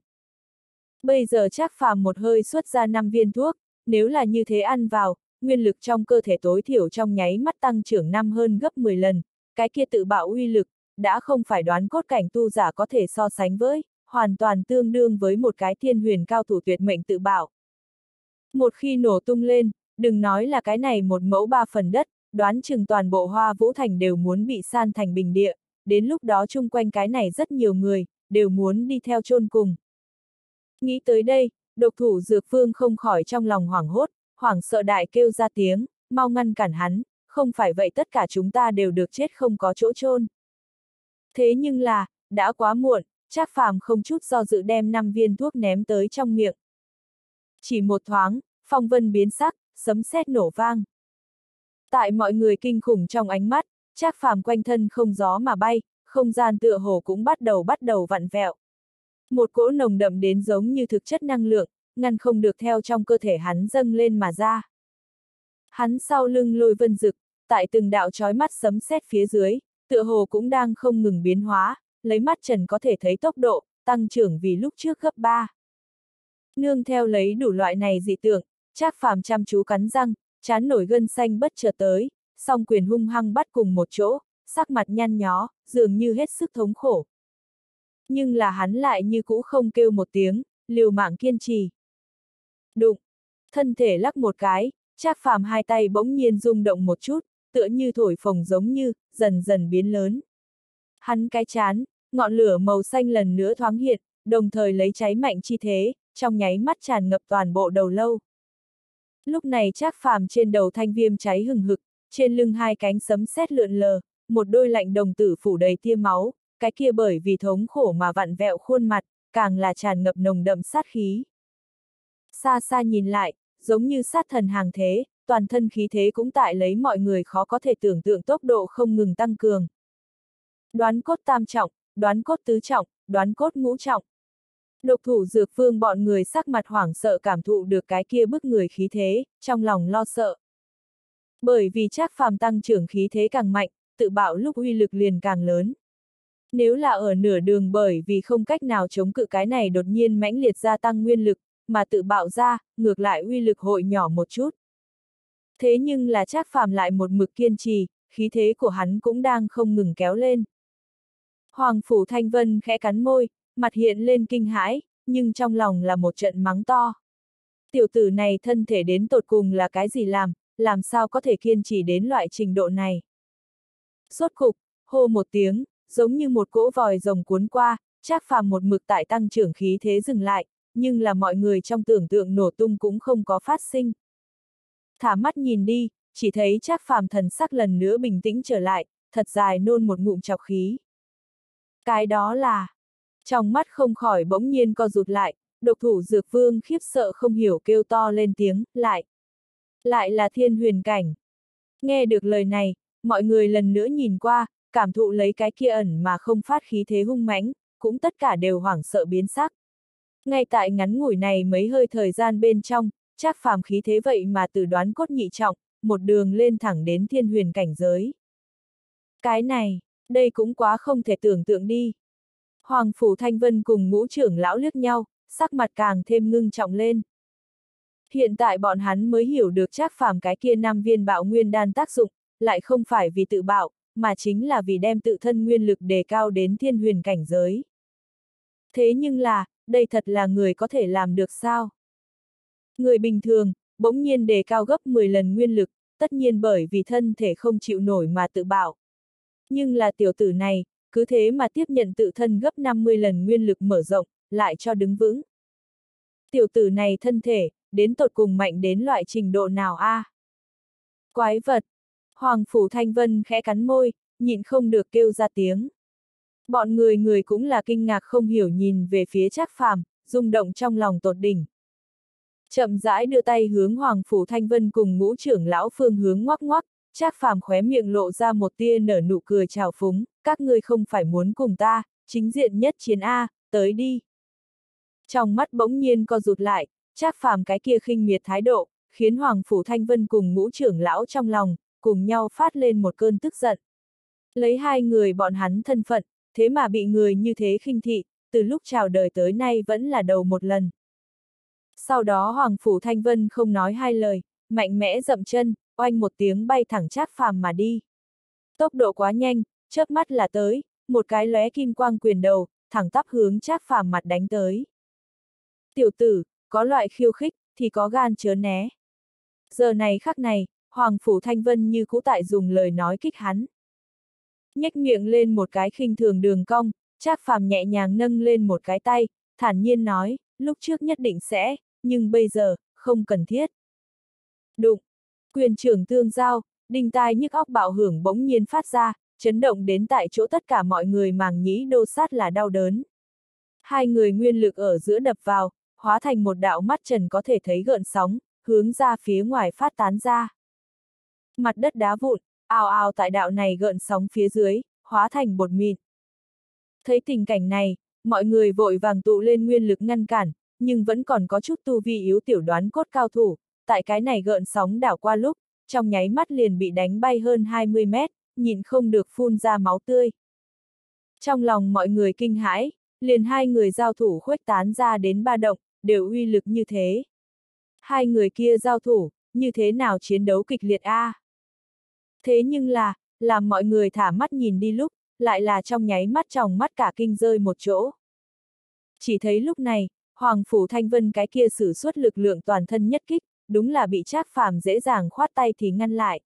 Bây giờ chắc phàm một hơi xuất ra 5 viên thuốc, nếu là như thế ăn vào, nguyên lực trong cơ thể tối thiểu trong nháy mắt tăng trưởng năm hơn gấp 10 lần, cái kia tự bạo uy lực, đã không phải đoán cốt cảnh tu giả có thể so sánh với, hoàn toàn tương đương với một cái thiên huyền cao thủ tuyệt mệnh tự bạo. Một khi nổ tung lên, đừng nói là cái này một mẫu ba phần đất, đoán chừng toàn bộ hoa vũ thành đều muốn bị san thành bình địa, đến lúc đó chung quanh cái này rất nhiều người, đều muốn đi theo chôn cùng. Nghĩ tới đây, độc thủ dược phương không khỏi trong lòng hoảng hốt, hoảng sợ đại kêu ra tiếng, mau ngăn cản hắn, không phải vậy tất cả chúng ta đều được chết không có chỗ chôn. Thế nhưng là, đã quá muộn, Trác Phàm không chút do dự đem năm viên thuốc ném tới trong miệng. Chỉ một thoáng, phong vân biến sắc, sấm sét nổ vang. Tại mọi người kinh khủng trong ánh mắt, Trác Phàm quanh thân không gió mà bay, không gian tựa hồ cũng bắt đầu bắt đầu vặn vẹo. Một cỗ nồng đậm đến giống như thực chất năng lượng, ngăn không được theo trong cơ thể hắn dâng lên mà ra. Hắn sau lưng lôi vân rực, tại từng đạo chói mắt sấm sét phía dưới, tựa hồ cũng đang không ngừng biến hóa, lấy mắt trần có thể thấy tốc độ, tăng trưởng vì lúc trước gấp 3. Nương theo lấy đủ loại này dị tượng, Trác Phàm chăm chú cắn răng, chán nổi gân xanh bất chợt tới, song quyền hung hăng bắt cùng một chỗ, sắc mặt nhăn nhó, dường như hết sức thống khổ. Nhưng là hắn lại như cũ không kêu một tiếng, liều mạng kiên trì. Đụng, thân thể lắc một cái, Trác Phàm hai tay bỗng nhiên rung động một chút, tựa như thổi phồng giống như, dần dần biến lớn. Hắn cái chán, ngọn lửa màu xanh lần nữa thoáng hiện, đồng thời lấy cháy mạnh chi thế, trong nháy mắt tràn ngập toàn bộ đầu lâu. Lúc này Trác Phàm trên đầu thanh viêm cháy hừng hực, trên lưng hai cánh sấm sét lượn lờ, một đôi lạnh đồng tử phủ đầy tia máu, cái kia bởi vì thống khổ mà vặn vẹo khuôn mặt, càng là tràn ngập nồng đậm sát khí. Xa xa nhìn lại, giống như sát thần hàng thế, toàn thân khí thế cũng tại lấy mọi người khó có thể tưởng tượng tốc độ không ngừng tăng cường. Đoán cốt tam trọng, đoán cốt tứ trọng, đoán cốt ngũ trọng. Độc thủ dược vương bọn người sắc mặt hoảng sợ cảm thụ được cái kia bức người khí thế, trong lòng lo sợ. Bởi vì chắc phàm tăng trưởng khí thế càng mạnh, tự bạo lúc uy lực liền càng lớn. Nếu là ở nửa đường bởi vì không cách nào chống cự cái này đột nhiên mãnh liệt gia tăng nguyên lực, mà tự bạo ra, ngược lại uy lực hội nhỏ một chút. Thế nhưng là chắc phàm lại một mực kiên trì, khí thế của hắn cũng đang không ngừng kéo lên. Hoàng Phủ Thanh Vân khẽ cắn môi, mặt hiện lên kinh hãi, nhưng trong lòng là một trận mắng to. Tiểu tử này thân thể đến tột cùng là cái gì làm, làm sao có thể kiên trì đến loại trình độ này. Sốt cục, hô một tiếng, giống như một cỗ vòi rồng cuốn qua, chắc phàm một mực tại tăng trưởng khí thế dừng lại, nhưng là mọi người trong tưởng tượng nổ tung cũng không có phát sinh. Thả mắt nhìn đi, chỉ thấy chắc phàm thần sắc lần nữa bình tĩnh trở lại, thật dài nôn một ngụm chọc khí. Cái đó là, trong mắt không khỏi bỗng nhiên co rụt lại, độc thủ dược vương khiếp sợ không hiểu kêu to lên tiếng, lại. Lại là thiên huyền cảnh. Nghe được lời này, mọi người lần nữa nhìn qua, cảm thụ lấy cái kia ẩn mà không phát khí thế hung mãnh, cũng tất cả đều hoảng sợ biến sắc. Ngay tại ngắn ngủi này mấy hơi thời gian bên trong, chắc phàm khí thế vậy mà từ đoán cốt nhị trọng, một đường lên thẳng đến thiên huyền cảnh giới. Cái này, đây cũng quá không thể tưởng tượng đi. Hoàng Phủ Thanh Vân cùng ngũ trưởng lão liếc nhau, sắc mặt càng thêm ngưng trọng lên. Hiện tại bọn hắn mới hiểu được chắc phàm cái kia năm viên bạo nguyên đan tác dụng, lại không phải vì tự bạo, mà chính là vì đem tự thân nguyên lực đề cao đến thiên huyền cảnh giới. Thế nhưng là, đây thật là người có thể làm được sao? Người bình thường, bỗng nhiên đề cao gấp 10 lần nguyên lực, tất nhiên bởi vì thân thể không chịu nổi mà tự bạo. Nhưng là tiểu tử này, cứ thế mà tiếp nhận tự thân gấp 50 lần nguyên lực mở rộng, lại cho đứng vững. Tiểu tử này thân thể, đến tột cùng mạnh đến loại trình độ nào a? À? Quái vật! Hoàng Phủ Thanh Vân khẽ cắn môi, nhịn không được kêu ra tiếng. Bọn người người cũng là kinh ngạc không hiểu nhìn về phía Trác Phàm, rung động trong lòng tột đỉnh. Chậm rãi đưa tay hướng Hoàng Phủ Thanh Vân cùng ngũ trưởng lão phương hướng ngoắc ngoắc, Trác Phàm khóe miệng lộ ra một tia nở nụ cười trào phúng, các ngươi không phải muốn cùng ta, chính diện nhất chiến A, tới đi. Trong mắt bỗng nhiên co rụt lại, Trác Phàm cái kia khinh miệt thái độ, khiến Hoàng Phủ Thanh Vân cùng ngũ trưởng lão trong lòng, cùng nhau phát lên một cơn tức giận. Lấy hai người bọn hắn thân phận, thế mà bị người như thế khinh thị, từ lúc chào đời tới nay vẫn là đầu một lần. Sau đó Hoàng Phủ Thanh Vân không nói hai lời, mạnh mẽ dậm chân, oanh một tiếng bay thẳng Trác Phàm mà đi. Tốc độ quá nhanh, chớp mắt là tới, một cái lóe kim quang quyền đầu, thẳng tắp hướng Trác Phàm mặt đánh tới. Tiểu tử, có loại khiêu khích, thì có gan chớ né. Giờ này khắc này, Hoàng Phủ Thanh Vân như cũ tại dùng lời nói kích hắn. Nhếch miệng lên một cái khinh thường đường cong, Trác Phàm nhẹ nhàng nâng lên một cái tay, thản nhiên nói, lúc trước nhất định sẽ, nhưng bây giờ, không cần thiết. Đụng, quyền trưởng tương giao, đinh tai nhức óc bạo hưởng bỗng nhiên phát ra, chấn động đến tại chỗ tất cả mọi người màng nhĩ đô sát là đau đớn. Hai người nguyên lực ở giữa đập vào, hóa thành một đạo mắt trần có thể thấy gợn sóng, hướng ra phía ngoài phát tán ra. Mặt đất đá vụn, ào ào tại đạo này gợn sóng phía dưới, hóa thành bột mịn. Thấy tình cảnh này, mọi người vội vàng tụ lên nguyên lực ngăn cản, nhưng vẫn còn có chút tu vi yếu tiểu đoán cốt cao thủ, tại cái này gợn sóng đảo qua lúc, trong nháy mắt liền bị đánh bay hơn 20 mét, nhìn không được phun ra máu tươi. Trong lòng mọi người kinh hãi, liền hai người giao thủ khuếch tán ra đến ba động, đều uy lực như thế. Hai người kia giao thủ, như thế nào chiến đấu kịch liệt a? À? Thế nhưng là, làm mọi người thả mắt nhìn đi lúc, lại là trong nháy mắt trong mắt cả kinh rơi một chỗ. Chỉ thấy lúc này, Hoàng Phủ Thanh Vân cái kia sử xuất lực lượng toàn thân nhất kích, đúng là bị Trác Phàm dễ dàng khoát tay thì ngăn lại.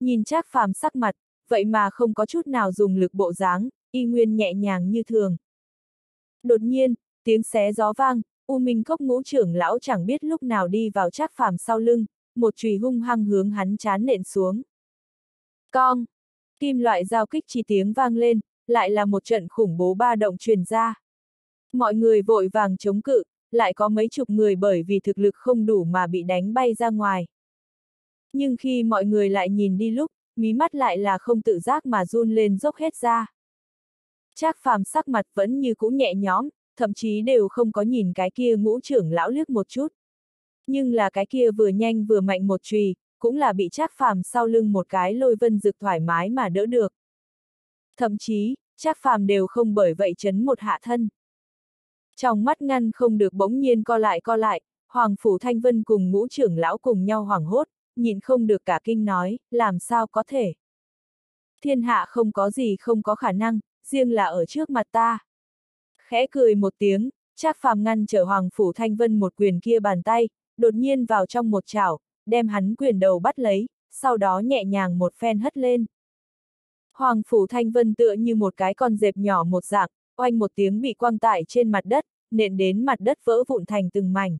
Nhìn Trác Phàm sắc mặt, vậy mà không có chút nào dùng lực bộ dáng, y nguyên nhẹ nhàng như thường. Đột nhiên, tiếng xé gió vang, U Minh Cốc ngũ trưởng lão chẳng biết lúc nào đi vào Trác Phàm sau lưng, một chùy hung hăng hướng hắn chán nện xuống. Cong! Kim loại giao kích chi tiếng vang lên, lại là một trận khủng bố ba động truyền ra. Mọi người vội vàng chống cự, lại có mấy chục người bởi vì thực lực không đủ mà bị đánh bay ra ngoài. Nhưng khi mọi người lại nhìn đi lúc, mí mắt lại là không tự giác mà run lên dốc hết ra. Trác phàm sắc mặt vẫn như cũ nhẹ nhõm, thậm chí đều không có nhìn cái kia ngũ trưởng lão liếc một chút. Nhưng là cái kia vừa nhanh vừa mạnh một chùy, cũng là bị Trác Phàm sau lưng một cái lôi vân dực thoải mái mà đỡ được. Thậm chí, Trác Phàm đều không bởi vậy chấn một hạ thân. Trong mắt ngăn không được bỗng nhiên co lại co lại, Hoàng Phủ Thanh Vân cùng ngũ trưởng lão cùng nhau hoảng hốt, nhìn không được cả kinh nói, làm sao có thể. Thiên hạ không có gì không có khả năng, riêng là ở trước mặt ta. Khẽ cười một tiếng, Trác Phàm ngăn trở Hoàng Phủ Thanh Vân một quyền kia bàn tay, đột nhiên vào trong một chảo, đem hắn quyền đầu bắt lấy, sau đó nhẹ nhàng một phen hất lên. Hoàng Phủ Thanh Vân tựa như một cái con dẹp nhỏ một dạng, oanh một tiếng bị quăng tải trên mặt đất, nện đến mặt đất vỡ vụn thành từng mảnh.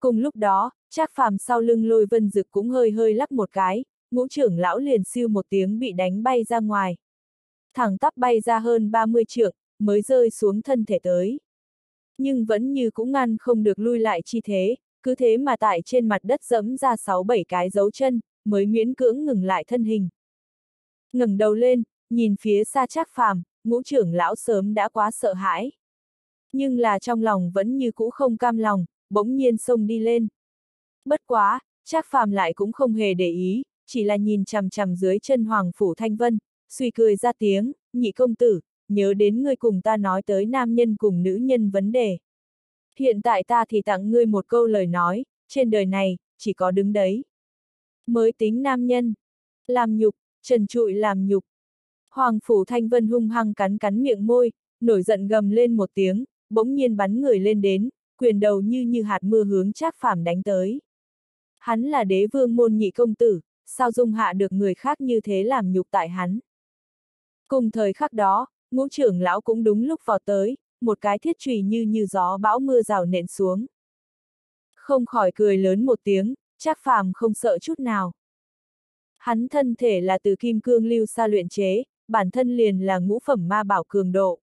Cùng lúc đó, Trác Phàm sau lưng lôi vân dực cũng hơi hơi lắc một cái, ngũ trưởng lão liền siêu một tiếng bị đánh bay ra ngoài. Thẳng tắp bay ra hơn 30 trượng, mới rơi xuống thân thể tới. Nhưng vẫn như cũng ngăn không được lui lại chi thế, cứ thế mà tại trên mặt đất dẫm ra 6-7 cái dấu chân, mới miễn cưỡng ngừng lại thân hình. ngẩng đầu lên, nhìn phía xa Trác Phàm, ngũ trưởng lão sớm đã quá sợ hãi. Nhưng là trong lòng vẫn như cũ không cam lòng, bỗng nhiên sông đi lên. Bất quá, Trác Phàm lại cũng không hề để ý, chỉ là nhìn chằm chằm dưới chân Hoàng Phủ Thanh Vân, suy cười ra tiếng, nhị công tử, nhớ đến ngươi cùng ta nói tới nam nhân cùng nữ nhân vấn đề. Hiện tại ta thì tặng ngươi một câu lời nói, trên đời này, chỉ có đứng đấy. Mới tính nam nhân. Làm nhục, trần trụi làm nhục. Hoàng Phủ Thanh Vân hung hăng cắn cắn miệng môi, nổi giận gầm lên một tiếng, bỗng nhiên bắn người lên đến, quyền đầu như như hạt mưa hướng Trác Phàm đánh tới. Hắn là đế vương môn nhị công tử, sao dung hạ được người khác như thế làm nhục tại hắn. Cùng thời khắc đó, ngũ trưởng lão cũng đúng lúc vào tới, một cái thiết trùy như như gió bão mưa rào nện xuống. Không khỏi cười lớn một tiếng, Trác Phàm không sợ chút nào. Hắn thân thể là từ kim cương lưu xa luyện chế, bản thân liền là ngũ phẩm ma bảo cường độ.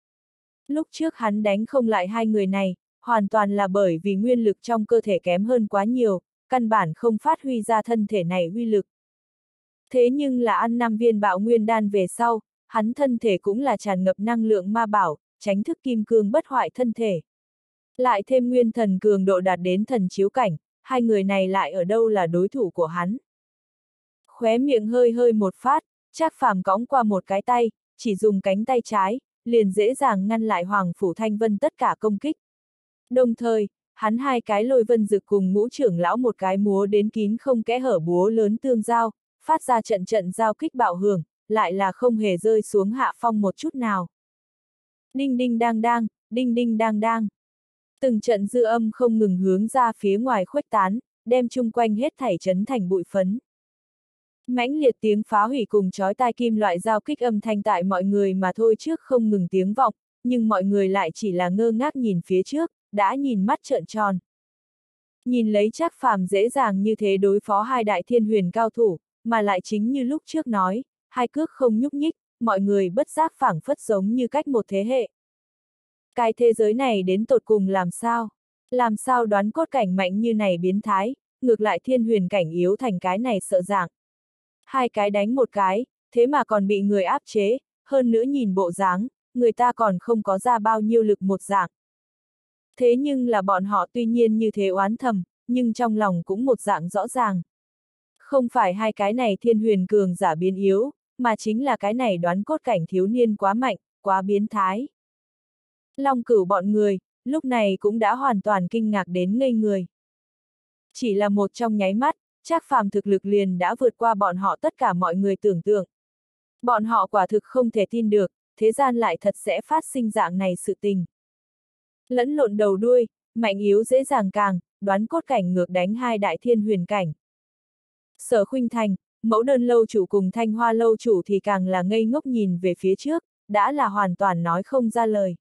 Lúc trước hắn đánh không lại hai người này, hoàn toàn là bởi vì nguyên lực trong cơ thể kém hơn quá nhiều, căn bản không phát huy ra thân thể này uy lực. Thế nhưng là ăn năm viên bạo nguyên đan về sau, hắn thân thể cũng là tràn ngập năng lượng ma bảo, tránh thức kim cương bất hoại thân thể. Lại thêm nguyên thần cường độ đạt đến thần chiếu cảnh, hai người này lại ở đâu là đối thủ của hắn. Khóe miệng hơi hơi một phát, Trác phàm cõng qua một cái tay, chỉ dùng cánh tay trái, liền dễ dàng ngăn lại Hoàng Phủ Thanh Vân tất cả công kích. Đồng thời, hắn hai cái lôi vân dực cùng ngũ trưởng lão một cái múa đến kín không kẽ hở búa lớn tương giao, phát ra trận trận giao kích bạo hưởng, lại là không hề rơi xuống hạ phong một chút nào. Đinh đinh đang đang, đinh đinh đang đang. Từng trận dư âm không ngừng hướng ra phía ngoài khuếch tán, đem chung quanh hết thảy chấn thành bụi phấn mãnh liệt tiếng phá hủy cùng chói tai kim loại giao kích âm thanh tại mọi người mà thôi trước không ngừng tiếng vọng, nhưng mọi người lại chỉ là ngơ ngác nhìn phía trước, đã nhìn mắt trợn tròn. Nhìn lấy chắc phàm dễ dàng như thế đối phó hai đại thiên huyền cao thủ, mà lại chính như lúc trước nói, hai cước không nhúc nhích, mọi người bất giác phảng phất giống như cách một thế hệ. Cái thế giới này đến tột cùng làm sao? Làm sao đoán cốt cảnh mạnh như này biến thái, ngược lại thiên huyền cảnh yếu thành cái này sợ dạng. Hai cái đánh một cái, thế mà còn bị người áp chế, hơn nữa nhìn bộ dáng, người ta còn không có ra bao nhiêu lực một dạng. Thế nhưng là bọn họ tuy nhiên như thế oán thầm, nhưng trong lòng cũng một dạng rõ ràng. Không phải hai cái này thiên huyền cường giả biến yếu, mà chính là cái này đoán cốt cảnh thiếu niên quá mạnh, quá biến thái. Long cửu bọn người, lúc này cũng đã hoàn toàn kinh ngạc đến ngây người. Chỉ là một trong nháy mắt, Trác phàm thực lực liền đã vượt qua bọn họ tất cả mọi người tưởng tượng. Bọn họ quả thực không thể tin được, thế gian lại thật sẽ phát sinh dạng này sự tình. Lẫn lộn đầu đuôi, mạnh yếu dễ dàng càng, đoán cốt cảnh ngược đánh hai đại thiên huyền cảnh. Sở khuynh thành, mẫu đơn lâu chủ cùng thanh hoa lâu chủ thì càng là ngây ngốc nhìn về phía trước, đã là hoàn toàn nói không ra lời.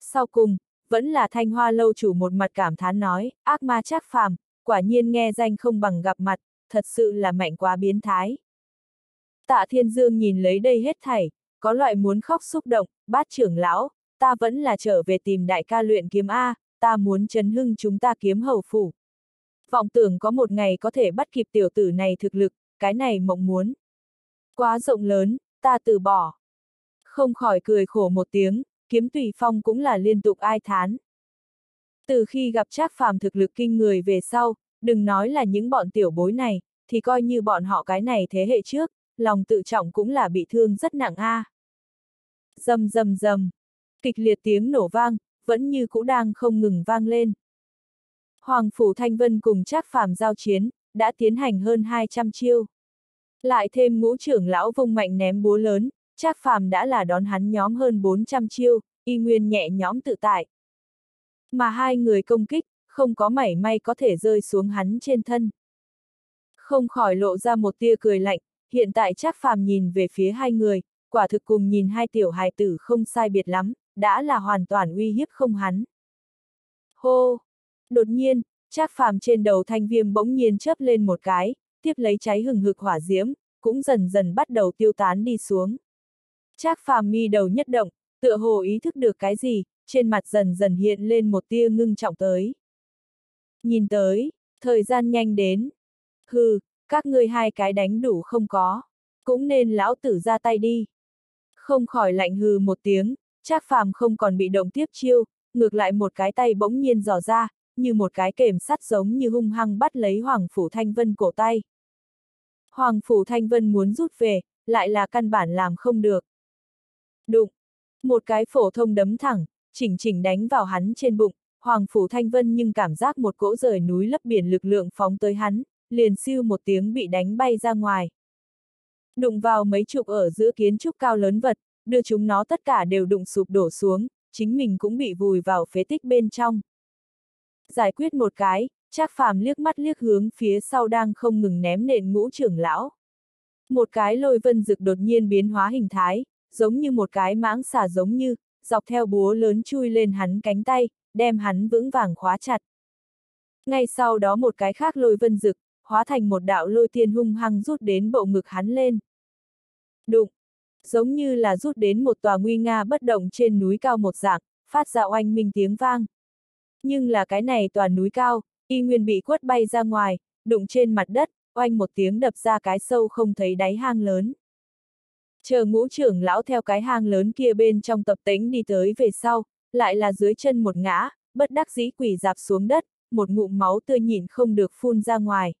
Sau cùng, vẫn là thanh hoa lâu chủ một mặt cảm thán nói, ác ma chắc phàm, quả nhiên nghe danh không bằng gặp mặt, thật sự là mạnh quá biến thái. Tạ Thiên Dương nhìn lấy đây hết thảy, có loại muốn khóc xúc động, bát trưởng lão, ta vẫn là trở về tìm đại ca luyện kiếm A, ta muốn chấn hưng chúng ta kiếm hầu phủ. Vọng tưởng có một ngày có thể bắt kịp tiểu tử này thực lực, cái này mộng muốn. Quá rộng lớn, ta từ bỏ. Không khỏi cười khổ một tiếng, kiếm tùy phong cũng là liên tục ai thán. Từ khi gặp Trác Phàm thực lực kinh người về sau, đừng nói là những bọn tiểu bối này, thì coi như bọn họ cái này thế hệ trước, lòng tự trọng cũng là bị thương rất nặng a. À. Dầm dầm dầm, kịch liệt tiếng nổ vang, vẫn như cũ đang không ngừng vang lên. Hoàng Phủ Thanh Vân cùng Trác Phàm giao chiến, đã tiến hành hơn 200 chiêu. Lại thêm ngũ trưởng lão vung mạnh ném búa lớn, Trác Phàm đã là đón hắn nhóm hơn 400 chiêu, y nguyên nhẹ nhóm tự tại. Mà hai người công kích, không có mảy may có thể rơi xuống hắn trên thân. Không khỏi lộ ra một tia cười lạnh, hiện tại Trác Phàm nhìn về phía hai người, quả thực cùng nhìn hai tiểu hài tử không sai biệt lắm, đã là hoàn toàn uy hiếp không hắn. Hô! Đột nhiên, Trác Phàm trên đầu thanh viêm bỗng nhiên chớp lên một cái, tiếp lấy cháy hừng hực hỏa diễm, cũng dần dần bắt đầu tiêu tán đi xuống. Trác Phàm mi đầu nhất động, tựa hồ ý thức được cái gì, trên mặt dần dần hiện lên một tia ngưng trọng tới. Nhìn tới, thời gian nhanh đến. Hừ, các ngươi hai cái đánh đủ không có, cũng nên lão tử ra tay đi. Không khỏi lạnh hừ một tiếng, Trác Phàm không còn bị động tiếp chiêu, ngược lại một cái tay bỗng nhiên dò ra, như một cái kềm sắt giống như hung hăng bắt lấy Hoàng Phủ Thanh Vân cổ tay. Hoàng Phủ Thanh Vân muốn rút về, lại là căn bản làm không được. Đụng! Một cái phổ thông đấm thẳng, chỉnh chỉnh đánh vào hắn trên bụng, Hoàng Phủ Thanh Vân nhưng cảm giác một cỗ rời núi lấp biển lực lượng phóng tới hắn, liền siêu một tiếng bị đánh bay ra ngoài. Đụng vào mấy chục ở giữa kiến trúc cao lớn vật, đưa chúng nó tất cả đều đụng sụp đổ xuống, chính mình cũng bị vùi vào phế tích bên trong. Giải quyết một cái, Trác Phàm liếc mắt liếc hướng phía sau đang không ngừng ném nện ngũ trưởng lão. Một cái lôi vân rực đột nhiên biến hóa hình thái, giống như một cái mãng xà giống như, dọc theo búa lớn chui lên hắn cánh tay, đem hắn vững vàng khóa chặt. Ngay sau đó một cái khác lôi vân rực, hóa thành một đạo lôi tiên hung hăng rút đến bộ ngực hắn lên. Đụng! Giống như là rút đến một tòa nguy nga bất động trên núi cao một dạng, phát ra oanh minh tiếng vang. Nhưng là cái này toàn núi cao, y nguyên bị quất bay ra ngoài, đụng trên mặt đất, oanh một tiếng đập ra cái sâu không thấy đáy hang lớn. Chờ ngũ trưởng lão theo cái hang lớn kia bên trong tập tính đi tới về sau, lại là dưới chân một ngã, bất đắc dĩ quỷ dạp xuống đất, một ngụm máu tươi nhìn không được phun ra ngoài.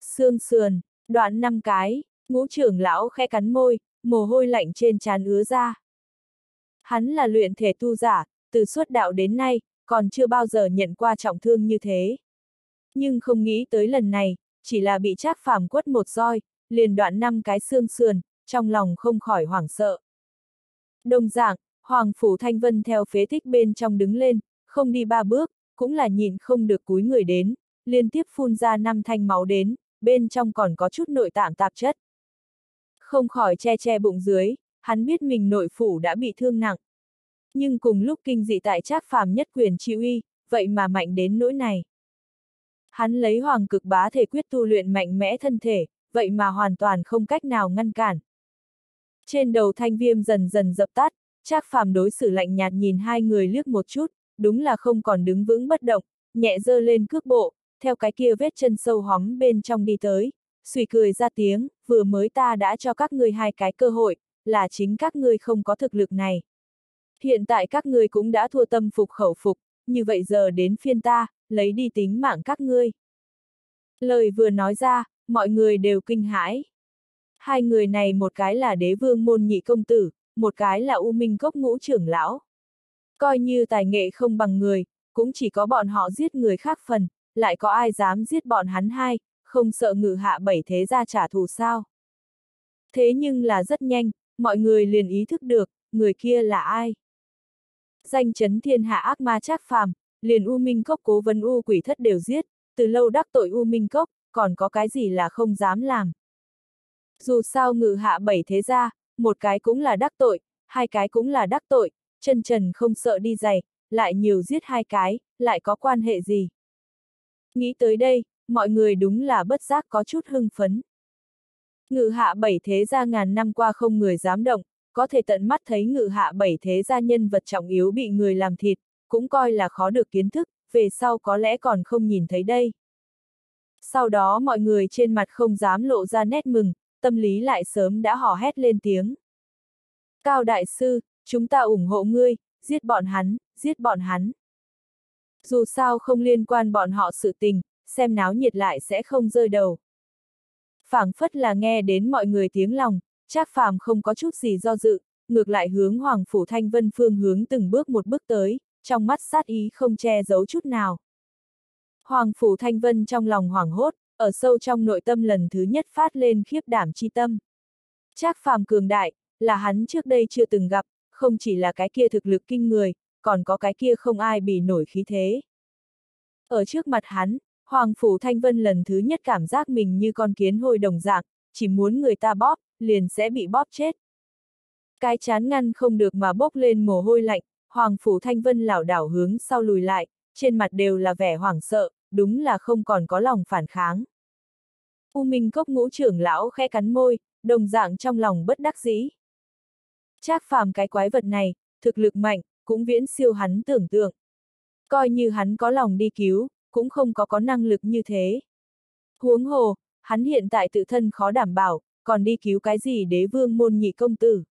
Xương sườn, đoạn năm cái, ngũ trưởng lão khe cắn môi, mồ hôi lạnh trên trán ứa ra. Hắn là luyện thể tu giả, từ suốt đạo đến nay, còn chưa bao giờ nhận qua trọng thương như thế. Nhưng không nghĩ tới lần này, chỉ là bị trác phàm quất một roi, liền đoạn năm cái xương sườn, trong lòng không khỏi hoảng sợ. Đồng dạng, Hoàng Phủ Thanh Vân theo phế tích bên trong đứng lên, không đi ba bước, cũng là nhìn không được cúi người đến, liên tiếp phun ra năm thanh máu đến, bên trong còn có chút nội tạng tạp chất. Không khỏi che che bụng dưới, hắn biết mình nội phủ đã bị thương nặng. Nhưng cùng lúc kinh dị tại trác phàm nhất quyền chi uy, vậy mà mạnh đến nỗi này. Hắn lấy hoàng cực bá thể quyết tu luyện mạnh mẽ thân thể, vậy mà hoàn toàn không cách nào ngăn cản. Trên đầu thanh viêm dần dần dập tắt, trác phàm đối xử lạnh nhạt nhìn hai người liếc một chút, đúng là không còn đứng vững bất động, nhẹ dơ lên cước bộ, theo cái kia vết chân sâu hóm bên trong đi tới, suy cười ra tiếng, vừa mới ta đã cho các ngươi hai cái cơ hội, là chính các ngươi không có thực lực này. Hiện tại các ngươi cũng đã thua tâm phục khẩu phục, như vậy giờ đến phiên ta, lấy đi tính mạng các ngươi. Lời vừa nói ra, mọi người đều kinh hãi. Hai người này một cái là đế vương môn nhị công tử, một cái là U Minh Cốc ngũ trưởng lão. Coi như tài nghệ không bằng người, cũng chỉ có bọn họ giết người khác phần, lại có ai dám giết bọn hắn hai, không sợ ngự hạ bảy thế ra trả thù sao. Thế nhưng là rất nhanh, mọi người liền ý thức được, người kia là ai. Danh chấn thiên hạ ác ma trác phàm, liền U Minh Cốc cố vấn U quỷ thất đều giết, từ lâu đắc tội U Minh Cốc, còn có cái gì là không dám làm. Dù sao ngự hạ bảy thế ra, một cái cũng là đắc tội, hai cái cũng là đắc tội, chân trần không sợ đi giày, lại nhiều giết hai cái, lại có quan hệ gì. Nghĩ tới đây, mọi người đúng là bất giác có chút hưng phấn. Ngự hạ bảy thế gia ngàn năm qua không người dám động, có thể tận mắt thấy ngự hạ bảy thế gia nhân vật trọng yếu bị người làm thịt, cũng coi là khó được kiến thức, về sau có lẽ còn không nhìn thấy đây. Sau đó mọi người trên mặt không dám lộ ra nét mừng, tâm lý lại sớm đã hò hét lên tiếng. Cao Đại Sư, chúng ta ủng hộ ngươi, giết bọn hắn, giết bọn hắn. Dù sao không liên quan bọn họ sự tình, xem náo nhiệt lại sẽ không rơi đầu. phảng phất là nghe đến mọi người tiếng lòng, Trác Phàm không có chút gì do dự, ngược lại hướng Hoàng Phủ Thanh Vân phương hướng từng bước một bước tới, trong mắt sát ý không che giấu chút nào. Hoàng Phủ Thanh Vân trong lòng hoảng hốt, ở sâu trong nội tâm lần thứ nhất phát lên khiếp đảm chi tâm. Trác Phàm cường đại, là hắn trước đây chưa từng gặp, không chỉ là cái kia thực lực kinh người, còn có cái kia không ai bị nổi khí thế. Ở trước mặt hắn, Hoàng Phủ Thanh Vân lần thứ nhất cảm giác mình như con kiến hôi đồng dạng, chỉ muốn người ta bóp, liền sẽ bị bóp chết. Cái chán ngăn không được mà bốc lên mồ hôi lạnh, Hoàng Phủ Thanh Vân lảo đảo hướng sau lùi lại, trên mặt đều là vẻ hoảng sợ, đúng là không còn có lòng phản kháng. U Minh Cốc ngũ trưởng lão khẽ cắn môi, đồng dạng trong lòng bất đắc dĩ. Trác phàm cái quái vật này, thực lực mạnh, cũng viễn siêu hắn tưởng tượng. Coi như hắn có lòng đi cứu, cũng không có có năng lực như thế. Huống hồ, hắn hiện tại tự thân khó đảm bảo, còn đi cứu cái gì đế vương môn nhị công tử.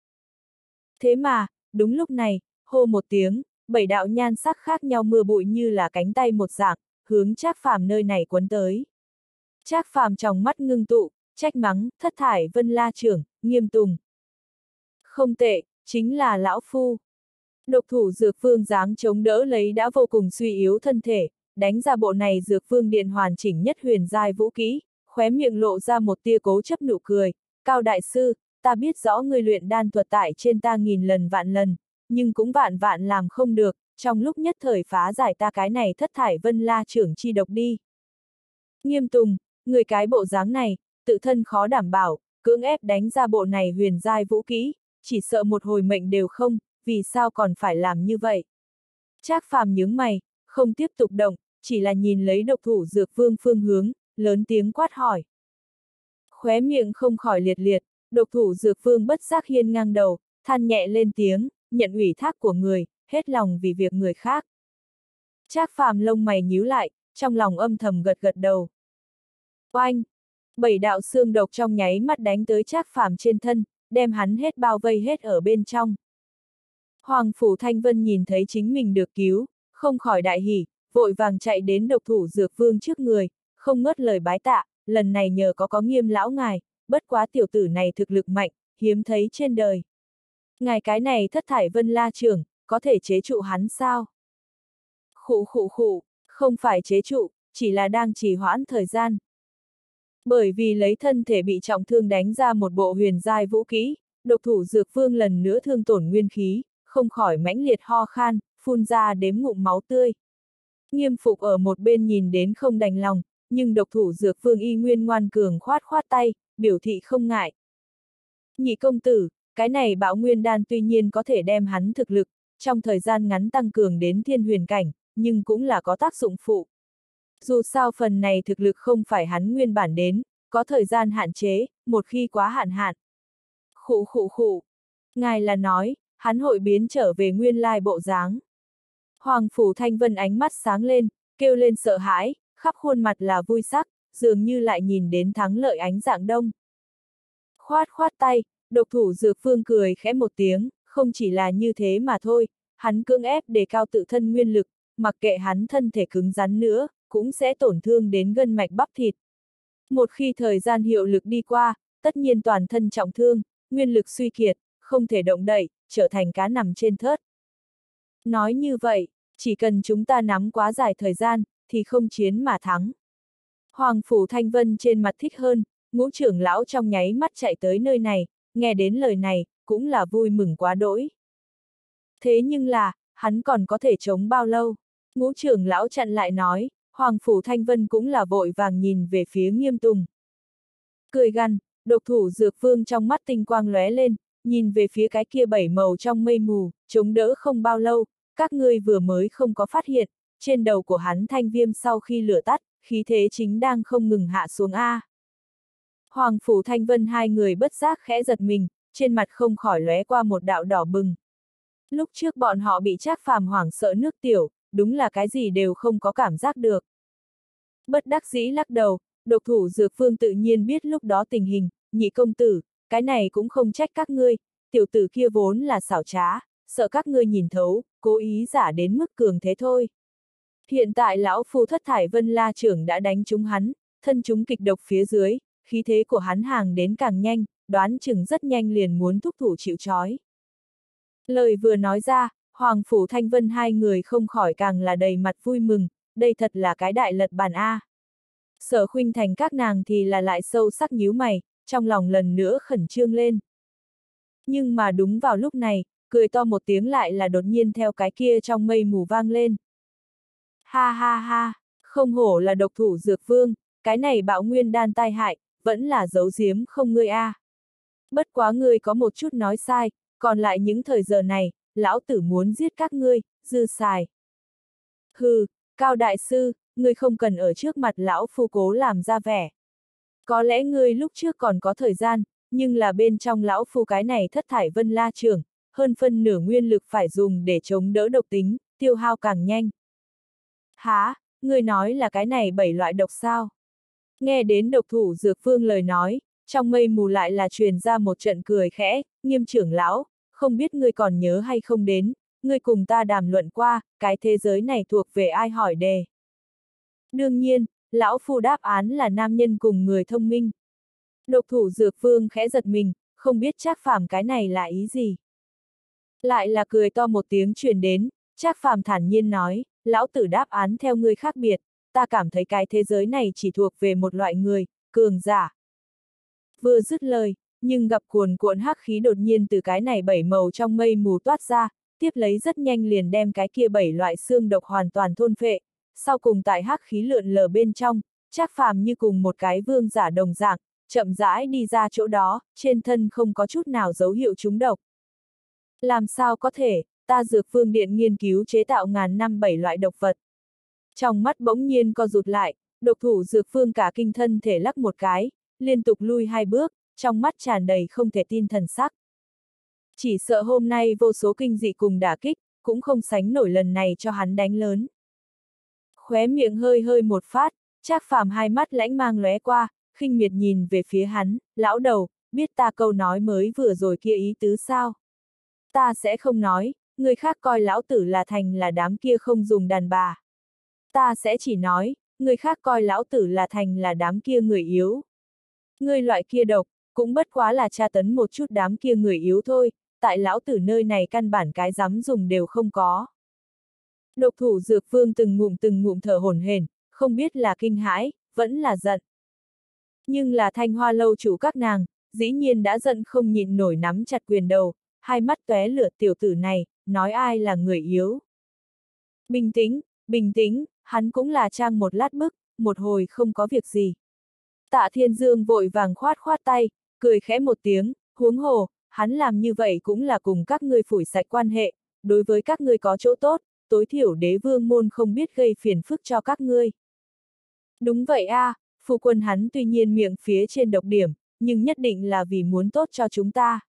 Thế mà, đúng lúc này, hô một tiếng, bảy đạo nhan sắc khác nhau mưa bụi như là cánh tay một dạng, hướng Trác Phàm nơi này quấn tới. Trác Phàm trong mắt ngưng tụ, trách mắng, thất thải vân la trưởng, nghiêm tùng. Không tệ, chính là lão phu. Độc thủ dược phương dáng chống đỡ lấy đã vô cùng suy yếu thân thể, đánh ra bộ này dược phương điện hoàn chỉnh nhất huyền giai vũ kỹ, khóe miệng lộ ra một tia cố chấp nụ cười, cao đại sư, ta biết rõ người luyện đan thuật tại trên ta nghìn lần vạn lần, nhưng cũng vạn vạn làm không được, trong lúc nhất thời phá giải ta cái này thất thải vân la trưởng chi độc đi. Nghiêm tùng, người cái bộ dáng này, tự thân khó đảm bảo, cưỡng ép đánh ra bộ này huyền giai vũ kỹ, chỉ sợ một hồi mệnh đều không, vì sao còn phải làm như vậy? Trác phàm nhướng mày, không tiếp tục động, chỉ là nhìn lấy độc thủ dược vương phương hướng, lớn tiếng quát hỏi. Khóe miệng không khỏi liệt liệt, độc thủ dược vương bất giác hiên ngang đầu, than nhẹ lên tiếng, nhận ủy thác của người, hết lòng vì việc người khác. Trác phàm lông mày nhíu lại, trong lòng âm thầm gật gật đầu. Oanh! Bảy đạo xương độc trong nháy mắt đánh tới Trác phàm trên thân, đem hắn hết bao vây hết ở bên trong. Hoàng Phủ Thanh Vân nhìn thấy chính mình được cứu, không khỏi đại hỉ, vội vàng chạy đến độc thủ dược vương trước người, không ngớt lời bái tạ, lần này nhờ có có nghiêm lão ngài, bất quá tiểu tử này thực lực mạnh, hiếm thấy trên đời. Ngài cái này thất thải vân la trưởng, có thể chế trụ hắn sao? Khụ khụ khụ, không phải chế trụ, chỉ là đang trì hoãn thời gian. Bởi vì lấy thân thể bị trọng thương đánh ra một bộ huyền giai vũ kỹ, độc thủ dược vương lần nữa thương tổn nguyên khí, không khỏi mãnh liệt ho khan, phun ra đếm ngụm máu tươi. Nghiêm phục ở một bên nhìn đến không đành lòng, nhưng độc thủ dược vương y nguyên ngoan cường khoát khoát tay, biểu thị không ngại. Nhị công tử, cái này bão nguyên đan tuy nhiên có thể đem hắn thực lực, trong thời gian ngắn tăng cường đến thiên huyền cảnh, nhưng cũng là có tác dụng phụ. Dù sao phần này thực lực không phải hắn nguyên bản đến, có thời gian hạn chế, một khi quá hạn hạn. Khụ khụ khụ. Ngài là nói, hắn hội biến trở về nguyên lai bộ dáng. Hoàng Phủ Thanh Vân ánh mắt sáng lên, kêu lên sợ hãi, khắp khuôn mặt là vui sắc, dường như lại nhìn đến thắng lợi ánh dạng đông. Khoát khoát tay, độc thủ dược phương cười khẽ một tiếng, không chỉ là như thế mà thôi, hắn cưỡng ép đề cao tự thân nguyên lực, mặc kệ hắn thân thể cứng rắn nữa, cũng sẽ tổn thương đến gân mạch bắp thịt. Một khi thời gian hiệu lực đi qua, tất nhiên toàn thân trọng thương, nguyên lực suy kiệt, không thể động đậy, trở thành cá nằm trên thớt. Nói như vậy, chỉ cần chúng ta nắm quá dài thời gian, thì không chiến mà thắng. Hoàng Phủ Thanh Vân trên mặt thích hơn, ngũ trưởng lão trong nháy mắt chạy tới nơi này, nghe đến lời này, cũng là vui mừng quá đỗi. Thế nhưng là, hắn còn có thể chống bao lâu? Ngũ trưởng lão chặn lại nói, Hoàng Phủ Thanh Vân cũng là vội vàng nhìn về phía nghiêm tùng. Cười gằn, độc thủ dược vương trong mắt tinh quang lóe lên, nhìn về phía cái kia bảy màu trong mây mù, chống đỡ không bao lâu, các ngươi vừa mới không có phát hiện, trên đầu của hắn thanh viêm sau khi lửa tắt, khí thế chính đang không ngừng hạ xuống A. Hoàng Phủ Thanh Vân hai người bất giác khẽ giật mình, trên mặt không khỏi lóe qua một đạo đỏ bừng. Lúc trước bọn họ bị trác phàm hoảng sợ nước tiểu, đúng là cái gì đều không có cảm giác được. Bất đắc dĩ lắc đầu, độc thủ dược phương tự nhiên biết lúc đó tình hình, nhị công tử, cái này cũng không trách các ngươi, tiểu tử kia vốn là xảo trá, sợ các ngươi nhìn thấu, cố ý giả đến mức cường thế thôi. Hiện tại lão phu thất thải vân la trưởng đã đánh trúng hắn, thân chúng kịch độc phía dưới, khí thế của hắn hàng đến càng nhanh, đoán chừng rất nhanh liền muốn thúc thủ chịu trói. Lời vừa nói ra, Hoàng Phủ Thanh Vân hai người không khỏi càng là đầy mặt vui mừng, đây thật là cái đại lật bàn A. Sở khuynh thành các nàng thì là lại sâu sắc nhíu mày, trong lòng lần nữa khẩn trương lên. Nhưng mà đúng vào lúc này, cười to một tiếng lại là đột nhiên theo cái kia trong mây mù vang lên. Ha ha ha, không hổ là độc thủ dược vương, cái này bạo nguyên đan tai hại, vẫn là giấu giếm không ngươi a. Bất quá ngươi có một chút nói sai, còn lại những thời giờ này, lão tử muốn giết các ngươi, dư xài. Hừ, cao đại sư, ngươi không cần ở trước mặt lão phu cố làm ra vẻ. Có lẽ ngươi lúc trước còn có thời gian, nhưng là bên trong lão phu cái này thất thải vân la trường, hơn phân nửa nguyên lực phải dùng để chống đỡ độc tính, tiêu hao càng nhanh. Há, ngươi nói là cái này bảy loại độc sao? Nghe đến độc thủ dược phương lời nói, trong mây mù lại là truyền ra một trận cười khẽ, nghiêm trưởng lão, không biết ngươi còn nhớ hay không đến, ngươi cùng ta đàm luận qua, cái thế giới này thuộc về ai hỏi đề. Đương nhiên, lão phu đáp án là nam nhân cùng người thông minh. Độc thủ dược vương khẽ giật mình, không biết chắc phàm cái này là ý gì. Lại là cười to một tiếng truyền đến, chắc phàm thản nhiên nói, lão tử đáp án theo ngươi khác biệt, ta cảm thấy cái thế giới này chỉ thuộc về một loại người, cường giả. Vừa dứt lời, nhưng gặp cuồn cuộn hắc khí đột nhiên từ cái này bảy màu trong mây mù toát ra, tiếp lấy rất nhanh liền đem cái kia bảy loại xương độc hoàn toàn thôn phệ, sau cùng tại hắc khí lượn lờ bên trong, chắc phàm như cùng một cái vương giả đồng dạng, chậm rãi đi ra chỗ đó, trên thân không có chút nào dấu hiệu trúng độc. Làm sao có thể, ta dược phương điện nghiên cứu chế tạo ngàn năm bảy loại độc vật. Trong mắt bỗng nhiên co rụt lại, độc thủ dược phương cả kinh thân thể lắc một cái, liên tục lui hai bước, trong mắt tràn đầy không thể tin thần sắc. Chỉ sợ hôm nay vô số kinh dị cùng đả kích, cũng không sánh nổi lần này cho hắn đánh lớn. Khóe miệng hơi hơi một phát, Trác phàm hai mắt lãnh mang lóe qua, khinh miệt nhìn về phía hắn, lão đầu, biết ta câu nói mới vừa rồi kia ý tứ sao? Ta sẽ không nói, người khác coi lão tử là thành là đám kia không dùng đàn bà. Ta sẽ chỉ nói, người khác coi lão tử là thành là đám kia người yếu ngươi loại kia độc, cũng bất quá là tra tấn một chút đám kia người yếu thôi, tại lão tử nơi này căn bản cái dám dùng đều không có. Độc thủ dược vương từng ngụm từng ngụm thở hổn hển, không biết là kinh hãi, vẫn là giận. Nhưng là thanh hoa lâu chủ các nàng, dĩ nhiên đã giận không nhịn nổi nắm chặt quyền đầu, hai mắt tóe lửa tiểu tử này, nói ai là người yếu. Bình tĩnh, bình tĩnh, hắn cũng là trang một lát bức, một hồi không có việc gì. Tạ Thiên Dương vội vàng khoát khoát tay, cười khẽ một tiếng, huống hồ, hắn làm như vậy cũng là cùng các ngươi phủi sạch quan hệ, đối với các ngươi có chỗ tốt, tối thiểu đế vương môn không biết gây phiền phức cho các ngươi. Đúng vậy a, à, phu quân hắn tuy nhiên miệng phía trên độc điểm, nhưng nhất định là vì muốn tốt cho chúng ta.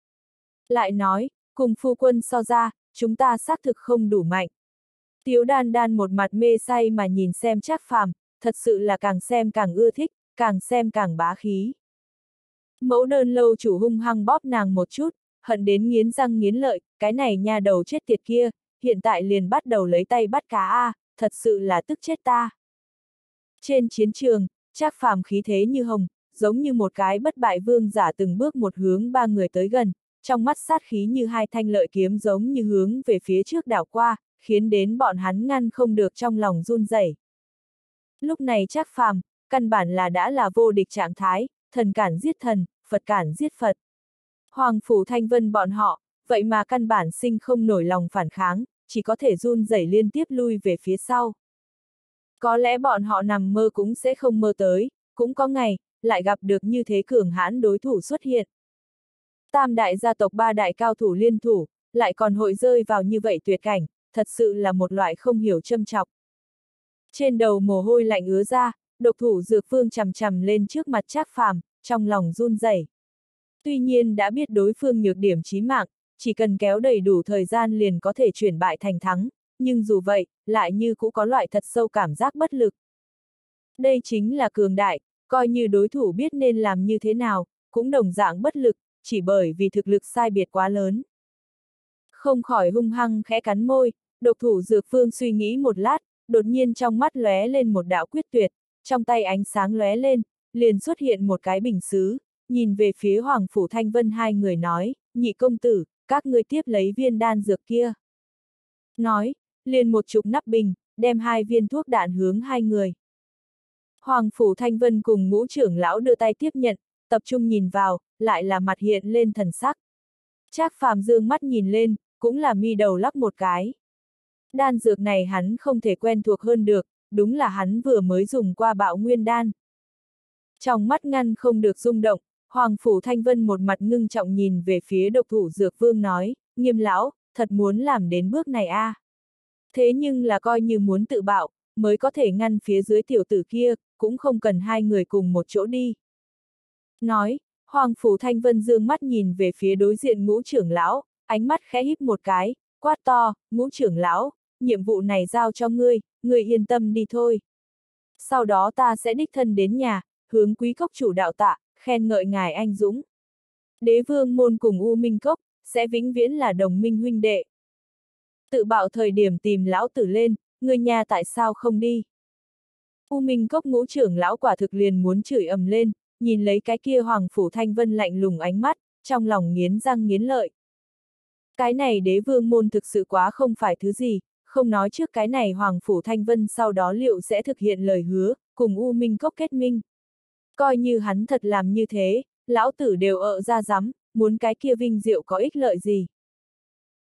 Lại nói, cùng phu quân so ra, chúng ta xác thực không đủ mạnh. Tiếu đan đan một mặt mê say mà nhìn xem chắc phàm, thật sự là càng xem càng ưa thích, càng xem càng bá khí. Mẫu đơn lâu chủ hung hăng bóp nàng một chút, hận đến nghiến răng nghiến lợi, cái này nha đầu chết tiệt kia, hiện tại liền bắt đầu lấy tay bắt cá a, thật sự là tức chết ta. Trên chiến trường, Trác phàm khí thế như hồng, giống như một cái bất bại vương giả từng bước một hướng ba người tới gần, trong mắt sát khí như hai thanh lợi kiếm giống như hướng về phía trước đảo qua, khiến đến bọn hắn ngăn không được trong lòng run rẩy. Lúc này Trác phàm, căn bản là đã là vô địch trạng thái, thần cản giết thần, Phật cản giết Phật. Hoàng phủ thanh vân bọn họ, vậy mà căn bản sinh không nổi lòng phản kháng, chỉ có thể run rẩy liên tiếp lui về phía sau. Có lẽ bọn họ nằm mơ cũng sẽ không mơ tới, cũng có ngày, lại gặp được như thế cường hãn đối thủ xuất hiện. Tam đại gia tộc ba đại cao thủ liên thủ, lại còn hội rơi vào như vậy tuyệt cảnh, thật sự là một loại không hiểu châm chọc. Trên đầu mồ hôi lạnh ứa ra, độc thủ dược phương chầm chầm lên trước mặt Trác phàm, trong lòng run rẩy. Tuy nhiên đã biết đối phương nhược điểm chí mạng, chỉ cần kéo đầy đủ thời gian liền có thể chuyển bại thành thắng, nhưng dù vậy, lại như cũng có loại thật sâu cảm giác bất lực. Đây chính là cường đại, coi như đối thủ biết nên làm như thế nào, cũng đồng dạng bất lực, chỉ bởi vì thực lực sai biệt quá lớn. Không khỏi hung hăng khẽ cắn môi, độc thủ dược phương suy nghĩ một lát, đột nhiên trong mắt lóe lên một đạo quyết tuyệt, trong tay ánh sáng lóe lên, liền xuất hiện một cái bình xứ, nhìn về phía Hoàng Phủ Thanh Vân hai người nói, nhị công tử, các ngươi tiếp lấy viên đan dược kia. Nói, liền một chục nắp bình, đem hai viên thuốc đạn hướng hai người. Hoàng Phủ Thanh Vân cùng ngũ trưởng lão đưa tay tiếp nhận, tập trung nhìn vào, lại là mặt hiện lên thần sắc. Trác phàm dương mắt nhìn lên, cũng là mi đầu lắc một cái. Đan dược này hắn không thể quen thuộc hơn được, đúng là hắn vừa mới dùng qua bạo nguyên đan. Trong mắt ngăn không được rung động, Hoàng Phủ Thanh Vân một mặt ngưng trọng nhìn về phía độc thủ dược vương nói, nghiêm lão, thật muốn làm đến bước này a. À. Thế nhưng là coi như muốn tự bạo, mới có thể ngăn phía dưới tiểu tử kia, cũng không cần hai người cùng một chỗ đi. Nói, Hoàng Phủ Thanh Vân dương mắt nhìn về phía đối diện ngũ trưởng lão, ánh mắt khẽ híp một cái, quát to, ngũ trưởng lão, nhiệm vụ này giao cho ngươi, ngươi yên tâm đi thôi. Sau đó ta sẽ đích thân đến nhà, hướng quý cốc chủ đạo tạ, khen ngợi ngài anh Dũng. Đế vương môn cùng U Minh Cốc, sẽ vĩnh viễn là đồng minh huynh đệ. Tự bạo thời điểm tìm lão tử lên, người nhà tại sao không đi? U Minh Cốc ngũ trưởng lão quả thực liền muốn chửi ầm lên, nhìn lấy cái kia Hoàng Phủ Thanh Vân lạnh lùng ánh mắt, trong lòng nghiến răng nghiến lợi. Cái này đế vương môn thực sự quá không phải thứ gì, không nói trước cái này Hoàng Phủ Thanh Vân sau đó liệu sẽ thực hiện lời hứa, cùng U Minh Cốc kết minh. Coi như hắn thật làm như thế, lão tử đều ợ ra rắm, muốn cái kia vinh diệu có ích lợi gì.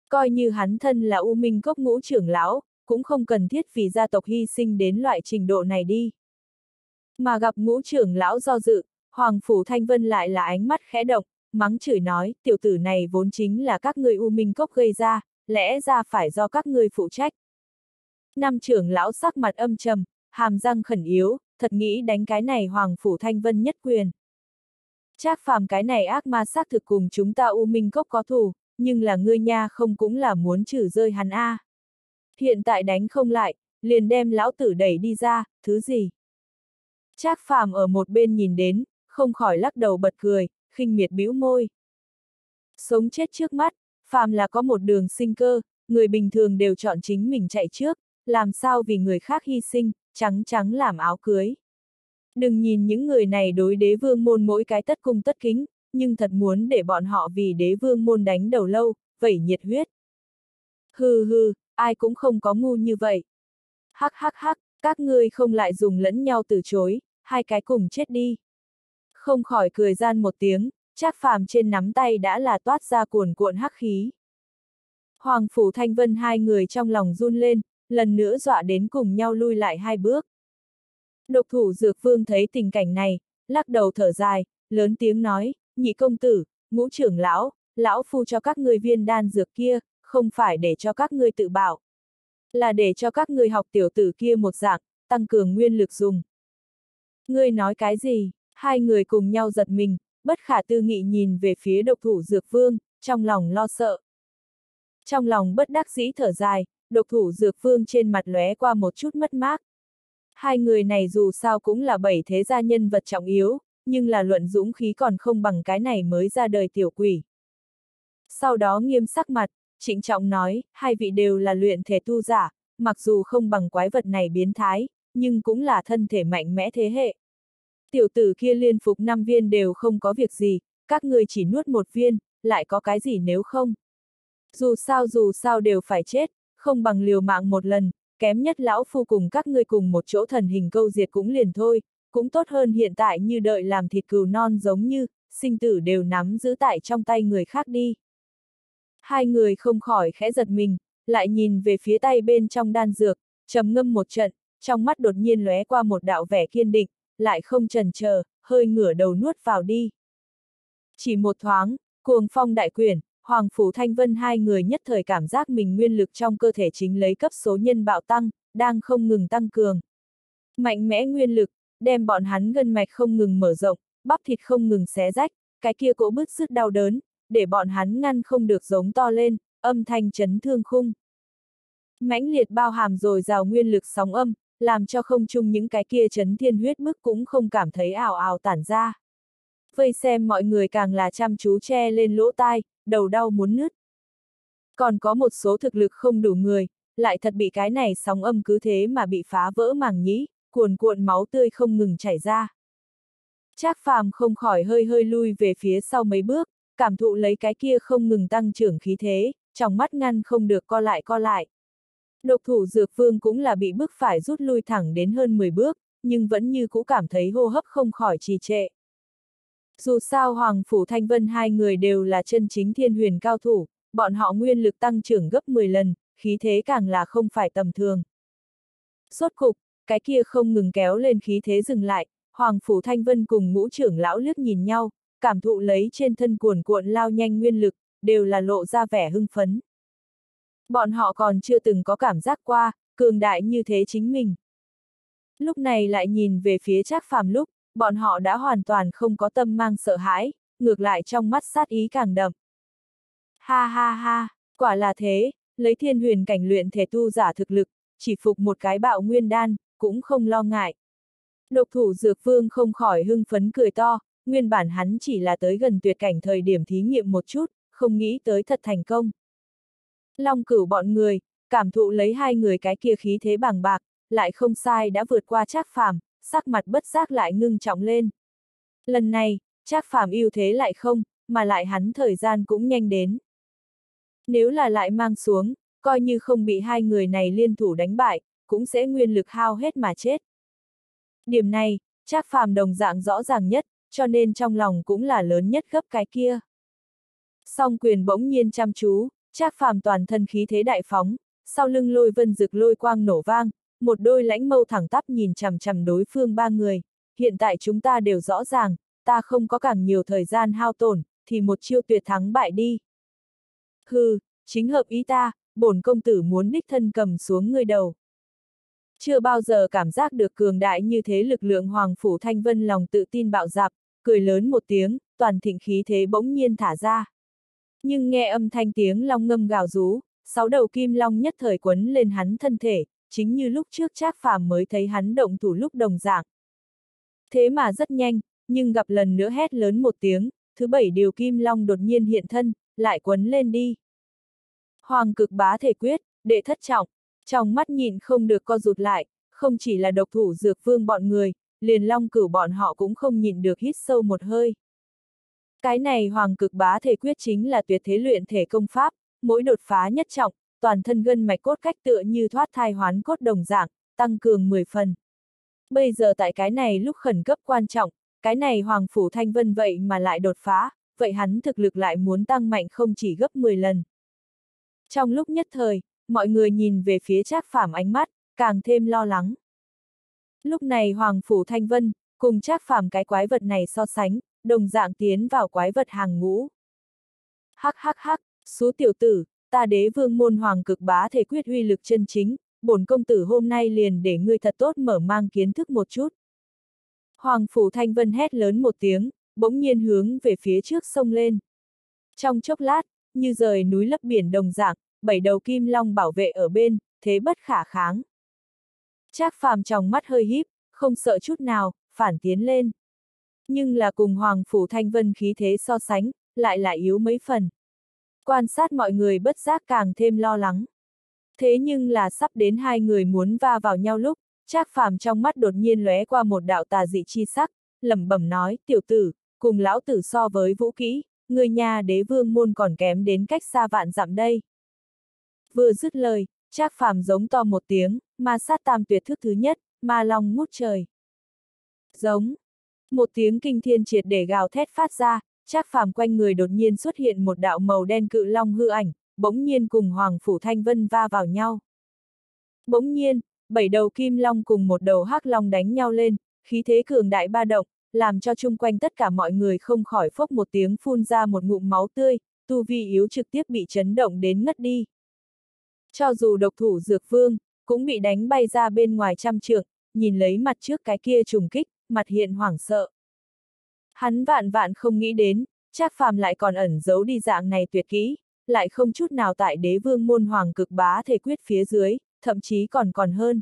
Coi như hắn thân là U Minh Cốc ngũ trưởng lão, cũng không cần thiết vì gia tộc hy sinh đến loại trình độ này đi. Mà gặp ngũ trưởng lão do dự, Hoàng Phủ Thanh Vân lại là ánh mắt khẽ động, mắng chửi nói, tiểu tử này vốn chính là các người U Minh Cốc gây ra, lẽ ra phải do các người phụ trách. Năm trưởng lão sắc mặt âm trầm, hàm răng khẩn yếu, thật nghĩ đánh cái này Hoàng Phủ Thanh Vân nhất quyền. Trác phàm cái này ác ma xác thực cùng chúng ta U Minh Cốc có thù, nhưng là ngươi nha không cũng là muốn trừ rơi hắn a. Hiện tại đánh không lại, liền đem lão tử đẩy đi ra, thứ gì? Trác phàm ở một bên nhìn đến, không khỏi lắc đầu bật cười, khinh miệt bĩu môi. Sống chết trước mắt, phàm là có một đường sinh cơ, người bình thường đều chọn chính mình chạy trước, làm sao vì người khác hy sinh, trắng trắng làm áo cưới. Đừng nhìn những người này đối đế vương môn mỗi cái tất cung tất kính, nhưng thật muốn để bọn họ vì đế vương môn đánh đầu lâu, vẩy nhiệt huyết. Hừ hừ, ai cũng không có ngu như vậy. Hắc hắc hắc, các ngươi không lại dùng lẫn nhau từ chối, hai cái cùng chết đi. Không khỏi cười gian một tiếng, chắc phàm trên nắm tay đã là toát ra cuồn cuộn hắc khí. Hoàng Phủ Thanh Vân hai người trong lòng run lên, lần nữa dọa đến cùng nhau lui lại hai bước. Độc thủ dược vương thấy tình cảnh này, lắc đầu thở dài, lớn tiếng nói, nhị công tử, ngũ trưởng lão, lão phu cho các ngươi viên đan dược kia, không phải để cho các ngươi tự bảo. Là để cho các ngươi học tiểu tử kia một dạng, tăng cường nguyên lực dùng. Ngươi nói cái gì? Hai người cùng nhau giật mình, bất khả tư nghị nhìn về phía độc thủ dược vương, trong lòng lo sợ. Trong lòng bất đắc dĩ thở dài, độc thủ dược vương trên mặt lóe qua một chút mất mát. Hai người này dù sao cũng là bảy thế gia nhân vật trọng yếu, nhưng là luận dũng khí còn không bằng cái này mới ra đời tiểu quỷ. Sau đó nghiêm sắc mặt, trịnh trọng nói, hai vị đều là luyện thể tu giả, mặc dù không bằng quái vật này biến thái, nhưng cũng là thân thể mạnh mẽ thế hệ. Tiểu tử kia liên phục năm viên đều không có việc gì, các người chỉ nuốt một viên, lại có cái gì nếu không? Dù sao dù sao đều phải chết, không bằng liều mạng một lần, kém nhất lão phu cùng các ngươi cùng một chỗ thần hình câu diệt cũng liền thôi, cũng tốt hơn hiện tại như đợi làm thịt cừu non giống như, sinh tử đều nắm giữ tại trong tay người khác đi. Hai người không khỏi khẽ giật mình, lại nhìn về phía tay bên trong đan dược, trầm ngâm một trận, trong mắt đột nhiên lóe qua một đạo vẻ kiên định, lại không trần chờ, hơi ngửa đầu nuốt vào đi. Chỉ một thoáng, cuồng phong đại quyển, Hoàng Phủ Thanh Vân hai người nhất thời cảm giác mình nguyên lực trong cơ thể chính lấy cấp số nhân bạo tăng, đang không ngừng tăng cường. Mạnh mẽ nguyên lực, đem bọn hắn gân mạch không ngừng mở rộng, bắp thịt không ngừng xé rách, cái kia cỗ bứt sức đau đớn, để bọn hắn ngăn không được giống to lên, âm thanh chấn thương khung. mãnh liệt bao hàm rồi rào nguyên lực sóng âm, làm cho không chung những cái kia chấn thiên huyết mức cũng không cảm thấy ảo ảo tản ra. Vây xem mọi người càng là chăm chú che lên lỗ tai, đầu đau muốn nứt. Còn có một số thực lực không đủ người, lại thật bị cái này sóng âm cứ thế mà bị phá vỡ màng nhĩ, cuồn cuộn máu tươi không ngừng chảy ra. Trác phàm không khỏi hơi hơi lui về phía sau mấy bước, cảm thụ lấy cái kia không ngừng tăng trưởng khí thế, trong mắt ngăn không được co lại co lại. Độc thủ dược vương cũng là bị bức phải rút lui thẳng đến hơn 10 bước, nhưng vẫn như cũ cảm thấy hô hấp không khỏi trì trệ. Dù sao Hoàng Phủ Thanh Vân hai người đều là chân chính thiên huyền cao thủ, bọn họ nguyên lực tăng trưởng gấp 10 lần, khí thế càng là không phải tầm thường. Sốt cục, cái kia không ngừng kéo lên khí thế dừng lại, Hoàng Phủ Thanh Vân cùng ngũ trưởng lão liếc nhìn nhau, cảm thụ lấy trên thân cuồn cuộn lao nhanh nguyên lực, đều là lộ ra vẻ hưng phấn. Bọn họ còn chưa từng có cảm giác qua, cường đại như thế chính mình. Lúc này lại nhìn về phía Trác Phàm lúc, bọn họ đã hoàn toàn không có tâm mang sợ hãi, ngược lại trong mắt sát ý càng đậm. Ha ha ha, quả là thế, lấy thiên huyền cảnh luyện thể tu giả thực lực, chỉ phục một cái bạo nguyên đan, cũng không lo ngại. Độc thủ dược vương không khỏi hưng phấn cười to, nguyên bản hắn chỉ là tới gần tuyệt cảnh thời điểm thí nghiệm một chút, không nghĩ tới thật thành công. Long cửu bọn người, cảm thụ lấy hai người cái kia khí thế bằng bạc, lại không sai đã vượt qua trác phàm, sắc mặt bất giác lại ngưng trọng lên. Lần này, trác phàm ưu thế lại không, mà lại hắn thời gian cũng nhanh đến. Nếu là lại mang xuống, coi như không bị hai người này liên thủ đánh bại, cũng sẽ nguyên lực hao hết mà chết. Điểm này, Trác Phàm đồng dạng rõ ràng nhất, cho nên trong lòng cũng là lớn nhất gấp cái kia. Song quyền bỗng nhiên chăm chú, Trác Phàm toàn thân khí thế đại phóng, sau lưng lôi vân rực lôi quang nổ vang, một đôi lãnh mâu thẳng tắp nhìn chằm chằm đối phương ba người. Hiện tại chúng ta đều rõ ràng, ta không có càng nhiều thời gian hao tổn, thì một chiêu tuyệt thắng bại đi. Hừ, chính hợp ý ta, bổn công tử muốn đích thân cầm xuống người đầu. Chưa bao giờ cảm giác được cường đại như thế lực lượng Hoàng Phủ Thanh Vân lòng tự tin bạo dạp, cười lớn một tiếng, toàn thịnh khí thế bỗng nhiên thả ra. Nhưng nghe âm thanh tiếng long ngâm gào rú, sáu đầu kim long nhất thời quấn lên hắn thân thể, chính như lúc trước Trác Phàm mới thấy hắn động thủ lúc đồng dạng. Thế mà rất nhanh, nhưng gặp lần nữa hét lớn một tiếng, thứ bảy điều kim long đột nhiên hiện thân, lại quấn lên đi. Hoàng cực bá thể quyết, đệ thất trọng, trong mắt nhìn không được co rụt lại, không chỉ là độc thủ dược vương bọn người, liền long cửu bọn họ cũng không nhìn được hít sâu một hơi. Cái này hoàng cực bá thể quyết chính là tuyệt thế luyện thể công pháp, mỗi đột phá nhất trọng, toàn thân gân mạch cốt cách tựa như thoát thai hoán cốt đồng dạng, tăng cường 10 phần. Bây giờ tại cái này lúc khẩn cấp quan trọng, cái này Hoàng Phủ Thanh Vân vậy mà lại đột phá, vậy hắn thực lực lại muốn tăng mạnh không chỉ gấp 10 lần. Trong lúc nhất thời, mọi người nhìn về phía Trác Phàm ánh mắt, càng thêm lo lắng. Lúc này Hoàng Phủ Thanh Vân, cùng Trác Phàm cái quái vật này so sánh, đồng dạng tiến vào quái vật hàng ngũ. Hắc hắc hắc, số tiểu tử, ta đế vương môn hoàng cực bá thể quyết huy lực chân chính, bổn công tử hôm nay liền để ngươi thật tốt mở mang kiến thức một chút. Hoàng Phủ Thanh Vân hét lớn một tiếng, bỗng nhiên hướng về phía trước sông lên. Trong chốc lát, như rời núi lấp biển đồng dạng, bảy đầu kim long bảo vệ ở bên, thế bất khả kháng. Trác phàm trong mắt hơi híp, không sợ chút nào, phản tiến lên. Nhưng là cùng Hoàng Phủ Thanh Vân khí thế so sánh, lại lại yếu mấy phần. Quan sát mọi người bất giác càng thêm lo lắng. Thế nhưng là sắp đến hai người muốn va vào nhau lúc, Trác phàm trong mắt đột nhiên lóe qua một đạo tà dị chi sắc, lẩm bẩm nói, tiểu tử, cùng lão tử so với vũ kỹ, người nhà đế vương môn còn kém đến cách xa vạn dặm đây. Vừa dứt lời, Trác phàm giống to một tiếng, ma sát tam tuyệt thức thứ nhất, ma long ngút trời. Giống. Một tiếng kinh thiên triệt để gào thét phát ra, Trác phàm quanh người đột nhiên xuất hiện một đạo màu đen cự long hư ảnh, bỗng nhiên cùng Hoàng Phủ Thanh Vân va vào nhau. Bỗng nhiên, bảy đầu kim long cùng một đầu hắc long đánh nhau lên, khí thế cường đại ba động, làm cho chung quanh tất cả mọi người không khỏi phốc một tiếng phun ra một ngụm máu tươi, tu vi yếu trực tiếp bị chấn động đến ngất đi. Cho dù độc thủ dược vương, cũng bị đánh bay ra bên ngoài trăm trượng, nhìn lấy mặt trước cái kia trùng kích, mặt hiện hoảng sợ. Hắn vạn vạn không nghĩ đến, Trác phàm lại còn ẩn giấu đi dạng này tuyệt kỹ, lại không chút nào tại đế vương môn hoàng cực bá thể quyết phía dưới, thậm chí còn còn hơn.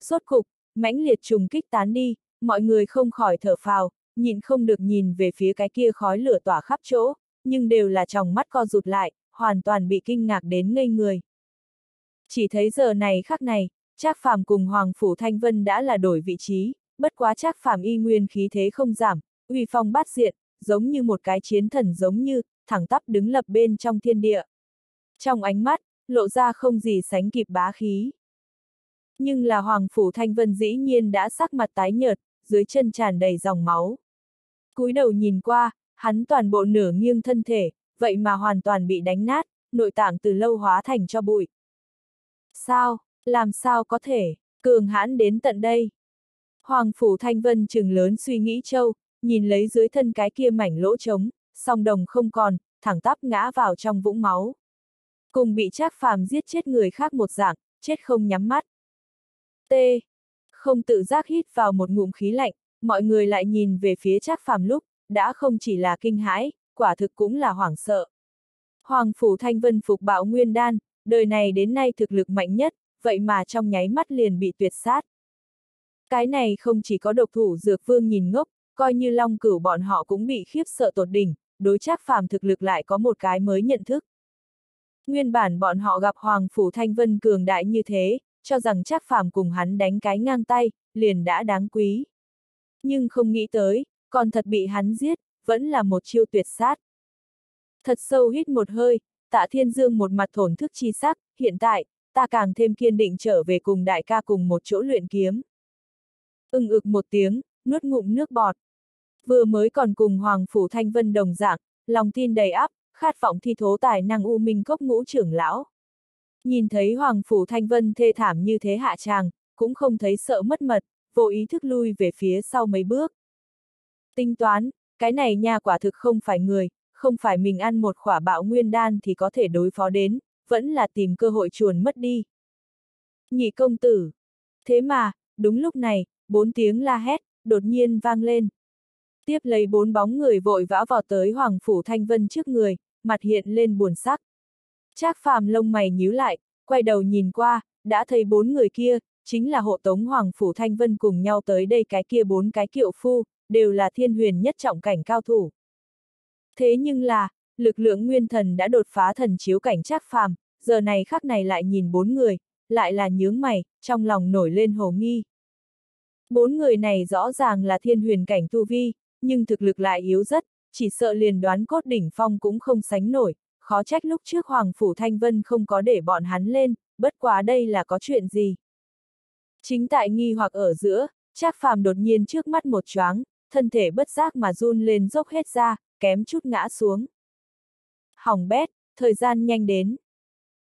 Sốt cục, mãnh liệt trùng kích tán đi, mọi người không khỏi thở phào, nhìn không được nhìn về phía cái kia khói lửa tỏa khắp chỗ, nhưng đều là trong mắt co rụt lại, hoàn toàn bị kinh ngạc đến ngây người. Chỉ thấy giờ này khắc này, Trác Phàm cùng Hoàng Phủ Thanh Vân đã là đổi vị trí, bất quá Trác Phàm y nguyên khí thế không giảm, uy phong bát diện, giống như một cái chiến thần giống như, thẳng tắp đứng lập bên trong thiên địa. Trong ánh mắt, lộ ra không gì sánh kịp bá khí. Nhưng là Hoàng Phủ Thanh Vân dĩ nhiên đã sắc mặt tái nhợt, dưới chân tràn đầy dòng máu. cúi đầu nhìn qua, hắn toàn bộ nửa nghiêng thân thể, vậy mà hoàn toàn bị đánh nát, nội tạng từ lâu hóa thành cho bụi. Sao, làm sao có thể, cường hãn đến tận đây. Hoàng Phủ Thanh Vân trừng lớn suy nghĩ châu, nhìn lấy dưới thân cái kia mảnh lỗ trống, song đồng không còn, thẳng tắp ngã vào trong vũng máu. Cùng bị Trác Phàm giết chết người khác một dạng, chết không nhắm mắt. T. Không tự giác hít vào một ngụm khí lạnh, mọi người lại nhìn về phía Trác Phàm lúc, đã không chỉ là kinh hãi, quả thực cũng là hoảng sợ. Hoàng Phủ Thanh Vân phục bạo nguyên đan, đời này đến nay thực lực mạnh nhất, vậy mà trong nháy mắt liền bị tuyệt sát. Cái này không chỉ có độc thủ dược vương nhìn ngốc, coi như long cửu bọn họ cũng bị khiếp sợ tột đỉnh, đối chắc phàm thực lực lại có một cái mới nhận thức. Nguyên bản bọn họ gặp Hoàng Phủ Thanh Vân cường đại như thế, cho rằng chắc phàm cùng hắn đánh cái ngang tay, liền đã đáng quý. Nhưng không nghĩ tới, còn thật bị hắn giết, vẫn là một chiêu tuyệt sát. Thật sâu hít một hơi, tạ thiên dương một mặt thổn thức chi sắc, hiện tại, ta càng thêm kiên định trở về cùng đại ca cùng một chỗ luyện kiếm. Ưng ực một tiếng, nuốt ngụm nước bọt. Vừa mới còn cùng Hoàng Phủ Thanh Vân đồng dạng, lòng tin đầy áp, khát vọng thi thố tài năng u minh cốc ngũ trưởng lão. Nhìn thấy Hoàng Phủ Thanh Vân thê thảm như thế hạ tràng, cũng không thấy sợ mất mật, vô ý thức lui về phía sau mấy bước. Tính toán, cái này nha quả thực không phải người, không phải mình ăn một khỏa bạo nguyên đan thì có thể đối phó đến, vẫn là tìm cơ hội chuồn mất đi. Nhị công tử. Thế mà, đúng lúc này, bốn tiếng la hét, đột nhiên vang lên. Tiếp lấy bốn bóng người vội vã vào tới Hoàng Phủ Thanh Vân trước người, mặt hiện lên buồn sắc. Trác phàm lông mày nhíu lại, quay đầu nhìn qua, đã thấy bốn người kia, chính là hộ tống Hoàng Phủ Thanh Vân cùng nhau tới đây cái kia bốn cái kiệu phu, đều là thiên huyền nhất trọng cảnh cao thủ. Thế nhưng là, lực lượng nguyên thần đã đột phá thần chiếu cảnh trác phàm, giờ này khắc này lại nhìn bốn người, lại là nhướng mày, trong lòng nổi lên hồ nghi. Bốn người này rõ ràng là thiên huyền cảnh tu vi, nhưng thực lực lại yếu rất, chỉ sợ liền đoán cốt đỉnh phong cũng không sánh nổi, khó trách lúc trước Hoàng Phủ Thanh Vân không có để bọn hắn lên, bất quá đây là có chuyện gì. Chính tại nghi hoặc ở giữa, Trác Phàm đột nhiên trước mắt một choáng, thân thể bất giác mà run lên dốc hết ra, kém chút ngã xuống. Hỏng bét, thời gian nhanh đến.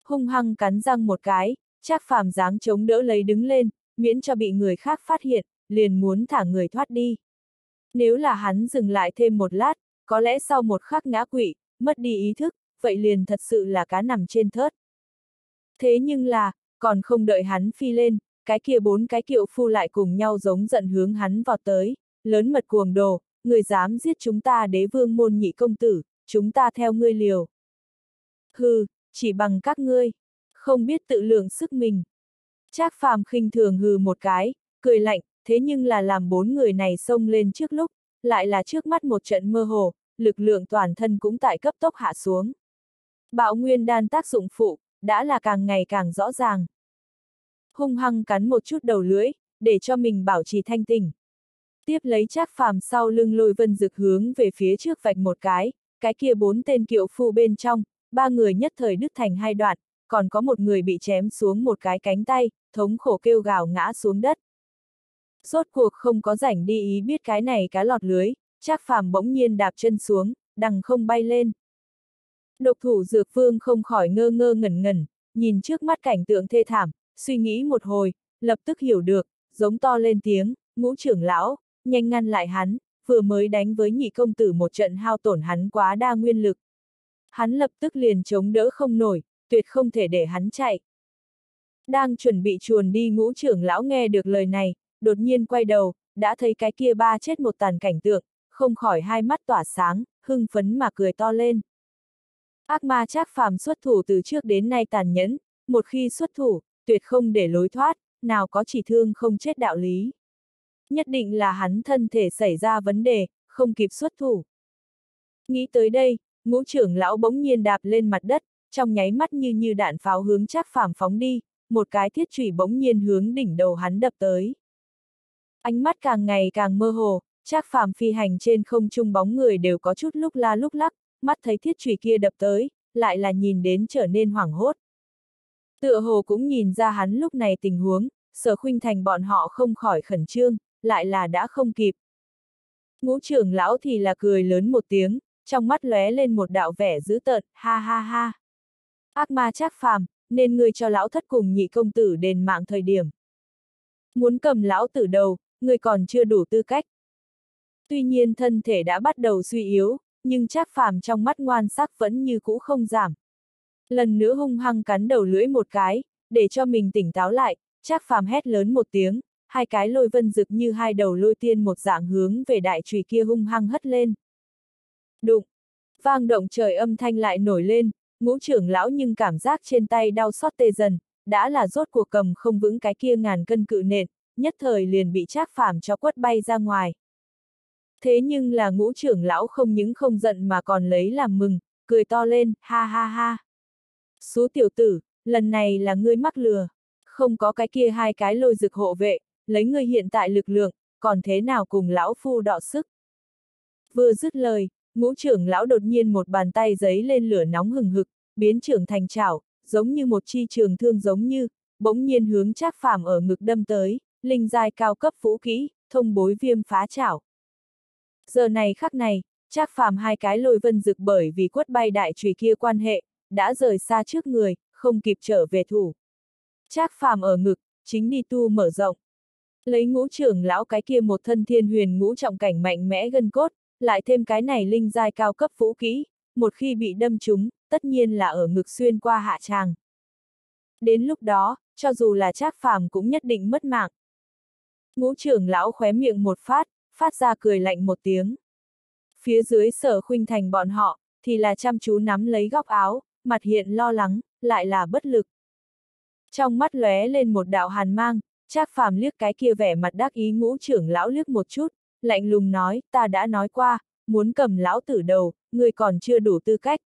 Hung hăng cắn răng một cái, Trác Phàm dáng chống đỡ lấy đứng lên, miễn cho bị người khác phát hiện, liền muốn thả người thoát đi. Nếu là hắn dừng lại thêm một lát, có lẽ sau một khắc ngã quỵ, mất đi ý thức, vậy liền thật sự là cá nằm trên thớt. Thế nhưng là, còn không đợi hắn phi lên, cái kia bốn cái kiệu phu lại cùng nhau giống giận hướng hắn vào tới, lớn mật cuồng đồ, người dám giết chúng ta đế vương môn nhị công tử, chúng ta theo ngươi liều. Hừ, chỉ bằng các ngươi, không biết tự lượng sức mình. Trác phàm khinh thường hừ một cái, cười lạnh, thế nhưng là làm bốn người này xông lên trước lúc, lại là trước mắt một trận mơ hồ, lực lượng toàn thân cũng tại cấp tốc hạ xuống. Bạo nguyên đan tác dụng phụ, đã là càng ngày càng rõ ràng. Hung hăng cắn một chút đầu lưỡi, để cho mình bảo trì thanh tỉnh. Tiếp lấy trác phàm sau lưng lôi vân rực hướng về phía trước vạch một cái, cái kia bốn tên kiệu phu bên trong, ba người nhất thời đứt thành hai đoạn, còn có một người bị chém xuống một cái cánh tay, thống khổ kêu gào ngã xuống đất. Rốt cuộc không có rảnh đi ý biết cái này cá lọt lưới, trác phàm bỗng nhiên đạp chân xuống, đằng không bay lên. Độc thủ dược vương không khỏi ngơ ngơ ngẩn ngẩn, nhìn trước mắt cảnh tượng thê thảm, suy nghĩ một hồi, lập tức hiểu được, giống to lên tiếng, ngũ trưởng lão, nhanh ngăn lại hắn, vừa mới đánh với nhị công tử một trận hao tổn hắn quá đa nguyên lực. Hắn lập tức liền chống đỡ không nổi, tuyệt không thể để hắn chạy. Đang chuẩn bị chuồn đi ngũ trưởng lão nghe được lời này, đột nhiên quay đầu, đã thấy cái kia ba chết một tàn cảnh tượng, không khỏi hai mắt tỏa sáng, hưng phấn mà cười to lên. Ác ma chắc phàm xuất thủ từ trước đến nay tàn nhẫn, một khi xuất thủ, tuyệt không để lối thoát, nào có chỉ thương không chết đạo lý. Nhất định là hắn thân thể xảy ra vấn đề, không kịp xuất thủ. Nghĩ tới đây, ngũ trưởng lão bỗng nhiên đạp lên mặt đất, trong nháy mắt như như đạn pháo hướng Trác Phàm phóng đi, một cái thiết chủy bỗng nhiên hướng đỉnh đầu hắn đập tới. Ánh mắt càng ngày càng mơ hồ, Trác Phàm phi hành trên không trung bóng người đều có chút lúc la lúc lắc, mắt thấy thiết chủy kia đập tới, lại là nhìn đến trở nên hoảng hốt. Tựa hồ cũng nhìn ra hắn lúc này tình huống, sở khuynh thành bọn họ không khỏi khẩn trương, lại là đã không kịp. Ngũ trưởng lão thì là cười lớn một tiếng, trong mắt lóe lên một đạo vẻ dữ tợn, ha ha ha. Ác ma Trác phàm, nên ngươi cho lão thất cùng nhị công tử đền mạng thời điểm. Muốn cầm lão tử đầu, ngươi còn chưa đủ tư cách. Tuy nhiên thân thể đã bắt đầu suy yếu, nhưng Trác phàm trong mắt ngoan sắc vẫn như cũ không giảm. Lần nữa hung hăng cắn đầu lưỡi một cái, để cho mình tỉnh táo lại, Trác phàm hét lớn một tiếng, hai cái lôi vân rực như hai đầu lôi tiên một dạng hướng về đại trùy kia hung hăng hất lên. Đụng! Vang động trời âm thanh lại nổi lên, ngũ trưởng lão nhưng cảm giác trên tay đau xót tê dần, đã là rốt cuộc cầm không vững cái kia ngàn cân cự nện, nhất thời liền bị trác phàm cho quất bay ra ngoài. Thế nhưng là ngũ trưởng lão không những không giận mà còn lấy làm mừng, cười to lên, ha ha ha. Số tiểu tử, lần này là ngươi mắc lừa, không có cái kia hai cái lôi rực hộ vệ, lấy ngươi hiện tại lực lượng, còn thế nào cùng lão phu đọ sức. Vừa dứt lời, ngũ trưởng lão đột nhiên một bàn tay giấy lên lửa nóng hừng hực, biến trưởng thành chảo, giống như một chi trường thương giống như, bỗng nhiên hướng trác phàm ở ngực đâm tới, linh giai cao cấp vũ kỹ, thông bối viêm phá chảo. Giờ này khắc này, trác phàm hai cái lôi vân rực bởi vì quất bay đại trùy kia quan hệ, đã rời xa trước người, không kịp trở về thủ. Trác phàm ở ngực, chính đi tu mở rộng. Lấy ngũ trưởng lão cái kia một thân thiên huyền ngũ trọng cảnh mạnh mẽ gân cốt, lại thêm cái này linh giai cao cấp vũ kỹ, một khi bị đâm trúng, tất nhiên là ở ngực xuyên qua hạ tràng. Đến lúc đó, cho dù là trác phàm cũng nhất định mất mạng. Ngũ trưởng lão khóe miệng một phát, phát ra cười lạnh một tiếng. Phía dưới sở khuynh thành bọn họ, thì là chăm chú nắm lấy góc áo, mặt hiện lo lắng, lại là bất lực. Trong mắt lóe lên một đạo hàn mang, Trác phàm liếc cái kia vẻ mặt đắc ý ngũ trưởng lão liếc một chút, lạnh lùng nói, ta đã nói qua, muốn cầm lão tử đầu, người còn chưa đủ tư cách.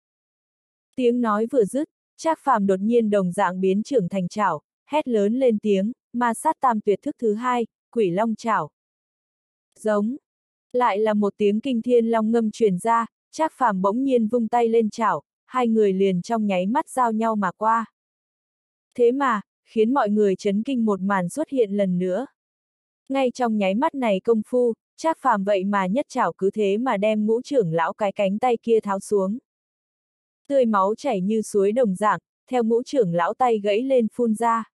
Tiếng nói vừa dứt, Trác phàm đột nhiên đồng dạng biến trưởng thành chảo, hét lớn lên tiếng, ma sát tam tuyệt thức thứ hai, quỷ long chảo. Giống. Lại là một tiếng kinh thiên long ngâm truyền ra, Trác phàm bỗng nhiên vung tay lên chảo, hai người liền trong nháy mắt giao nhau mà qua. Thế mà, khiến mọi người chấn kinh một màn xuất hiện lần nữa. Ngay trong nháy mắt này công phu, Trác phàm vậy mà nhất chảo cứ thế mà đem ngũ trưởng lão cái cánh tay kia tháo xuống. Tươi máu chảy như suối đồng dạng, theo ngũ trưởng lão tay gãy lên phun ra.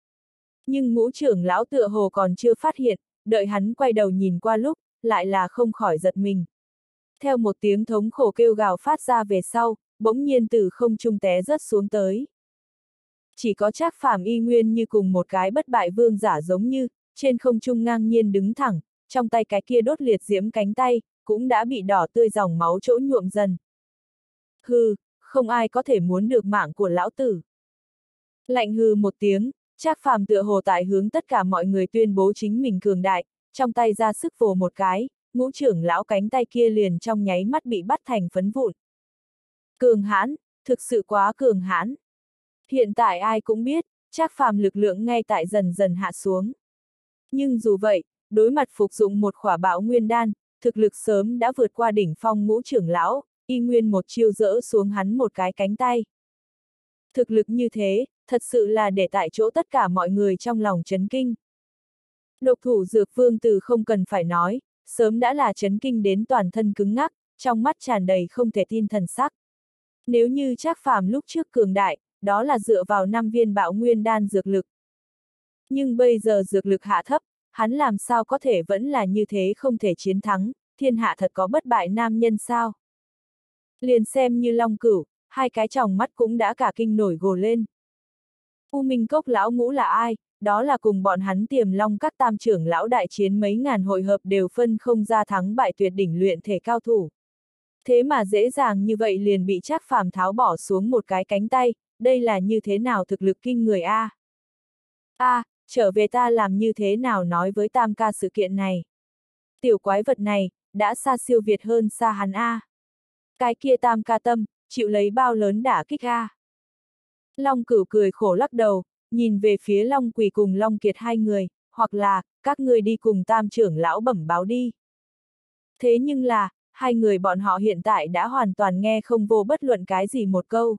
Nhưng ngũ trưởng lão tựa hồ còn chưa phát hiện, đợi hắn quay đầu nhìn qua lúc, lại là không khỏi giật mình. Theo một tiếng thống khổ kêu gào phát ra về sau, bỗng nhiên từ không trung té rớt xuống tới. Chỉ có Trác phàm y nguyên như cùng một cái bất bại vương giả giống như, trên không trung ngang nhiên đứng thẳng, trong tay cái kia đốt liệt diễm cánh tay, cũng đã bị đỏ tươi dòng máu chỗ nhuộm dần. Hừ, không ai có thể muốn được mạng của lão tử. Lạnh hừ một tiếng, Trác phàm tựa hồ tại hướng tất cả mọi người tuyên bố chính mình cường đại, trong tay ra sức vồ một cái, ngũ trưởng lão cánh tay kia liền trong nháy mắt bị bắt thành phấn vụn. Cường hãn, thực sự quá cường hãn. Hiện tại ai cũng biết, Trác phàm lực lượng ngay tại dần dần hạ xuống. Nhưng dù vậy, đối mặt phục dụng một khỏa bão nguyên đan, thực lực sớm đã vượt qua đỉnh phong ngũ trưởng lão, y nguyên một chiêu dỡ xuống hắn một cái cánh tay. Thực lực như thế, thật sự là để tại chỗ tất cả mọi người trong lòng chấn kinh. Độc thủ dược vương từ không cần phải nói, sớm đã là chấn kinh đến toàn thân cứng ngắc, trong mắt tràn đầy không thể tin thần sắc. Nếu như Trác Phàm lúc trước cường đại, đó là dựa vào năm viên bạo nguyên đan dược lực. Nhưng bây giờ dược lực hạ thấp, hắn làm sao có thể vẫn là như thế không thể chiến thắng, thiên hạ thật có bất bại nam nhân sao. Liền xem như long cửu, hai cái tròng mắt cũng đã cả kinh nổi gồ lên. U Minh Cốc lão ngũ là ai, đó là cùng bọn hắn tiềm long các tam trưởng lão đại chiến mấy ngàn hội hợp đều phân không ra thắng bại tuyệt đỉnh luyện thể cao thủ. Thế mà dễ dàng như vậy liền bị chắc phàm tháo bỏ xuống một cái cánh tay, đây là như thế nào thực lực kinh người A. A, trở về ta làm như thế nào nói với tam ca sự kiện này. Tiểu quái vật này, đã xa siêu việt hơn xa hắn A. Cái kia tam ca tâm, chịu lấy bao lớn đả kích A. Long cửu cười khổ lắc đầu, nhìn về phía Long quỳ cùng Long kiệt hai người, hoặc là, các người đi cùng tam trưởng lão bẩm báo đi. Thế nhưng là, hai người bọn họ hiện tại đã hoàn toàn nghe không vô bất luận cái gì một câu.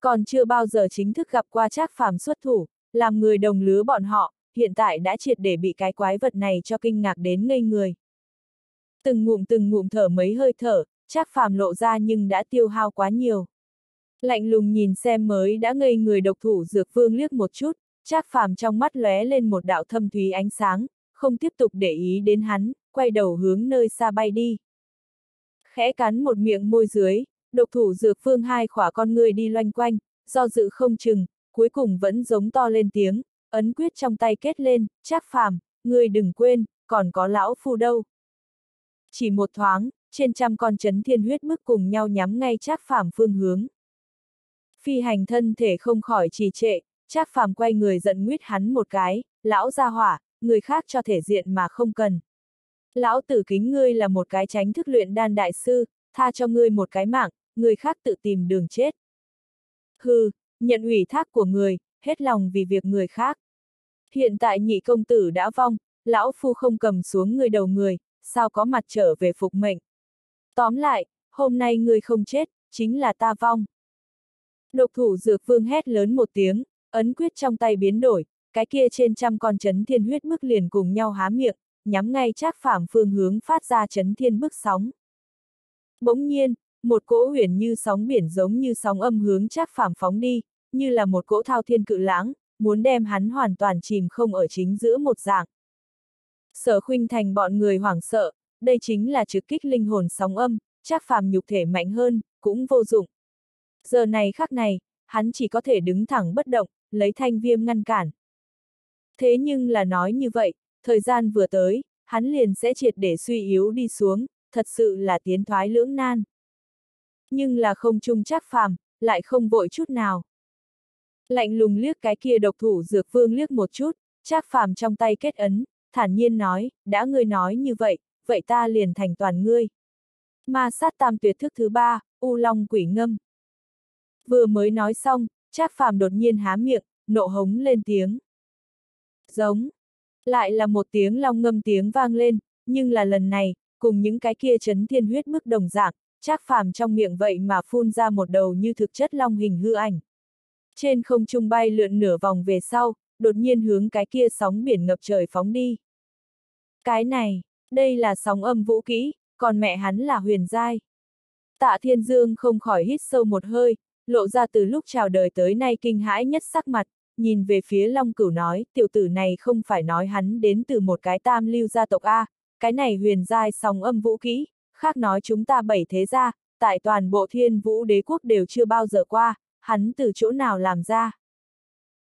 Còn chưa bao giờ chính thức gặp qua Trác Phàm xuất thủ, làm người đồng lứa bọn họ, hiện tại đã triệt để bị cái quái vật này cho kinh ngạc đến ngây người. Từng ngụm từng ngụm thở mấy hơi thở, Trác Phàm lộ ra nhưng đã tiêu hao quá nhiều. Lạnh lùng nhìn xem mới đã ngây người độc thủ dược vương liếc một chút, Trác Phàm trong mắt lóe lên một đạo thâm thúy ánh sáng, không tiếp tục để ý đến hắn, quay đầu hướng nơi xa bay đi. Khẽ cắn một miệng môi dưới, độc thủ dược phương hai khỏa con người đi loanh quanh, do dự không chừng, cuối cùng vẫn giống to lên tiếng, ấn quyết trong tay kết lên, Trác Phàm, ngươi đừng quên, còn có lão phu đâu. Chỉ một thoáng, trên trăm con chấn thiên huyết mức cùng nhau nhắm ngay Trác Phàm phương hướng. Phi hành thân thể không khỏi trì trệ, Trác Phàm quay người giận nguyết hắn một cái, lão ra hỏa, người khác cho thể diện mà không cần. Lão tử kính ngươi là một cái tránh thức luyện đan đại sư, tha cho ngươi một cái mạng, người khác tự tìm đường chết. Hừ, nhận ủy thác của người, hết lòng vì việc người khác. Hiện tại nhị công tử đã vong, lão phu không cầm xuống người đầu người, sao có mặt trở về phục mệnh. Tóm lại, hôm nay người không chết, chính là ta vong. Độc thủ dược vương hét lớn một tiếng, ấn quyết trong tay biến đổi, cái kia trên trăm con chấn thiên huyết bức liền cùng nhau há miệng, nhắm ngay Trác phạm phương hướng phát ra chấn thiên bức sóng. Bỗng nhiên, một cỗ huyền như sóng biển giống như sóng âm hướng Trác phạm phóng đi, như là một cỗ thao thiên cự lãng, muốn đem hắn hoàn toàn chìm không ở chính giữa một dạng. Sở khuynh thành bọn người hoảng sợ, đây chính là trực kích linh hồn sóng âm, Trác Phàm nhục thể mạnh hơn, cũng vô dụng. Giờ này khắc này, hắn chỉ có thể đứng thẳng bất động, lấy thanh viêm ngăn cản. Thế nhưng là nói như vậy, thời gian vừa tới, hắn liền sẽ triệt để suy yếu đi xuống, thật sự là tiến thoái lưỡng nan. Nhưng là không chung chắc phàm, lại không vội chút nào. Lạnh lùng liếc cái kia độc thủ dược vương liếc một chút, chắc phàm trong tay kết ấn, thản nhiên nói, đã ngươi nói như vậy, vậy ta liền thành toàn ngươi. Ma sát tam tuyệt thức thứ ba, U Long quỷ ngâm. Vừa mới nói xong, Trác Phàm đột nhiên há miệng, nộ hống lên tiếng. Giống. Lại là một tiếng long ngâm tiếng vang lên, nhưng là lần này, cùng những cái kia chấn thiên huyết mức đồng dạng, Trác Phàm trong miệng vậy mà phun ra một đầu như thực chất long hình hư ảnh. Trên không trung bay lượn nửa vòng về sau, đột nhiên hướng cái kia sóng biển ngập trời phóng đi. Cái này, đây là sóng âm vũ kỹ, còn mẹ hắn là huyền giai. Tạ Thiên Dương không khỏi hít sâu một hơi, lộ ra từ lúc chào đời tới nay kinh hãi nhất sắc mặt, nhìn về phía Long Cửu nói, tiểu tử này không phải nói hắn đến từ một cái tam lưu gia tộc A, cái này huyền giai song âm vũ kỹ, khác nói chúng ta bảy thế gia, tại toàn bộ thiên vũ đế quốc đều chưa bao giờ qua, hắn từ chỗ nào làm ra.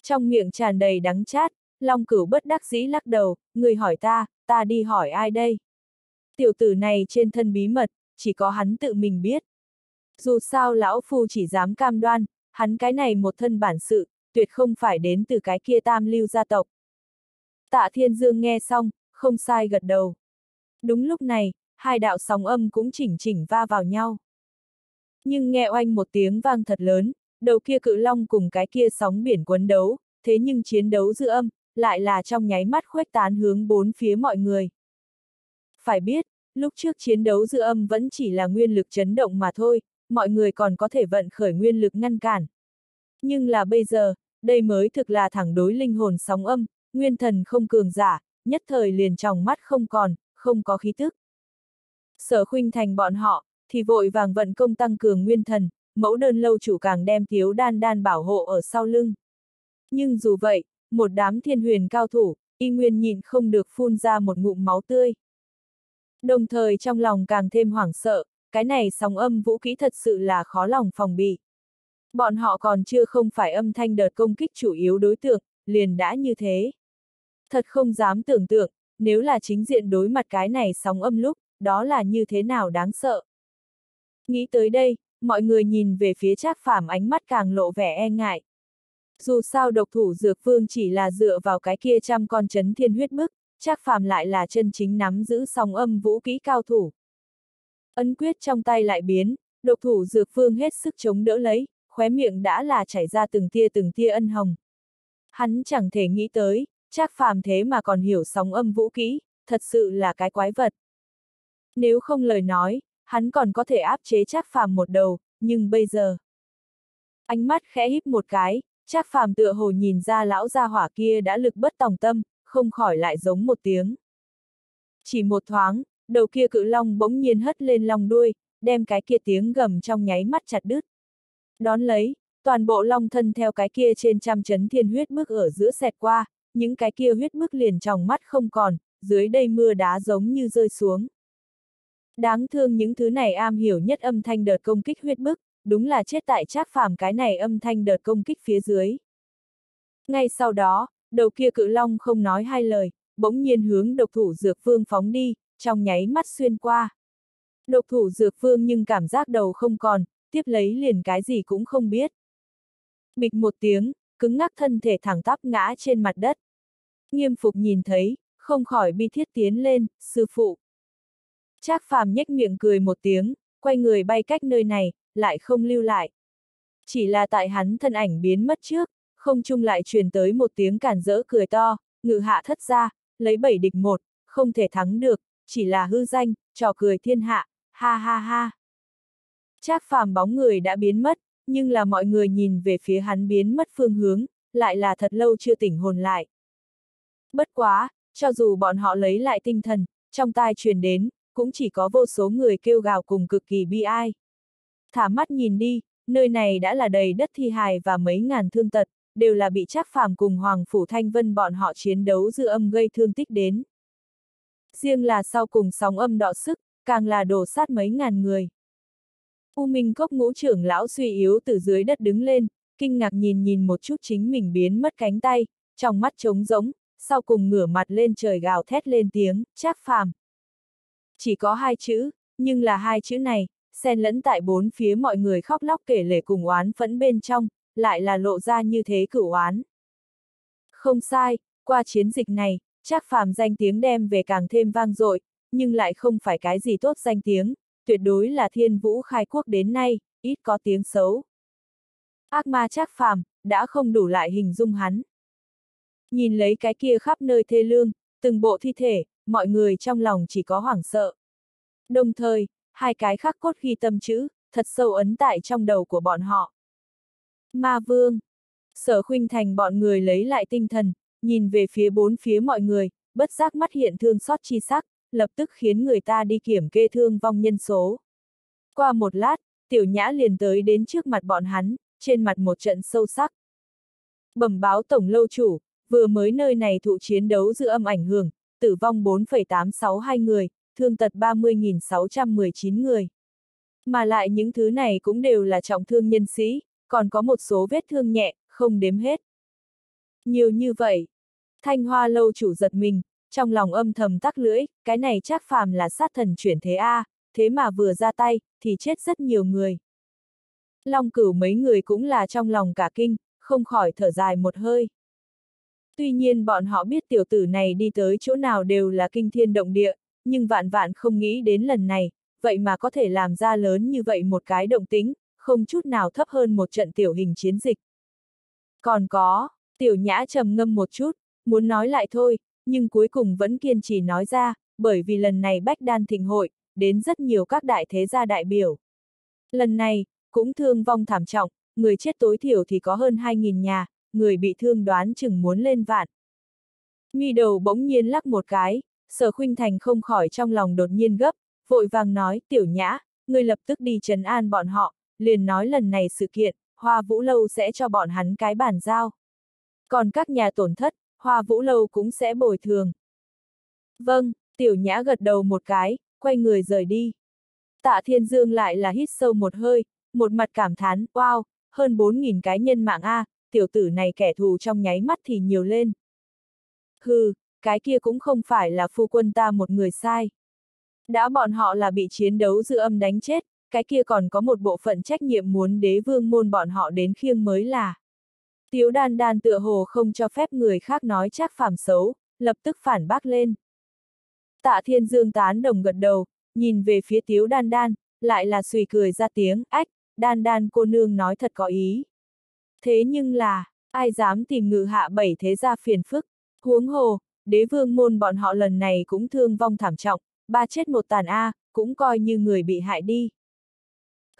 Trong miệng tràn đầy đắng chát, Long Cửu bất đắc dĩ lắc đầu, người hỏi ta, ta đi hỏi ai đây? Tiểu tử này trên thân bí mật, chỉ có hắn tự mình biết. Dù sao lão phu chỉ dám cam đoan, hắn cái này một thân bản sự, tuyệt không phải đến từ cái kia tam lưu gia tộc. Tạ Thiên Dương nghe xong, không sai gật đầu. Đúng lúc này, hai đạo sóng âm cũng chỉnh chỉnh va vào nhau. Nhưng nghe oanh một tiếng vang thật lớn, đầu kia cự long cùng cái kia sóng biển quấn đấu, thế nhưng chiến đấu giữa âm, lại là trong nháy mắt khuếch tán hướng bốn phía mọi người. Phải biết, lúc trước chiến đấu giữa âm vẫn chỉ là nguyên lực chấn động mà thôi, mọi người còn có thể vận khởi nguyên lực ngăn cản. Nhưng là bây giờ, đây mới thực là thẳng đối linh hồn sóng âm, nguyên thần không cường giả, nhất thời liền trong mắt không còn, không có khí tức. Sở khuynh thành bọn họ, thì vội vàng vận công tăng cường nguyên thần, mẫu đơn lâu chủ càng đem thiếu đan đan bảo hộ ở sau lưng. Nhưng dù vậy, một đám thiên huyền cao thủ, y nguyên nhịn không được phun ra một ngụm máu tươi. Đồng thời trong lòng càng thêm hoảng sợ, cái này sóng âm vũ kỹ thật sự là khó lòng phòng bị. Bọn họ còn chưa không phải âm thanh đợt công kích chủ yếu đối tượng, liền đã như thế. Thật không dám tưởng tượng, nếu là chính diện đối mặt cái này sóng âm lúc, đó là như thế nào đáng sợ. Nghĩ tới đây, mọi người nhìn về phía Trác Phàm ánh mắt càng lộ vẻ e ngại. Dù sao độc thủ dược vương chỉ là dựa vào cái kia trăm con chấn thiên huyết bức, Trác Phàm lại là chân chính nắm giữ sóng âm vũ kỹ cao thủ. Ấn quyết trong tay lại biến, độc thủ dược phương hết sức chống đỡ lấy, khóe miệng đã là chảy ra từng tia từng tia ân hồng. Hắn chẳng thể nghĩ tới, Trác phàm thế mà còn hiểu sóng âm vũ kỹ, thật sự là cái quái vật. Nếu không lời nói, hắn còn có thể áp chế Trác phàm một đầu, nhưng bây giờ... Ánh mắt khẽ híp một cái, Trác phàm tựa hồ nhìn ra lão gia hỏa kia đã lực bất tòng tâm, không khỏi lại giống một tiếng. Chỉ một thoáng, đầu kia cự long bỗng nhiên hất lên long đuôi, đem cái kia tiếng gầm trong nháy mắt chặt đứt. Đón lấy, toàn bộ long thân theo cái kia trên trăm chấn thiên huyết bức ở giữa xẹt qua, những cái kia huyết bức liền trong mắt không còn, dưới đây mưa đá giống như rơi xuống. Đáng thương những thứ này am hiểu nhất âm thanh đợt công kích huyết bức, đúng là chết tại trác phàm cái này âm thanh đợt công kích phía dưới. Ngay sau đó, đầu kia cự long không nói hai lời, bỗng nhiên hướng độc thủ dược vương phóng đi, trong nháy mắt xuyên qua. Độc thủ dược vương nhưng cảm giác đầu không còn, tiếp lấy liền cái gì cũng không biết. Bịch một tiếng, cứng ngắc thân thể thẳng tắp ngã trên mặt đất. Nghiêm phục nhìn thấy, không khỏi bi thiết tiến lên, sư phụ. Trác phàm nhếch miệng cười một tiếng, quay người bay cách nơi này, lại không lưu lại. Chỉ là tại hắn thân ảnh biến mất trước, không chung lại truyền tới một tiếng cản rỡ cười to, ngự hạ thất ra, lấy bảy địch một, không thể thắng được, chỉ là hư danh, trò cười thiên hạ, ha ha ha. Trác phàm bóng người đã biến mất, nhưng là mọi người nhìn về phía hắn biến mất phương hướng, lại là thật lâu chưa tỉnh hồn lại. Bất quá, cho dù bọn họ lấy lại tinh thần, trong tai truyền đến, cũng chỉ có vô số người kêu gào cùng cực kỳ bi ai. Thả mắt nhìn đi, nơi này đã là đầy đất thi hài và mấy ngàn thương tật, đều là bị Trác Phàm cùng Hoàng Phủ Thanh Vân bọn họ chiến đấu dư âm gây thương tích đến. Riêng là sau cùng sóng âm đọ sức, càng là đổ sát mấy ngàn người. U Minh Cốc ngũ trưởng lão suy yếu từ dưới đất đứng lên, kinh ngạc nhìn nhìn một chút chính mình biến mất cánh tay, trong mắt trống rỗng, sau cùng ngửa mặt lên trời gào thét lên tiếng, Trác Phàm. Chỉ có hai chữ, nhưng là hai chữ này, xen lẫn tại bốn phía mọi người khóc lóc kể lể cùng oán phẫn bên trong, lại là lộ ra như thế cửu oán. Không sai, qua chiến dịch này, Trác Phàm danh tiếng đem về càng thêm vang dội, nhưng lại không phải cái gì tốt danh tiếng, tuyệt đối là thiên vũ khai quốc đến nay, ít có tiếng xấu. Ác ma Trác Phàm đã không đủ lại hình dung hắn. Nhìn lấy cái kia khắp nơi thê lương, từng bộ thi thể, mọi người trong lòng chỉ có hoảng sợ. Đồng thời, hai cái khắc cốt ghi tâm chữ, thật sâu ấn tại trong đầu của bọn họ. Ma Vương. Sở khuynh thành bọn người lấy lại tinh thần, nhìn về phía bốn phía mọi người, bất giác mắt hiện thương xót chi sắc, lập tức khiến người ta đi kiểm kê thương vong nhân số. Qua một lát, tiểu nhã liền tới đến trước mặt bọn hắn, trên mặt một trận sâu sắc. Bẩm báo tổng lâu chủ, vừa mới nơi này thụ chiến đấu giữa âm ảnh hưởng, tử vong 4,862 người, thương tật 30.619 người. Mà lại những thứ này cũng đều là trọng thương nhân sĩ, còn có một số vết thương nhẹ, không đếm hết. Nhiều như vậy. Thanh hoa lâu chủ giật mình, trong lòng âm thầm tắc lưỡi, cái này chắc phàm là sát thần chuyển thế A, thế mà vừa ra tay, thì chết rất nhiều người. Long cửu mấy người cũng là trong lòng cả kinh, không khỏi thở dài một hơi. Tuy nhiên bọn họ biết tiểu tử này đi tới chỗ nào đều là kinh thiên động địa, nhưng vạn vạn không nghĩ đến lần này, vậy mà có thể làm ra lớn như vậy một cái động tính, không chút nào thấp hơn một trận tiểu hình chiến dịch. Còn có, tiểu nhã trầm ngâm một chút, muốn nói lại thôi, nhưng cuối cùng vẫn kiên trì nói ra, bởi vì lần này Bách Đan Thịnh Hội, đến rất nhiều các đại thế gia đại biểu. Lần này, cũng thương vong thảm trọng, người chết tối thiểu thì có hơn 2.000 nhà, người bị thương đoán chừng muốn lên vạn. Nghi đầu bỗng nhiên lắc một cái, sở khuynh thành không khỏi trong lòng đột nhiên gấp, vội vàng nói, tiểu nhã, người lập tức đi trấn an bọn họ, liền nói lần này sự kiện, Hoa Vũ Lâu sẽ cho bọn hắn cái bản giao. Còn các nhà tổn thất, Hoa Vũ Lâu cũng sẽ bồi thường. Vâng, tiểu nhã gật đầu một cái, quay người rời đi. Tạ Thiên Dương lại là hít sâu một hơi, một mặt cảm thán, wow, hơn 4.000 cái nhân mạng A, tiểu tử này kẻ thù trong nháy mắt thì nhiều lên. Hừ, cái kia cũng không phải là phu quân ta một người sai. Đã bọn họ là bị chiến đấu dư âm đánh chết, cái kia còn có một bộ phận trách nhiệm muốn đế vương môn bọn họ đến khiêng mới là. Tiếu đan đan tựa hồ không cho phép người khác nói chắc phàm xấu, lập tức phản bác lên. Tạ thiên dương tán đồng gật đầu, nhìn về phía tiếu đan đan, lại là suy cười ra tiếng, ách, đan đan cô nương nói thật có ý. Thế nhưng là, ai dám tìm ngự hạ bảy thế gia phiền phức, huống hồ, đế vương môn bọn họ lần này cũng thương vong thảm trọng, ba chết một tàn A, cũng coi như người bị hại đi.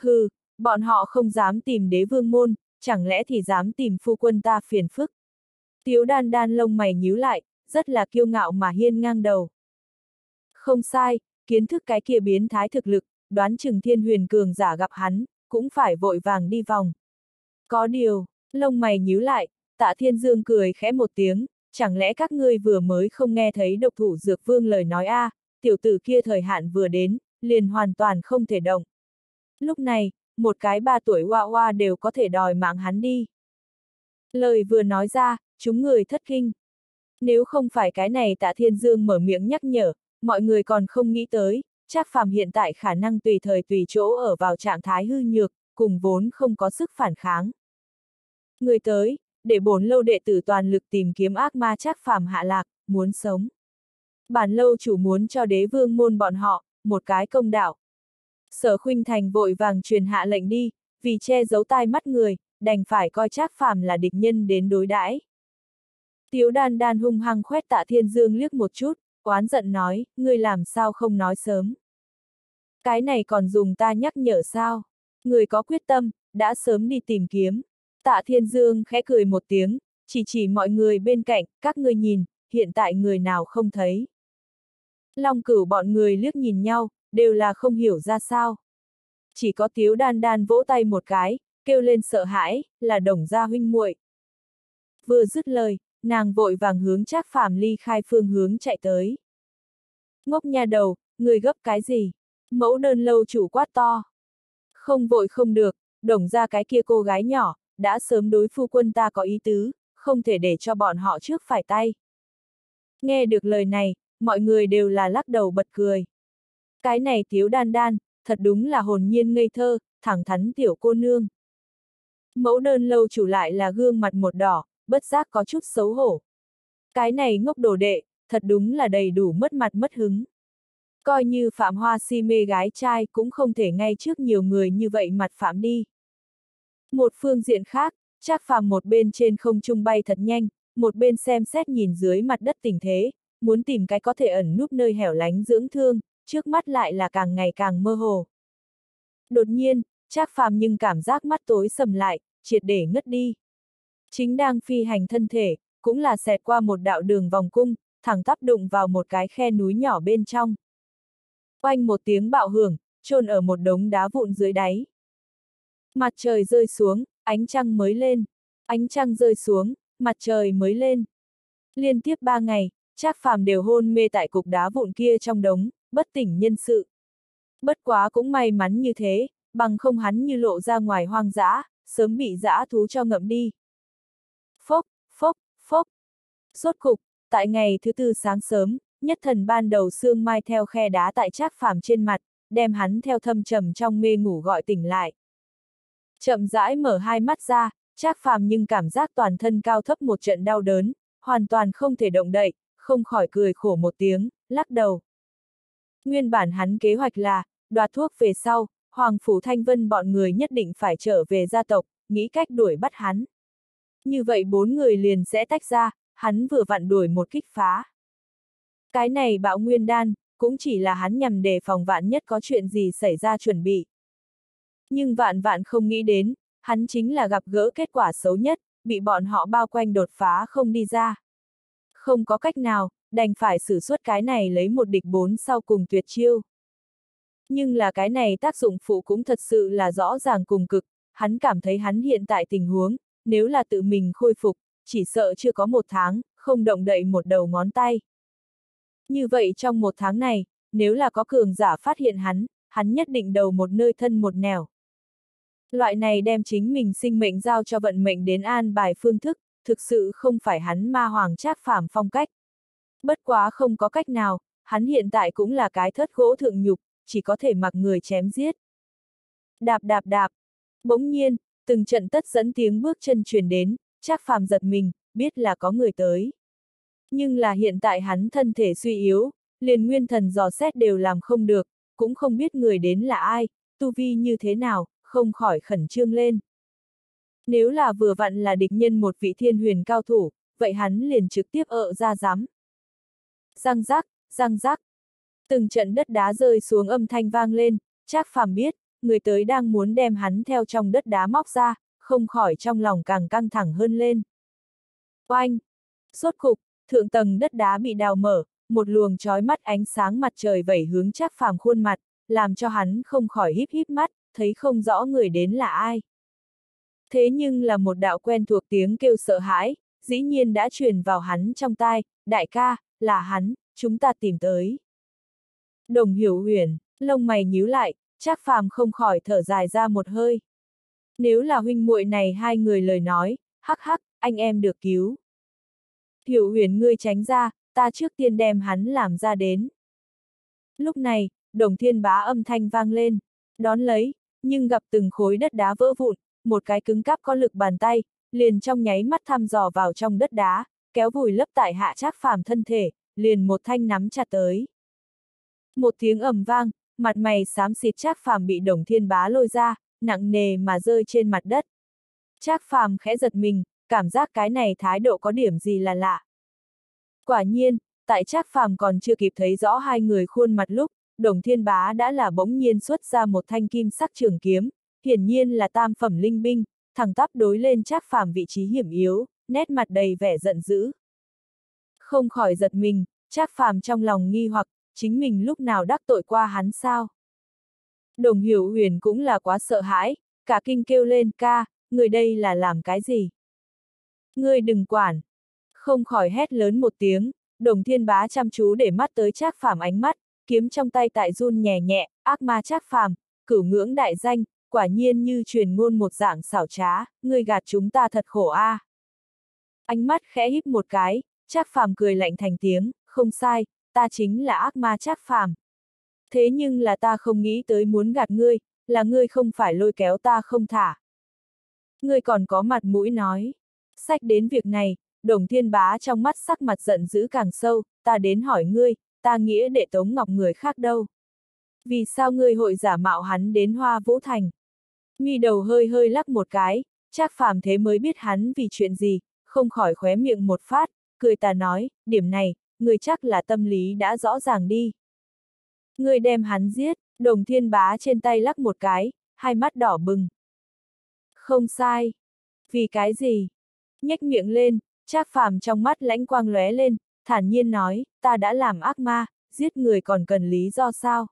Hừ, bọn họ không dám tìm đế vương môn, chẳng lẽ thì dám tìm phu quân ta phiền phức. Tiếu đan đan lông mày nhíu lại, rất là kiêu ngạo mà hiên ngang đầu. Không sai, kiến thức cái kia biến thái thực lực, đoán chừng thiên huyền cường giả gặp hắn, cũng phải vội vàng đi vòng. Có điều, lông mày nhíu lại, tạ thiên dương cười khẽ một tiếng, chẳng lẽ các ngươi vừa mới không nghe thấy độc thủ dược vương lời nói a tiểu tử kia thời hạn vừa đến, liền hoàn toàn không thể động. Lúc này, một cái ba tuổi hoa hoa đều có thể đòi mạng hắn đi. Lời vừa nói ra, chúng người thất kinh. Nếu không phải cái này tạ thiên dương mở miệng nhắc nhở, mọi người còn không nghĩ tới, Trác Phàm hiện tại khả năng tùy thời tùy chỗ ở vào trạng thái hư nhược, cùng vốn không có sức phản kháng. Người tới, để bổn lâu đệ tử toàn lực tìm kiếm ác ma Trác Phàm hạ lạc, muốn sống. Bản lâu chủ muốn cho đế vương môn bọn họ, một cái công đạo. Sở khuynh thành vội vàng truyền hạ lệnh đi, vì che giấu tai mắt người, đành phải coi Trác Phàm là địch nhân đến đối đãi. Tiếu đan đan hung hăng khoét tạ thiên dương liếc một chút, oán giận nói, ngươi làm sao không nói sớm. Cái này còn dùng ta nhắc nhở sao? Người có quyết tâm, đã sớm đi tìm kiếm. Tạ Thiên Dương khẽ cười một tiếng, chỉ chỉ mọi người bên cạnh, các ngươi nhìn, hiện tại người nào không thấy. Long cửu bọn người liếc nhìn nhau, đều là không hiểu ra sao. Chỉ có tiếu đan đan vỗ tay một cái, kêu lên sợ hãi, là đồng gia huynh muội. Vừa dứt lời, nàng vội vàng hướng Trác Phàm ly khai phương hướng chạy tới. Ngốc nha đầu, người gấp cái gì? Mẫu đơn lâu chủ quát to. Không vội không được, đồng ra cái kia cô gái nhỏ, đã sớm đối phu quân ta có ý tứ, không thể để cho bọn họ trước phải tay. Nghe được lời này, mọi người đều là lắc đầu bật cười. Cái này thiếu đan đan, thật đúng là hồn nhiên ngây thơ, thẳng thắn tiểu cô nương. Mẫu đơn lâu chủ lại là gương mặt một đỏ, bất giác có chút xấu hổ. Cái này ngốc đồ đệ, thật đúng là đầy đủ mất mặt mất hứng. Coi như Phạm Hoa si mê gái trai cũng không thể ngay trước nhiều người như vậy mặt Phạm đi. Một phương diện khác, chắc Phạm một bên trên không trung bay thật nhanh, một bên xem xét nhìn dưới mặt đất tình thế, muốn tìm cái có thể ẩn núp nơi hẻo lánh dưỡng thương, trước mắt lại là càng ngày càng mơ hồ. Đột nhiên, Trác Phàm nhưng cảm giác mắt tối sầm lại, triệt để ngất đi. Chính đang phi hành thân thể, cũng là xẹt qua một đạo đường vòng cung, thẳng tắp đụng vào một cái khe núi nhỏ bên trong. Oanh một tiếng bạo hưởng, trôn ở một đống đá vụn dưới đáy. Mặt trời rơi xuống, ánh trăng mới lên. Ánh trăng rơi xuống, mặt trời mới lên. Liên tiếp ba ngày, Trác Phàm đều hôn mê tại cục đá vụn kia trong đống, bất tỉnh nhân sự. Bất quá cũng may mắn như thế, bằng không hắn như lộ ra ngoài hoang dã, sớm bị dã thú cho ngậm đi. Phốc, phốc, phốc. Sốt cục, tại ngày thứ tư sáng sớm, nhất thần ban đầu xương mai theo khe đá tại trác phàm trên mặt, đem hắn theo thâm trầm trong mê ngủ gọi tỉnh lại. Chậm rãi mở hai mắt ra, trác phàm nhưng cảm giác toàn thân cao thấp một trận đau đớn, hoàn toàn không thể động đậy, không khỏi cười khổ một tiếng, lắc đầu. Nguyên bản hắn kế hoạch là, đoạt thuốc về sau, Hoàng Phủ Thanh Vân bọn người nhất định phải trở về gia tộc, nghĩ cách đuổi bắt hắn. Như vậy bốn người liền sẽ tách ra, hắn vừa vặn đuổi một kích phá. Cái này bạo nguyên đan, cũng chỉ là hắn nhằm để phòng vạn nhất có chuyện gì xảy ra chuẩn bị. Nhưng vạn vạn không nghĩ đến, hắn chính là gặp gỡ kết quả xấu nhất, bị bọn họ bao quanh đột phá không đi ra. Không có cách nào, đành phải xử xuất cái này lấy một địch bốn sau cùng tuyệt chiêu. Nhưng là cái này tác dụng phụ cũng thật sự là rõ ràng cùng cực, hắn cảm thấy hắn hiện tại tình huống, nếu là tự mình khôi phục, chỉ sợ chưa có một tháng, không động đậy một đầu ngón tay. Như vậy trong một tháng này, nếu là có cường giả phát hiện hắn, hắn nhất định đầu một nơi thân một nẻo. Loại này đem chính mình sinh mệnh giao cho vận mệnh đến an bài phương thức, thực sự không phải hắn ma hoàng trác phàm phong cách. Bất quá không có cách nào, hắn hiện tại cũng là cái thất gỗ thượng nhục, chỉ có thể mặc người chém giết. Đạp đạp đạp. Bỗng nhiên, từng trận tất dẫn tiếng bước chân truyền đến, Trác phàm giật mình, biết là có người tới. Nhưng là hiện tại hắn thân thể suy yếu, liền nguyên thần dò xét đều làm không được, cũng không biết người đến là ai, tu vi như thế nào, không khỏi khẩn trương lên. Nếu là vừa vặn là địch nhân một vị thiên huyền cao thủ, vậy hắn liền trực tiếp ợ ra giám. Răng rác, răng rác. Từng trận đất đá rơi xuống âm thanh vang lên, Trác Phàm biết, người tới đang muốn đem hắn theo trong đất đá móc ra, không khỏi trong lòng càng căng thẳng hơn lên. Oanh! Sốt cục, thượng tầng đất đá bị đào mở, một luồng trói mắt ánh sáng mặt trời vẩy hướng Trác Phàm khuôn mặt, làm cho hắn không khỏi híp híp mắt, thấy không rõ người đến là ai. Thế nhưng là một đạo quen thuộc tiếng kêu sợ hãi, dĩ nhiên đã truyền vào hắn trong tai, đại ca, là hắn, chúng ta tìm tới. Đồng hiểu huyền, lông mày nhíu lại, Trác Phàm không khỏi thở dài ra một hơi. Nếu là huynh muội này hai người lời nói, hắc hắc, anh em được cứu. Hiểu huyền ngươi tránh ra, ta trước tiên đem hắn làm ra đến. Lúc này, đồng thiên bá âm thanh vang lên, đón lấy, nhưng gặp từng khối đất đá vỡ vụn, một cái cứng cáp có lực bàn tay, liền trong nháy mắt thăm dò vào trong đất đá, kéo vùi lấp tại hạ trác phàm thân thể, liền một thanh nắm chặt tới. Một tiếng ầm vang, mặt mày xám xịt trác phàm bị đồng thiên bá lôi ra, nặng nề mà rơi trên mặt đất. Trác phàm khẽ giật mình, cảm giác cái này thái độ có điểm gì là lạ. Quả nhiên, tại Trác Phàm còn chưa kịp thấy rõ hai người khuôn mặt lúc, Đồng Thiên Bá đã là bỗng nhiên xuất ra một thanh kim sắc trường kiếm, hiển nhiên là tam phẩm linh binh, thẳng tắp đối lên Trác Phàm vị trí hiểm yếu, nét mặt đầy vẻ giận dữ. Không khỏi giật mình, Trác Phàm trong lòng nghi hoặc, chính mình lúc nào đắc tội qua hắn sao? Đồng Hiểu Huyền cũng là quá sợ hãi, cả kinh kêu lên ca, người đây là làm cái gì? Ngươi đừng quản. Không khỏi hét lớn một tiếng, đồng thiên bá chăm chú để mắt tới trác phàm ánh mắt, kiếm trong tay tại run nhẹ nhẹ, ác ma trác phàm, cửu ngưỡng đại danh, quả nhiên như truyền ngôn một dạng xảo trá, ngươi gạt chúng ta thật khổ a. À. Ánh mắt khẽ híp một cái, trác phàm cười lạnh thành tiếng, không sai, ta chính là ác ma trác phàm. Thế nhưng là ta không nghĩ tới muốn gạt ngươi, là ngươi không phải lôi kéo ta không thả. Ngươi còn có mặt mũi nói. Sách đến việc này, đồng thiên bá trong mắt sắc mặt giận dữ càng sâu, ta đến hỏi ngươi, ta nghĩa đệ tống ngọc người khác đâu. Vì sao ngươi hội giả mạo hắn đến hoa vũ thành? Mi đầu hơi hơi lắc một cái, chắc phàm thế mới biết hắn vì chuyện gì, không khỏi khóe miệng một phát, cười ta nói, điểm này, người chắc là tâm lý đã rõ ràng đi. Người đem hắn giết, đồng thiên bá trên tay lắc một cái, hai mắt đỏ bừng. Không sai. Vì cái gì? nhếch miệng lên, Trác Phàm trong mắt lãnh quang lóe lên, thản nhiên nói, ta đã làm ác ma, giết người còn cần lý do sao?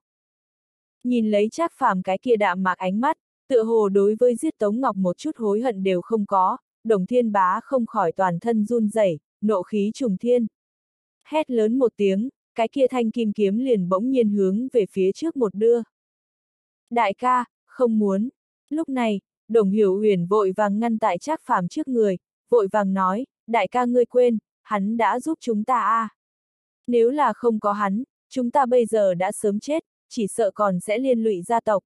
Nhìn lấy Trác Phàm cái kia đạm mạc ánh mắt, tựa hồ đối với giết Tống Ngọc một chút hối hận đều không có, Đồng Thiên Bá không khỏi toàn thân run rẩy, nộ khí trùng thiên. Hét lớn một tiếng, cái kia thanh kim kiếm liền bỗng nhiên hướng về phía trước một đưa. Đại ca, không muốn. Lúc này, Đồng Hiểu Huyền vội vàng ngăn tại Trác Phàm trước người, vội vàng nói, đại ca ngươi quên, hắn đã giúp chúng ta a. À. Nếu là không có hắn, chúng ta bây giờ đã sớm chết, chỉ sợ còn sẽ liên lụy gia tộc.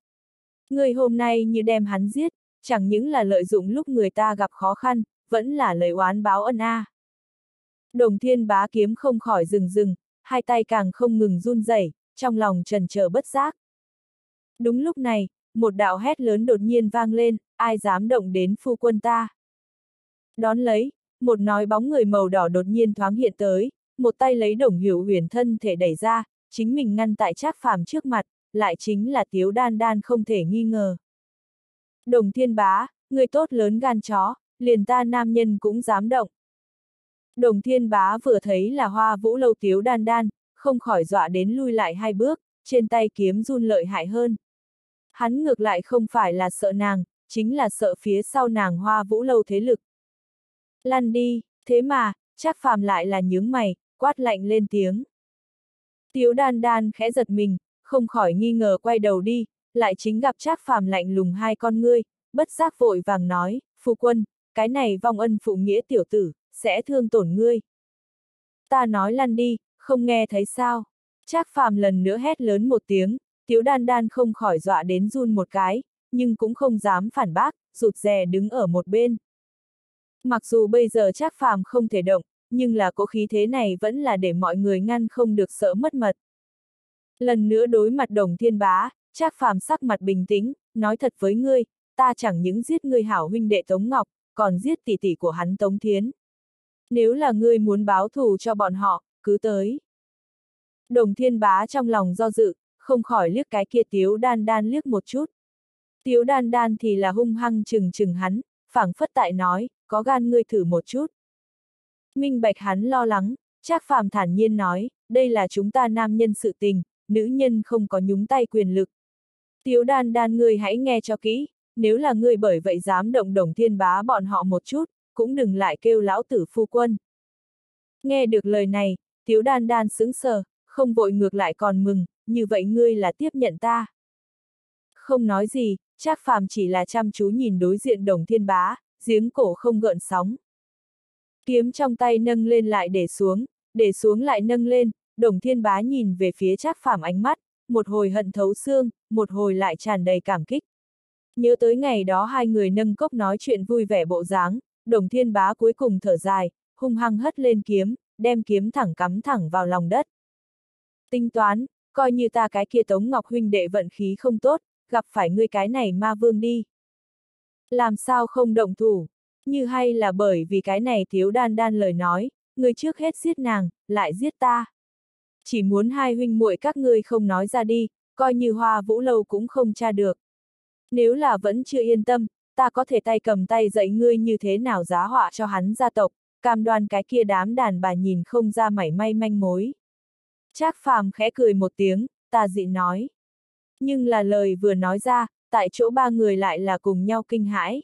Người hôm nay như đem hắn giết, chẳng những là lợi dụng lúc người ta gặp khó khăn, vẫn là lời oán báo ân a. À. Đồng thiên bá kiếm không khỏi dừng dừng, hai tay càng không ngừng run rẩy, trong lòng trần chờ bất giác. Đúng lúc này, một đạo hét lớn đột nhiên vang lên, ai dám động đến phu quân ta. Đón lấy, một nói bóng người màu đỏ đột nhiên thoáng hiện tới, một tay lấy đồng hiểu huyền thân thể đẩy ra, chính mình ngăn tại trác phàm trước mặt, lại chính là tiếu đan đan không thể nghi ngờ. Đồng thiên bá, người tốt lớn gan chó, liền ta nam nhân cũng dám động. Đồng thiên bá vừa thấy là hoa vũ lâu tiếu đan đan, không khỏi dọa đến lui lại hai bước, trên tay kiếm run lợi hại hơn. Hắn ngược lại không phải là sợ nàng, chính là sợ phía sau nàng hoa vũ lâu thế lực. Lăn đi, thế mà, chắc phàm lại là nhướng mày, quát lạnh lên tiếng. Tiếu đan đan khẽ giật mình, không khỏi nghi ngờ quay đầu đi, lại chính gặp Trác Phàm lạnh lùng hai con ngươi, bất giác vội vàng nói, phu quân, cái này vong ân phụ nghĩa tiểu tử, sẽ thương tổn ngươi. Ta nói lăn đi, không nghe thấy sao. Trác Phàm lần nữa hét lớn một tiếng, Tiếu đan đan không khỏi dọa đến run một cái, nhưng cũng không dám phản bác, rụt rè đứng ở một bên. Mặc dù bây giờ Trác Phàm không thể động, nhưng là cỗ khí thế này vẫn là để mọi người ngăn không được sợ mất mật. Lần nữa đối mặt đồng thiên bá, Trác Phàm sắc mặt bình tĩnh, nói thật với ngươi, ta chẳng những giết ngươi hảo huynh đệ Tống Ngọc, còn giết tỷ tỷ của hắn Tống Thiến. Nếu là ngươi muốn báo thù cho bọn họ, cứ tới. Đồng thiên bá trong lòng do dự, không khỏi liếc cái kia tiếu đan đan liếc một chút. Tiếu đan đan thì là hung hăng chừng chừng hắn, phảng phất tại nói, có gan ngươi thử một chút. Minh bạch hắn lo lắng, Trác phàm thản nhiên nói, đây là chúng ta nam nhân sự tình, nữ nhân không có nhúng tay quyền lực. Tiếu đan đan ngươi hãy nghe cho kỹ, nếu là ngươi bởi vậy dám động đồng thiên bá bọn họ một chút, cũng đừng lại kêu lão tử phu quân. Nghe được lời này, tiếu đan đan sững sờ, không vội ngược lại còn mừng, như vậy ngươi là tiếp nhận ta. Không nói gì, Trác phàm chỉ là chăm chú nhìn đối diện đồng thiên bá, giếng cổ không gợn sóng. Kiếm trong tay nâng lên lại để xuống, để xuống lại nâng lên, đồng thiên bá nhìn về phía Trác phàm ánh mắt, một hồi hận thấu xương, một hồi lại tràn đầy cảm kích. Nhớ tới ngày đó hai người nâng cốc nói chuyện vui vẻ bộ dáng, đồng thiên bá cuối cùng thở dài, hung hăng hất lên kiếm, đem kiếm thẳng cắm thẳng vào lòng đất. Tinh toán, coi như ta cái kia Tống Ngọc huynh đệ vận khí không tốt, gặp phải ngươi cái này ma vương đi. Làm sao không động thủ, như hay là bởi vì cái này thiếu đan đan lời nói, người trước hết giết nàng, lại giết ta. Chỉ muốn hai huynh muội các ngươi không nói ra đi, coi như hoa vũ lâu cũng không tra được. Nếu là vẫn chưa yên tâm, ta có thể tay cầm tay dạy ngươi như thế nào giá họa cho hắn gia tộc, cam đoan cái kia đám đàn bà nhìn không ra mảy may manh mối. Trác phàm khẽ cười một tiếng, ta dị nói. Nhưng là lời vừa nói ra, tại chỗ ba người lại là cùng nhau kinh hãi.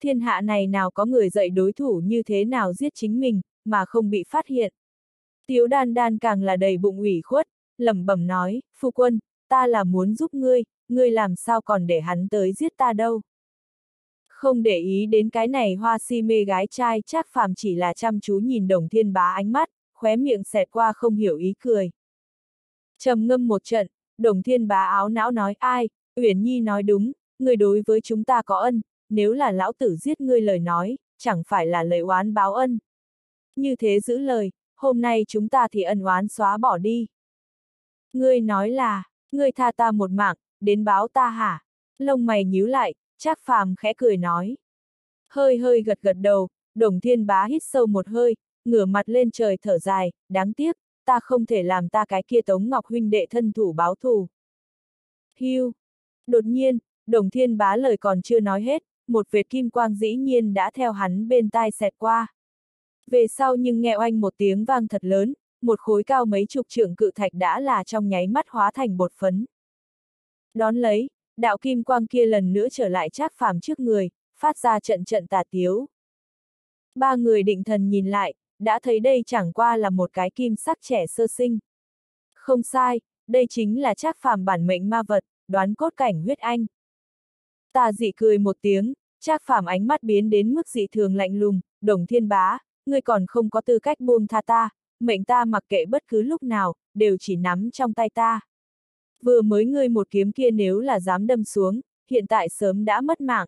Thiên hạ này nào có người dạy đối thủ như thế nào giết chính mình, mà không bị phát hiện. Tiếu đan đan càng là đầy bụng ủy khuất, lẩm bẩm nói, phu quân, ta là muốn giúp ngươi, ngươi làm sao còn để hắn tới giết ta đâu. Không để ý đến cái này hoa si mê gái trai chắc phàm chỉ là chăm chú nhìn đồng thiên bá ánh mắt, khóe miệng xẹt qua không hiểu ý cười. trầm ngâm một trận, đồng thiên bá áo não nói ai, Uyển Nhi nói đúng, người đối với chúng ta có ân, nếu là lão tử giết ngươi lời nói, chẳng phải là lời oán báo ân. Như thế giữ lời, hôm nay chúng ta thì ân oán xóa bỏ đi. Ngươi nói là, ngươi tha ta một mạng, đến báo ta hả? Lông mày nhíu lại, Trác phàm khẽ cười nói. Hơi hơi gật gật đầu, đồng thiên bá hít sâu một hơi, ngửa mặt lên trời thở dài, đáng tiếc, ta không thể làm ta cái kia tống ngọc huynh đệ thân thủ báo thù. Hiu! Đột nhiên, đồng thiên bá lời còn chưa nói hết, một vệt kim quang dĩ nhiên đã theo hắn bên tai xẹt qua. Về sau nhưng nghe oanh một tiếng vang thật lớn, một khối cao mấy chục trượng cự thạch đã là trong nháy mắt hóa thành bột phấn. Đón lấy, đạo kim quang kia lần nữa trở lại trác phàm trước người, phát ra trận trận tà tiếu. Ba người định thần nhìn lại, đã thấy đây chẳng qua là một cái kim sắc trẻ sơ sinh. Không sai, đây chính là trác phàm bản mệnh ma vật, đoán cốt cảnh huyết anh. Tà dị cười một tiếng, trác phàm ánh mắt biến đến mức dị thường lạnh lùng, đồng thiên bá, ngươi còn không có tư cách buông tha ta, mệnh ta mặc kệ bất cứ lúc nào, đều chỉ nắm trong tay ta. Vừa mới ngươi một kiếm kia nếu là dám đâm xuống, hiện tại sớm đã mất mạng.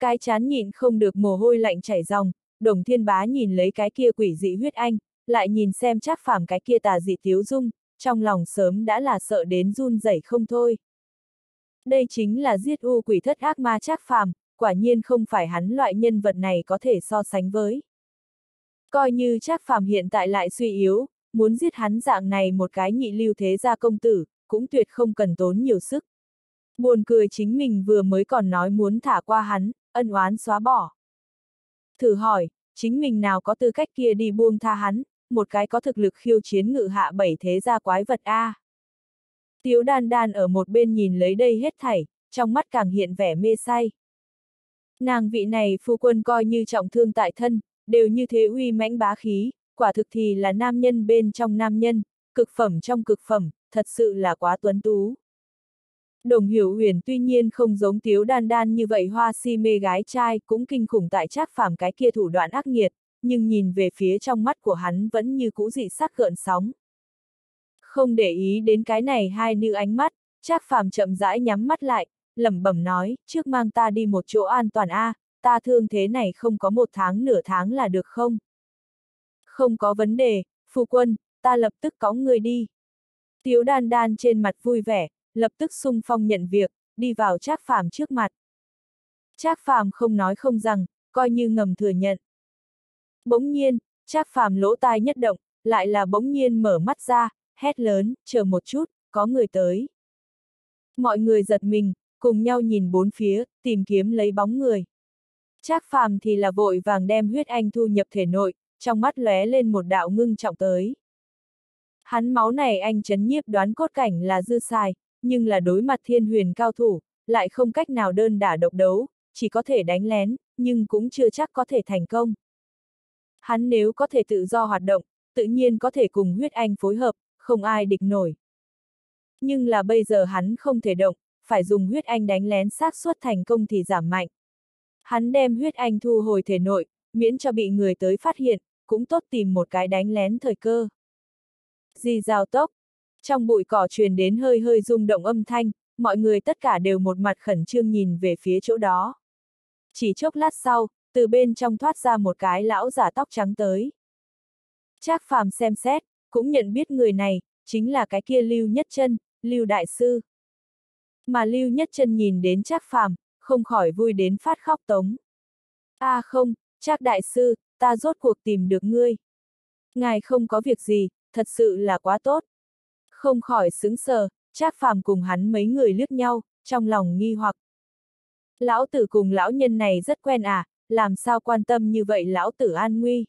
Cái chán nhịn không được mồ hôi lạnh chảy ròng, đồng thiên bá nhìn lấy cái kia quỷ dị huyết anh, lại nhìn xem chắc phàm cái kia tà dị tiếu dung, trong lòng sớm đã là sợ đến run rẩy không thôi. Đây chính là giết u quỷ thất ác ma chắc phàm, quả nhiên không phải hắn loại nhân vật này có thể so sánh với. Coi như trác phàm hiện tại lại suy yếu, muốn giết hắn dạng này một cái nhị lưu thế gia công tử, cũng tuyệt không cần tốn nhiều sức. Buồn cười chính mình vừa mới còn nói muốn thả qua hắn, ân oán xóa bỏ. Thử hỏi, chính mình nào có tư cách kia đi buông tha hắn, một cái có thực lực khiêu chiến ngự hạ bảy thế gia quái vật A. Tiếu đan đan ở một bên nhìn lấy đây hết thảy, trong mắt càng hiện vẻ mê say. Nàng vị này phu quân coi như trọng thương tại thân, đều như thế uy mãnh bá khí, quả thực thì là nam nhân bên trong nam nhân, cực phẩm trong cực phẩm, thật sự là quá tuấn tú. Đồng hiểu huyền tuy nhiên không giống tiếu đan đan như vậy hoa si mê gái trai cũng kinh khủng tại trác phàm cái kia thủ đoạn ác nghiệt, nhưng nhìn về phía trong mắt của hắn vẫn như cũ dị sắc gợn sóng. Không để ý đến cái này hai nữ ánh mắt, trác phàm chậm rãi nhắm mắt lại, lẩm bẩm nói, trước mang ta đi một chỗ an toàn a, ta thương thế này không có một tháng nửa tháng là được không? Không có vấn đề, phu quân, ta lập tức có người đi. Tiếu đan đan trên mặt vui vẻ, lập tức sung phong nhận việc, đi vào trác phàm trước mặt. Trác Phàm không nói không rằng, coi như ngầm thừa nhận. Bỗng nhiên, Trác Phàm lỗ tai nhất động, lại là bỗng nhiên mở mắt ra, hét lớn, chờ một chút, có người tới. Mọi người giật mình, cùng nhau nhìn bốn phía, tìm kiếm lấy bóng người. Trác Phàm thì là vội vàng đem huyết anh thu nhập thể nội, trong mắt lóe lên một đạo ngưng trọng tới. Hắn máu này anh chấn nhiếp đoán cốt cảnh là dư xài, nhưng là đối mặt thiên huyền cao thủ, lại không cách nào đơn đả độc đấu, chỉ có thể đánh lén, nhưng cũng chưa chắc có thể thành công. Hắn nếu có thể tự do hoạt động, tự nhiên có thể cùng huyết anh phối hợp, không ai địch nổi. Nhưng là bây giờ hắn không thể động, phải dùng huyết anh đánh lén xác suất thành công thì giảm mạnh. Hắn đem huyết anh thu hồi thể nội, miễn cho bị người tới phát hiện, cũng tốt tìm một cái đánh lén thời cơ. Di rào tốc. Trong bụi cỏ truyền đến hơi hơi rung động âm thanh, mọi người tất cả đều một mặt khẩn trương nhìn về phía chỗ đó. Chỉ chốc lát sau, từ bên trong thoát ra một cái lão giả tóc trắng tới. Trác phàm xem xét, cũng nhận biết người này, chính là cái kia Lưu Nhất Chân, Lưu Đại Sư. Mà Lưu Nhất Chân nhìn đến Trác phàm, không khỏi vui đến phát khóc tống. a à không, Trác Đại Sư, ta rốt cuộc tìm được ngươi. Ngài không có việc gì, thật sự là quá tốt. Không khỏi sững sờ, Trác phàm cùng hắn mấy người liếc nhau, trong lòng nghi hoặc. Lão tử cùng lão nhân này rất quen à, làm sao quan tâm như vậy lão tử an nguy.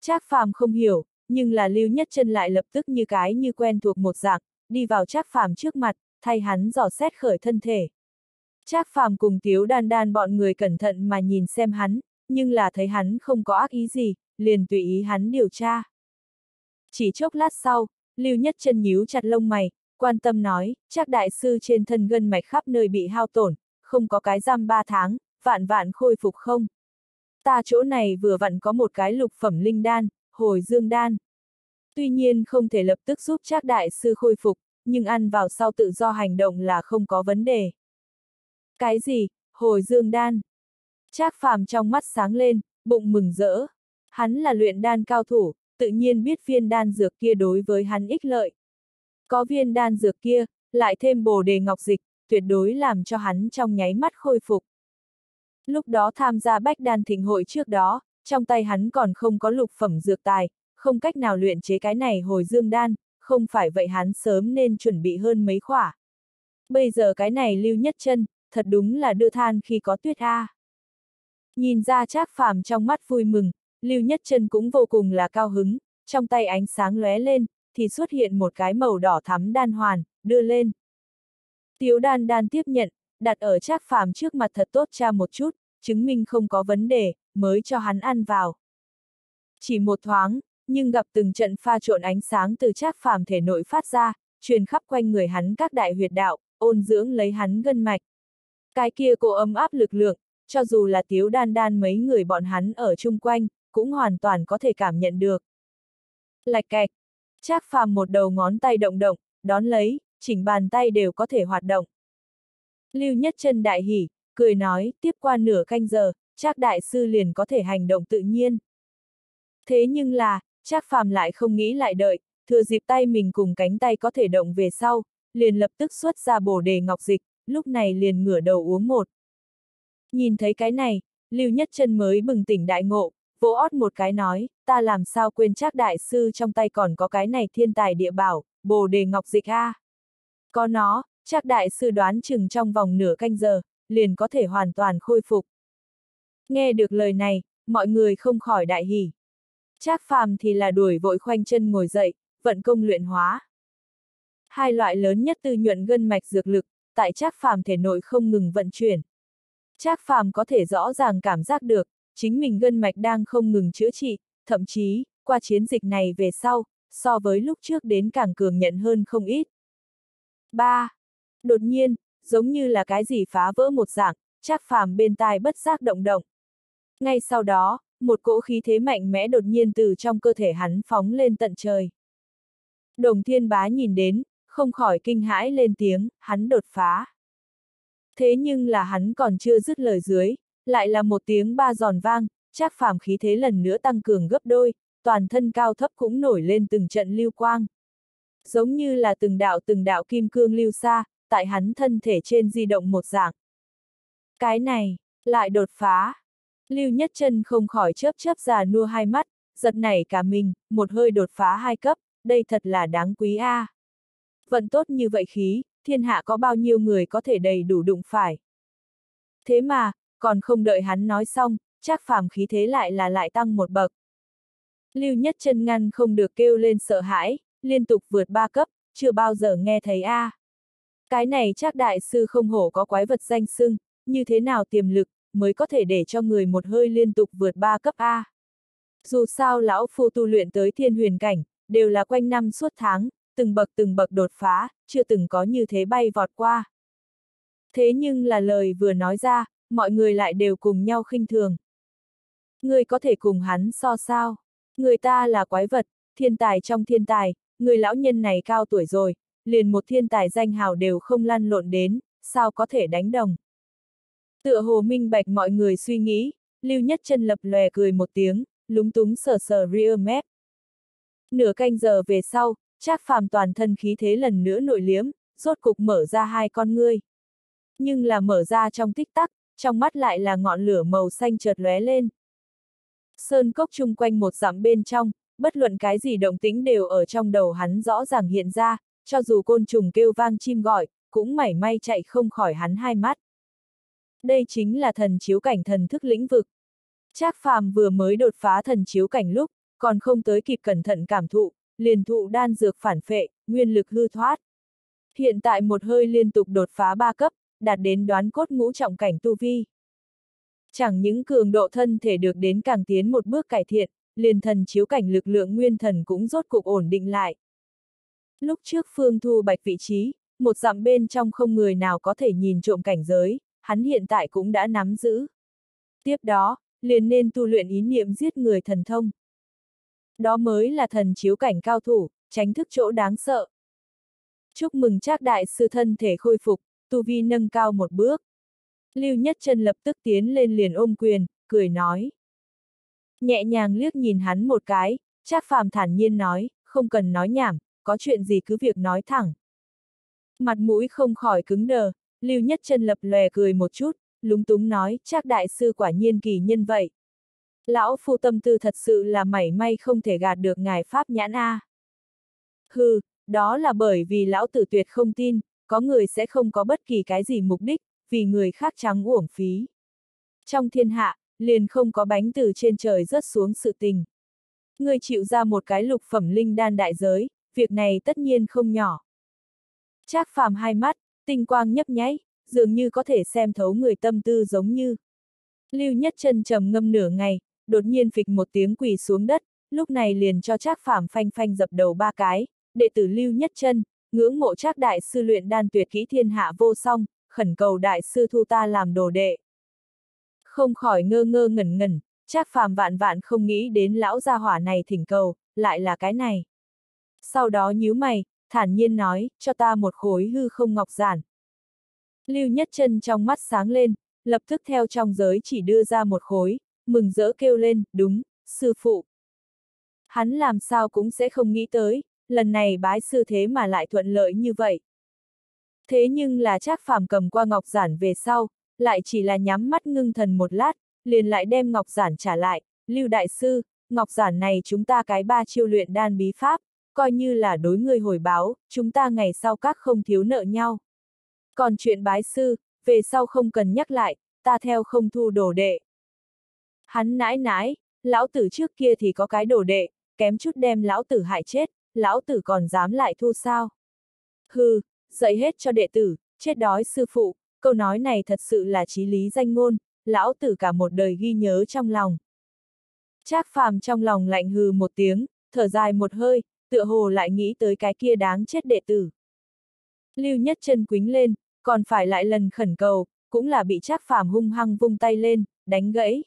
Trác phàm không hiểu, nhưng là lưu nhất chân lại lập tức như cái như quen thuộc một dạng, đi vào Trác phàm trước mặt, thay hắn dò xét khởi thân thể. Trác phàm cùng tiếu đan đan bọn người cẩn thận mà nhìn xem hắn, nhưng là thấy hắn không có ác ý gì, liền tùy ý hắn điều tra. Chỉ chốc lát sau, lưu nhất chân nhíu chặt lông mày, quan tâm nói, Trác đại sư trên thân gân mạch khắp nơi bị hao tổn, không có cái giam ba tháng, vạn vạn khôi phục không. Ta chỗ này vừa vặn có một cái lục phẩm linh đan, hồi dương đan. Tuy nhiên không thể lập tức giúp Trác đại sư khôi phục, nhưng ăn vào sau tự do hành động là không có vấn đề. Cái gì, hồi dương đan? Trác phàm trong mắt sáng lên, bụng mừng rỡ. Hắn là luyện đan cao thủ, tự nhiên biết viên đan dược kia đối với hắn ích lợi. Có viên đan dược kia, lại thêm bồ đề ngọc dịch, tuyệt đối làm cho hắn trong nháy mắt khôi phục. Lúc đó tham gia bách đan thịnh hội trước đó, trong tay hắn còn không có lục phẩm dược tài, không cách nào luyện chế cái này hồi dương đan, không phải vậy hắn sớm nên chuẩn bị hơn mấy khỏa. Bây giờ cái này lưu nhất chân, thật đúng là đưa than khi có tuyết A. Nhìn ra trác phàm trong mắt vui mừng, lưu nhất chân cũng vô cùng là cao hứng, trong tay ánh sáng lóe lên, thì xuất hiện một cái màu đỏ thắm đan hoàn, đưa lên. Tiếu đan đan tiếp nhận, đặt ở trác phàm trước mặt thật tốt cha một chút, chứng minh không có vấn đề, mới cho hắn ăn vào. Chỉ một thoáng, nhưng gặp từng trận pha trộn ánh sáng từ trác phàm thể nội phát ra, truyền khắp quanh người hắn các đại huyệt đạo, ôn dưỡng lấy hắn gân mạch. Cái kia cô ấm áp lực lượng, cho dù là tiếu đan đan mấy người bọn hắn ở chung quanh, cũng hoàn toàn có thể cảm nhận được. Lạch cạch, Trác phàm một đầu ngón tay động động, đón lấy, chỉnh bàn tay đều có thể hoạt động. Lưu Nhất Chân đại hỉ, cười nói, tiếp qua nửa canh giờ, Trác đại sư liền có thể hành động tự nhiên. Thế nhưng là, Trác phàm lại không nghĩ lại đợi, thừa dịp tay mình cùng cánh tay có thể động về sau, liền lập tức xuất ra bổ đề ngọc dịch, lúc này liền ngửa đầu uống một. Nhìn thấy cái này, Lưu Nhất Chân mới bừng tỉnh đại ngộ, vỗ ót một cái nói, ta làm sao quên chắc đại sư trong tay còn có cái này thiên tài địa bảo, bồ đề ngọc dịch a. Có nó, chắc đại sư đoán chừng trong vòng nửa canh giờ, liền có thể hoàn toàn khôi phục. Nghe được lời này, mọi người không khỏi đại hỉ. Trác phàm thì là đuổi vội khoanh chân ngồi dậy, vận công luyện hóa. Hai loại lớn nhất tư nhuận gân mạch dược lực, tại Trác phàm thể nội không ngừng vận chuyển. Trác phàm có thể rõ ràng cảm giác được, chính mình gân mạch đang không ngừng chữa trị, thậm chí, qua chiến dịch này về sau, so với lúc trước đến càng cường nhận hơn không ít. 3. Đột nhiên, giống như là cái gì phá vỡ một dạng, Trác phàm bên tai bất giác động động. Ngay sau đó, một cỗ khí thế mạnh mẽ đột nhiên từ trong cơ thể hắn phóng lên tận trời. Đồng thiên bá nhìn đến, không khỏi kinh hãi lên tiếng, hắn đột phá. Thế nhưng là hắn còn chưa dứt lời dưới, lại là một tiếng ba giòn vang, chắc phàm khí thế lần nữa tăng cường gấp đôi, toàn thân cao thấp cũng nổi lên từng trận lưu quang. Giống như là từng đạo từng đạo kim cương lưu xa, tại hắn thân thể trên di động một dạng. Cái này, lại đột phá. Lưu Nhất Chân không khỏi chớp chớp già nua hai mắt, giật nảy cả mình, một hơi đột phá hai cấp, đây thật là đáng quý a. À. Vận tốt như vậy khí, thiên hạ có bao nhiêu người có thể đầy đủ đụng phải. Thế mà, còn không đợi hắn nói xong, chắc phàm khí thế lại là lại tăng một bậc. Lưu Nhất Chân ngăn không được kêu lên sợ hãi, liên tục vượt ba cấp, chưa bao giờ nghe thấy a. À. Cái này chắc đại sư không hổ có quái vật danh sưng, như thế nào tiềm lực, mới có thể để cho người một hơi liên tục vượt ba cấp A. Dù sao lão phu tu luyện tới thiên huyền cảnh, đều là quanh năm suốt tháng, từng bậc từng bậc đột phá, chưa từng có như thế bay vọt qua. Thế nhưng là lời vừa nói ra, mọi người lại đều cùng nhau khinh thường. Người có thể cùng hắn so sao? Người ta là quái vật, thiên tài trong thiên tài, người lão nhân này cao tuổi rồi, liền một thiên tài danh hào đều không lăn lộn đến, sao có thể đánh đồng. Tựa hồ minh bạch mọi người suy nghĩ, Lưu Nhất chân lập lòe cười một tiếng, lúng túng sờ sờ rear mép. Nửa canh giờ về sau, Trác phàm toàn thân khí thế lần nữa nội liếm, rốt cục mở ra hai con ngươi. Nhưng là mở ra trong tích tắc, trong mắt lại là ngọn lửa màu xanh chợt lóe lên. Sơn cốc chung quanh một dặm bên trong, bất luận cái gì động tĩnh đều ở trong đầu hắn rõ ràng hiện ra, cho dù côn trùng kêu vang chim gọi, cũng mảy may chạy không khỏi hắn hai mắt. Đây chính là thần chiếu cảnh thần thức lĩnh vực. Trác phàm vừa mới đột phá thần chiếu cảnh lúc, còn không tới kịp cẩn thận cảm thụ, liền thụ đan dược phản phệ, nguyên lực hư thoát. Hiện tại một hơi liên tục đột phá ba cấp, đạt đến đoán cốt ngũ trọng cảnh tu vi. Chẳng những cường độ thân thể được đến càng tiến một bước cải thiện, liền thần chiếu cảnh lực lượng nguyên thần cũng rốt cục ổn định lại. Lúc trước Phương Thu Bạch vị trí, một dặm bên trong không người nào có thể nhìn trộm cảnh giới, hắn hiện tại cũng đã nắm giữ. Tiếp đó, liền nên tu luyện ý niệm giết người thần thông. Đó mới là thần chiếu cảnh cao thủ, tránh thức chỗ đáng sợ. Chúc mừng Trác đại sư thân thể khôi phục, tu vi nâng cao một bước. Lưu Nhất Chân lập tức tiến lên liền ôm quyền, cười nói. Nhẹ nhàng liếc nhìn hắn một cái, Trác Phàm thản nhiên nói, không cần nói nhảm, có chuyện gì cứ việc nói thẳng. Mặt mũi không khỏi cứng đờ, Lưu Nhất Chân lập lòe cười một chút, lúng túng nói, Trác đại sư quả nhiên kỳ nhân vậy. Lão phu tâm tư thật sự là mảy may không thể gạt được ngài Pháp nhãn A. Hừ, đó là bởi vì lão tử tuyệt không tin, có người sẽ không có bất kỳ cái gì mục đích, vì người khác trắng uổng phí. Trong thiên hạ, liền không có bánh từ trên trời rớt xuống sự tình. Người chịu ra một cái lục phẩm linh đan đại giới, việc này tất nhiên không nhỏ. Trác phàm hai mắt, tinh quang nhấp nháy, dường như có thể xem thấu người tâm tư giống như. Lưu Nhất Chân trầm ngâm nửa ngày, đột nhiên phịch một tiếng quỳ xuống đất, lúc này liền cho Trác Phàm phanh phanh dập đầu ba cái, đệ tử Lưu Nhất Chân, ngưỡng mộ Trác đại sư luyện đan tuyệt kỹ thiên hạ vô song, khẩn cầu đại sư thu ta làm đồ đệ. Không khỏi ngơ ngơ ngẩn ngẩn, Trác Phàm vạn vạn không nghĩ đến lão gia hỏa này thỉnh cầu, lại là cái này. Sau đó nhíu mày, thản nhiên nói, cho ta một khối hư không ngọc giản. Lưu Nhất Chân trong mắt sáng lên, lập tức theo trong giới chỉ đưa ra một khối, mừng rỡ kêu lên, đúng, sư phụ. Hắn làm sao cũng sẽ không nghĩ tới, lần này bái sư thế mà lại thuận lợi như vậy. Thế nhưng là Trác Phàm cầm qua ngọc giản về sau, lại chỉ là nhắm mắt ngưng thần một lát, liền lại đem ngọc giản trả lại, Lưu đại sư, ngọc giản này chúng ta cái ba chiêu luyện đan bí pháp, coi như là đối người hồi báo, chúng ta ngày sau các không thiếu nợ nhau. Còn chuyện bái sư, về sau không cần nhắc lại, ta theo không thu đồ đệ. Hắn nãi nãi, lão tử trước kia thì có cái đồ đệ, kém chút đem lão tử hại chết, lão tử còn dám lại thu sao? Hừ, dạy hết cho đệ tử, chết đói sư phụ, câu nói này thật sự là trí lý danh ngôn, lão tử cả một đời ghi nhớ trong lòng. Trác phàm trong lòng lạnh hừ một tiếng, thở dài một hơi, tựa hồ lại nghĩ tới cái kia đáng chết đệ tử. Lưu nhất chân quính lên, còn phải lại lần khẩn cầu, cũng là bị Trác Phàm hung hăng vung tay lên, đánh gãy.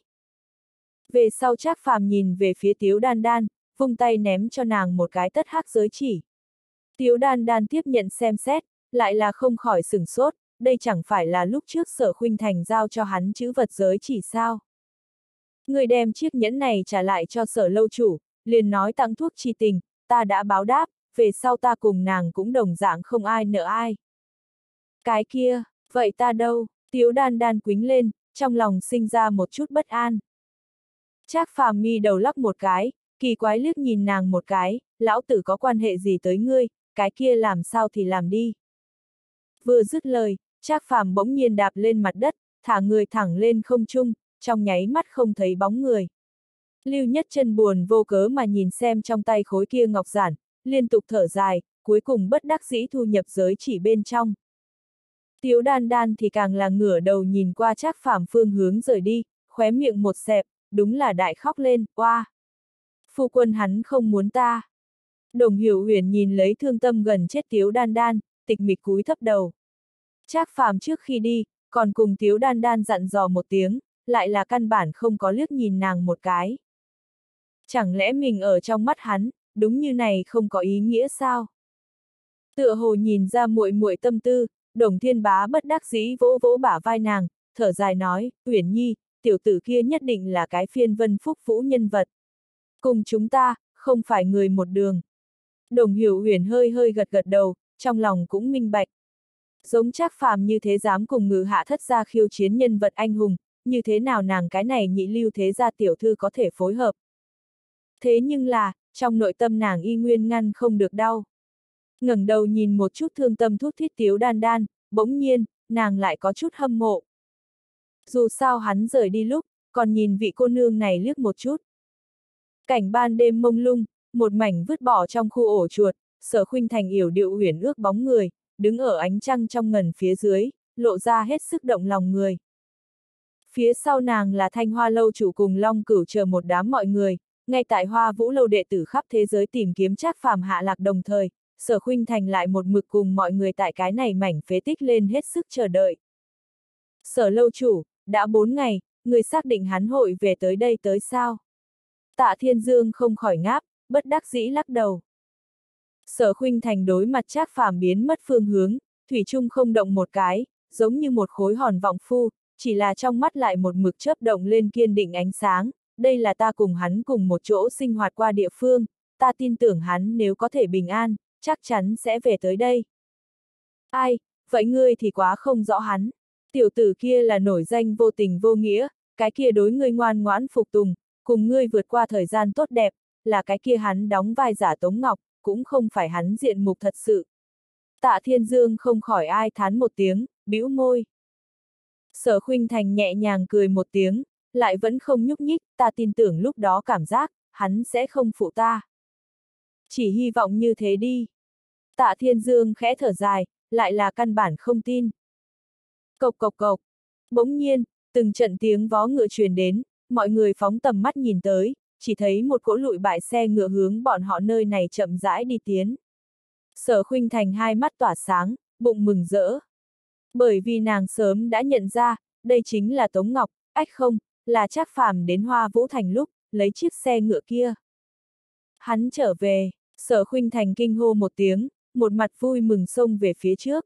Về sau Trác Phàm nhìn về phía Tiếu Đan Đan, vung tay ném cho nàng một cái tất hắc giới chỉ. Tiếu Đan Đan tiếp nhận xem xét, lại là không khỏi sửng sốt, đây chẳng phải là lúc trước sở khuynh thành giao cho hắn chữ vật giới chỉ sao. Người đem chiếc nhẫn này trả lại cho sở lâu chủ, liền nói tặng thuốc chi tình, ta đã báo đáp, về sau ta cùng nàng cũng đồng dạng không ai nợ ai. Cái kia, vậy ta đâu, Tiếu đan đan quính lên, trong lòng sinh ra một chút bất an. Trác phàm mi đầu lắc một cái, kỳ quái liếc nhìn nàng một cái, lão tử có quan hệ gì tới ngươi, cái kia làm sao thì làm đi. Vừa dứt lời, Trác phàm bỗng nhiên đạp lên mặt đất, thả người thẳng lên không trung, trong nháy mắt không thấy bóng người. Lưu nhất chân buồn vô cớ mà nhìn xem trong tay khối kia ngọc giản, liên tục thở dài, cuối cùng bất đắc dĩ thu nhập giới chỉ bên trong. Tiếu đan đan thì càng là ngửa đầu nhìn qua Trác phàm phương hướng rời đi, khóe miệng một xẹp, đúng là đại khóc lên, oa. Phu quân hắn không muốn ta. Đồng hiểu huyền nhìn lấy thương tâm gần chết tiếu đan đan, tịch mịch cúi thấp đầu. Trác phàm trước khi đi, còn cùng tiếu đan đan dặn dò một tiếng, lại là căn bản không có liếc nhìn nàng một cái. Chẳng lẽ mình ở trong mắt hắn, đúng như này không có ý nghĩa sao? Tựa hồ nhìn ra muội muội tâm tư, đồng thiên bá bất đắc dĩ vỗ vỗ bả vai nàng, thở dài nói, Uyển Nhi, tiểu tử kia nhất định là cái phiên vân phúc vũ nhân vật. Cùng chúng ta, không phải người một đường. Đồng hiểu huyền hơi hơi gật gật đầu, trong lòng cũng minh bạch. Giống chắc phàm như thế dám cùng ngự hạ thất gia khiêu chiến nhân vật anh hùng, như thế nào nàng cái này nhị lưu thế gia tiểu thư có thể phối hợp. Thế nhưng là, trong nội tâm nàng y nguyên ngăn không được đau. ngẩng đầu nhìn một chút thương tâm thuốc thiết tiếu đan đan, bỗng nhiên, nàng lại có chút hâm mộ. Dù sao hắn rời đi lúc, còn nhìn vị cô nương này liếc một chút. Cảnh ban đêm mông lung, một mảnh vứt bỏ trong khu ổ chuột, sở khuynh thành yểu điệu huyền ước bóng người, đứng ở ánh trăng trong ngần phía dưới, lộ ra hết sức động lòng người. Phía sau nàng là thanh hoa lâu chủ cùng long cửu chờ một đám mọi người, ngay tại hoa vũ lâu đệ tử khắp thế giới tìm kiếm trác phàm hạ lạc đồng thời, sở khuynh thành lại một mực cùng mọi người tại cái này mảnh phế tích lên hết sức chờ đợi. Sở lâu chủ, đã bốn ngày, người xác định hắn hội về tới đây tới sao? Tạ Thiên Dương không khỏi ngáp, bất đắc dĩ lắc đầu. Sở khuynh thành đối mặt trác phàm biến mất phương hướng, Thủy Trung không động một cái, giống như một khối hòn vọng phu, chỉ là trong mắt lại một mực chớp động lên kiên định ánh sáng, đây là ta cùng hắn cùng một chỗ sinh hoạt qua địa phương, ta tin tưởng hắn nếu có thể bình an, chắc chắn sẽ về tới đây. Ai, vậy ngươi thì quá không rõ hắn. Tiểu tử kia là nổi danh vô tình vô nghĩa, cái kia đối ngươi ngoan ngoãn phục tùng, cùng ngươi vượt qua thời gian tốt đẹp, là cái kia hắn đóng vai giả Tống Ngọc, cũng không phải hắn diện mục thật sự. Tạ Thiên Dương không khỏi ai thán một tiếng, bĩu môi. Sở Khuynh Thành nhẹ nhàng cười một tiếng, lại vẫn không nhúc nhích, ta tin tưởng lúc đó cảm giác, hắn sẽ không phụ ta. Chỉ hy vọng như thế đi. Tạ Thiên Dương khẽ thở dài, lại là căn bản không tin. Cộc cộc cộc. Bỗng nhiên, từng trận tiếng vó ngựa truyền đến, mọi người phóng tầm mắt nhìn tới, chỉ thấy một cỗ lụi bại xe ngựa hướng bọn họ nơi này chậm rãi đi tiến. Sở khuynh thành hai mắt tỏa sáng, bụng mừng rỡ. Bởi vì nàng sớm đã nhận ra, đây chính là Tống Ngọc, ách không, là chắc phàm đến Hoa Vũ Thành lúc, lấy chiếc xe ngựa kia. Hắn trở về, sở khuynh thành kinh hô một tiếng, một mặt vui mừng xông về phía trước.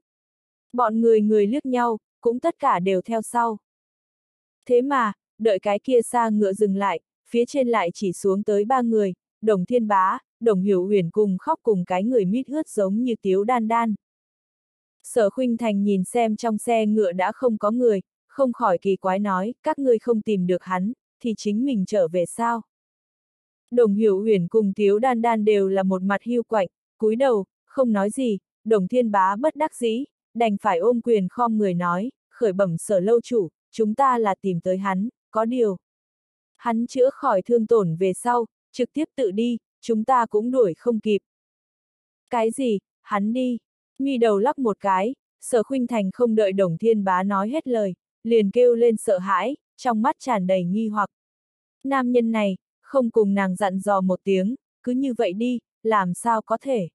Bọn người người liếc nhau, cũng tất cả đều theo sau. Thế mà, đợi cái kia xa ngựa dừng lại, phía trên lại chỉ xuống tới ba người, đồng thiên bá, đồng hiểu huyền cùng khóc cùng cái người mít ướt giống như tiếu đan đan. Sở khuynh thành nhìn xem trong xe ngựa đã không có người, không khỏi kỳ quái nói, các ngươi không tìm được hắn, thì chính mình trở về sao? Đồng hiểu huyền cùng tiếu đan đan đều là một mặt hưu quạnh, cúi đầu, không nói gì, đồng thiên bá bất đắc dĩ, đành phải ôm quyền khom người nói, khởi bẩm sở lâu chủ, chúng ta là tìm tới hắn, có điều. Hắn chữa khỏi thương tổn về sau, trực tiếp tự đi, chúng ta cũng đuổi không kịp. Cái gì, hắn đi, nghi đầu lắc một cái, sở khuynh thành không đợi đồng thiên bá nói hết lời, liền kêu lên sợ hãi, trong mắt tràn đầy nghi hoặc. Nam nhân này, không cùng nàng dặn dò một tiếng, cứ như vậy đi, làm sao có thể.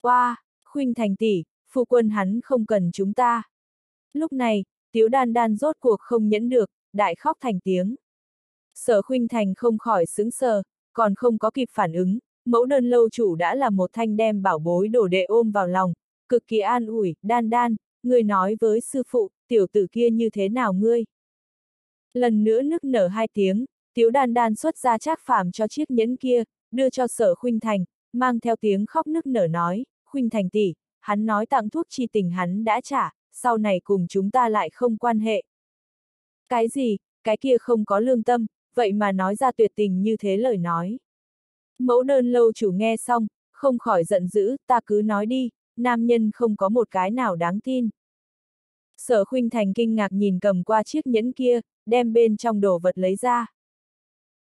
Qua, wow, khuynh thành tỷ, phu quân hắn không cần chúng ta. Lúc này, tiếu đan đan rốt cuộc không nhẫn được, đại khóc thành tiếng. Sở khuynh thành không khỏi sững sờ, còn không có kịp phản ứng, mẫu đơn lâu chủ đã là một thanh đem bảo bối đổ đệ ôm vào lòng, cực kỳ an ủi, đan đan, người nói với sư phụ, tiểu tử kia như thế nào ngươi? Lần nữa nức nở hai tiếng, tiếu đan đan xuất ra trác phàm cho chiếc nhẫn kia, đưa cho sở khuynh thành, mang theo tiếng khóc nức nở nói, khuynh thành tỷ, hắn nói tặng thuốc chi tình hắn đã trả, sau này cùng chúng ta lại không quan hệ. Cái gì, cái kia không có lương tâm, vậy mà nói ra tuyệt tình như thế lời nói. Mẫu đơn lâu chủ nghe xong, không khỏi giận dữ, ta cứ nói đi, nam nhân không có một cái nào đáng tin. Sở khuynh thành kinh ngạc nhìn cầm qua chiếc nhẫn kia, đem bên trong đồ vật lấy ra.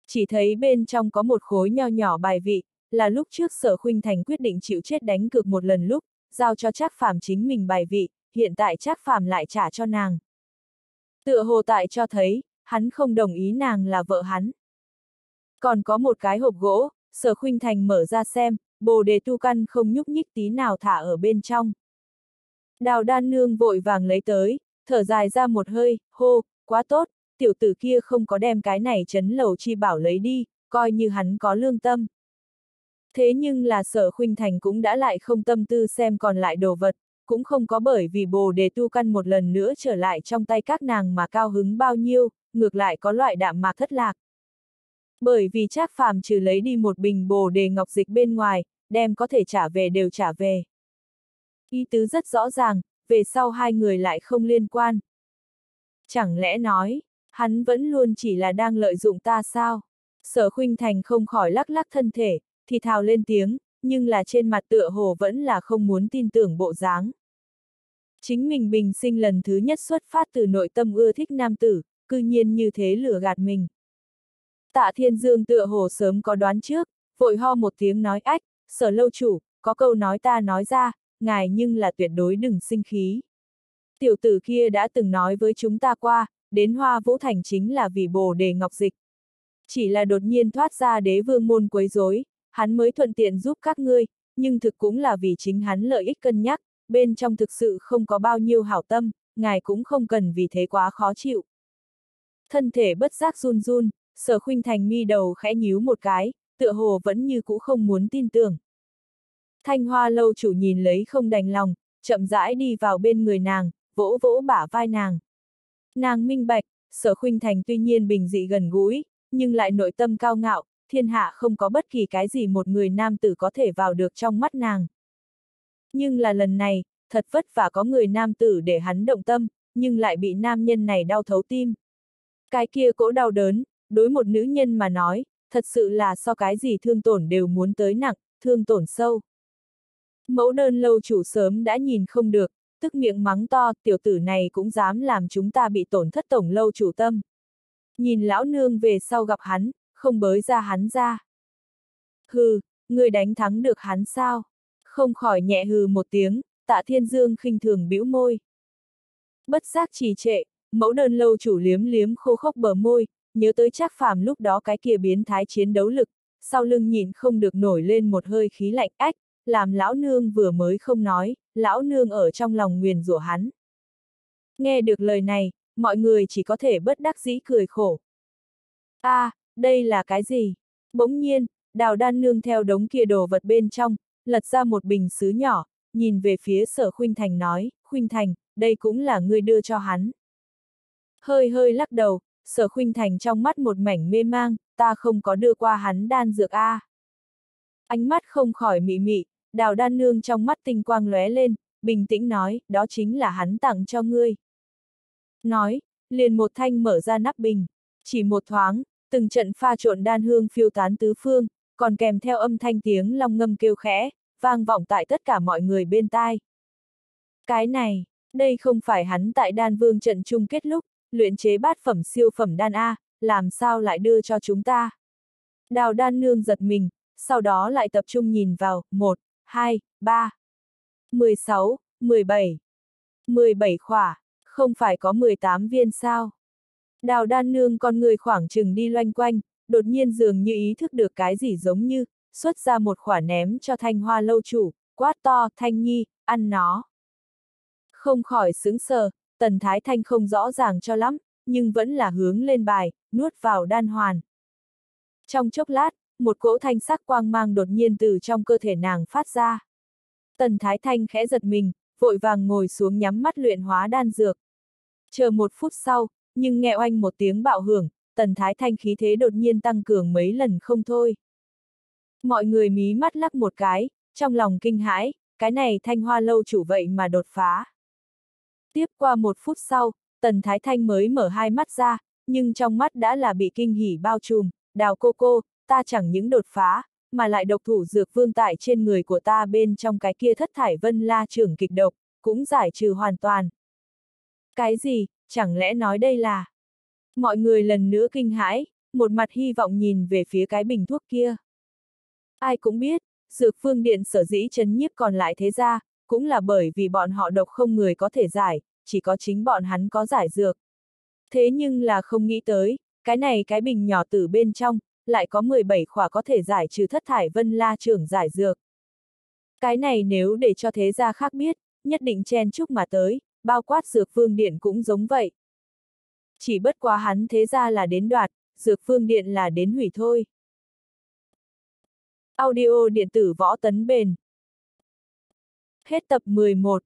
Chỉ thấy bên trong có một khối nho nhỏ bài vị, là lúc trước sở khuynh thành quyết định chịu chết đánh cược một lần lúc, giao cho Trác Phàm chính mình bài vị, hiện tại Trác Phàm lại trả cho nàng. Tựa hồ tại cho thấy, hắn không đồng ý nàng là vợ hắn. Còn có một cái hộp gỗ, sở khuynh thành mở ra xem, bồ đề tu căn không nhúc nhích tí nào thả ở bên trong. Đào đan nương vội vàng lấy tới, thở dài ra một hơi, hô, quá tốt, tiểu tử kia không có đem cái này chấn lầu chi bảo lấy đi, coi như hắn có lương tâm. Thế nhưng là sở khuynh thành cũng đã lại không tâm tư xem còn lại đồ vật, cũng không có bởi vì bồ đề tu căn một lần nữa trở lại trong tay các nàng mà cao hứng bao nhiêu, ngược lại có loại đạm mạc thất lạc. Bởi vì Trác Phàm trừ lấy đi một bình bồ đề ngọc dịch bên ngoài, đem có thể trả về đều trả về. Ý tứ rất rõ ràng, về sau hai người lại không liên quan. Chẳng lẽ nói, hắn vẫn luôn chỉ là đang lợi dụng ta sao? Sở khuynh thành không khỏi lắc lắc thân thể, thì thào lên tiếng, nhưng là trên mặt tựa hồ vẫn là không muốn tin tưởng bộ dáng. Chính mình bình sinh lần thứ nhất xuất phát từ nội tâm ưa thích nam tử, cư nhiên như thế lừa gạt mình. Tạ Thiên Dương tựa hồ sớm có đoán trước, vội ho một tiếng nói ách, sở lâu chủ, có câu nói ta nói ra, ngài nhưng là tuyệt đối đừng sinh khí. Tiểu tử kia đã từng nói với chúng ta qua, đến Hoa Vũ Thành chính là vì bồ đề ngọc dịch. Chỉ là đột nhiên thoát ra đế vương môn quấy rối, hắn mới thuận tiện giúp các ngươi, nhưng thực cũng là vì chính hắn lợi ích cân nhắc, bên trong thực sự không có bao nhiêu hảo tâm, ngài cũng không cần vì thế quá khó chịu. Thân thể bất giác run run, sở khuynh thành mi đầu khẽ nhíu một cái, tựa hồ vẫn như cũ không muốn tin tưởng. Thanh hoa lâu chủ nhìn lấy không đành lòng, chậm rãi đi vào bên người nàng, vỗ vỗ bả vai nàng. Nàng minh bạch, sở khuynh thành tuy nhiên bình dị gần gũi, nhưng lại nội tâm cao ngạo, thiên hạ không có bất kỳ cái gì một người nam tử có thể vào được trong mắt nàng. Nhưng là lần này, thật vất vả có người nam tử để hắn động tâm, nhưng lại bị nam nhân này đau thấu tim. Cái kia cỗ đau đớn, đối một nữ nhân mà nói, thật sự là so cái gì thương tổn đều muốn tới nặng, thương tổn sâu. Mẫu đơn lâu chủ sớm đã nhìn không được, tức miệng mắng to, tiểu tử này cũng dám làm chúng ta bị tổn thất tổng lâu chủ tâm. Nhìn lão nương về sau gặp hắn, không bới ra hắn ra. Hừ, người đánh thắng được hắn sao? Không khỏi nhẹ hừ một tiếng, tạ thiên dương khinh thường bĩu môi. Bất giác trì trệ, mẫu đơn lâu chủ liếm liếm khô khốc bờ môi, nhớ tới chắc phàm lúc đó cái kia biến thái chiến đấu lực, sau lưng nhìn không được nổi lên một hơi khí lạnh ách, làm lão nương vừa mới không nói, lão nương ở trong lòng nguyền rủa hắn. Nghe được lời này, mọi người chỉ có thể bất đắc dĩ cười khổ. a à, đây là cái gì? Bỗng nhiên, đào đan nương theo đống kia đồ vật bên trong, lật ra một bình sứ nhỏ, nhìn về phía sở khuynh thành nói, khuynh thành, đây cũng là ngươi đưa cho hắn. Hơi hơi lắc đầu, sở khuynh thành trong mắt một mảnh mê mang, ta không có đưa qua hắn đan dược A. Ánh mắt không khỏi mị mị, đào đan nương trong mắt tinh quang lóe lên, bình tĩnh nói, đó chính là hắn tặng cho ngươi. Nói, liền một thanh mở ra nắp bình, chỉ một thoáng, từng trận pha trộn đan hương phiêu tán tứ phương, còn kèm theo âm thanh tiếng long ngâm kêu khẽ, vang vọng tại tất cả mọi người bên tai. Cái này, đây không phải hắn tại đan vương trận chung kết lúc, luyện chế bát phẩm siêu phẩm đan A, làm sao lại đưa cho chúng ta? Đào đan nương giật mình, sau đó lại tập trung nhìn vào, 1, 2, 3, 16, 17, 17 khỏa, không phải có 18 viên sao? Đào đan nương con người khoảng chừng đi loanh quanh, đột nhiên dường như ý thức được cái gì giống như, xuất ra một khỏa ném cho thanh hoa lâu chủ, quát to, thanh nhi, ăn nó. Không khỏi sững sờ, tần thái thanh không rõ ràng cho lắm, nhưng vẫn là hướng lên bài, nuốt vào đan hoàn. Trong chốc lát, một cỗ thanh sắc quang mang đột nhiên từ trong cơ thể nàng phát ra. Tần thái thanh khẽ giật mình, vội vàng ngồi xuống nhắm mắt luyện hóa đan dược. Chờ một phút sau, nhưng nghe oanh một tiếng bạo hưởng, tần thái thanh khí thế đột nhiên tăng cường mấy lần không thôi. Mọi người mí mắt lắc một cái, trong lòng kinh hãi, cái này thanh hoa lâu chủ vậy mà đột phá. Tiếp qua một phút sau, Tần Thái Thanh mới mở hai mắt ra, nhưng trong mắt đã là bị kinh hỉ bao trùm, đào cô cô, ta chẳng những đột phá, mà lại độc thủ dược vương tại trên người của ta bên trong cái kia thất thải vân la trưởng kịch độc, cũng giải trừ hoàn toàn. Cái gì, chẳng lẽ nói đây là... Mọi người lần nữa kinh hãi, một mặt hy vọng nhìn về phía cái bình thuốc kia. Ai cũng biết, dược phương điện sở dĩ chấn nhiếp còn lại thế ra, cũng là bởi vì bọn họ độc không người có thể giải, chỉ có chính bọn hắn có giải dược. Thế nhưng là không nghĩ tới, cái này cái bình nhỏ từ bên trong, lại có 17 khỏa có thể giải trừ thất thải vân la trưởng giải dược. Cái này nếu để cho thế gia khác biết, nhất định chen chúc mà tới, bao quát dược phương điện cũng giống vậy. Chỉ bất quá hắn thế gia là đến đoạt, dược phương điện là đến hủy thôi. Audio điện tử võ tấn bền. Hết tập 11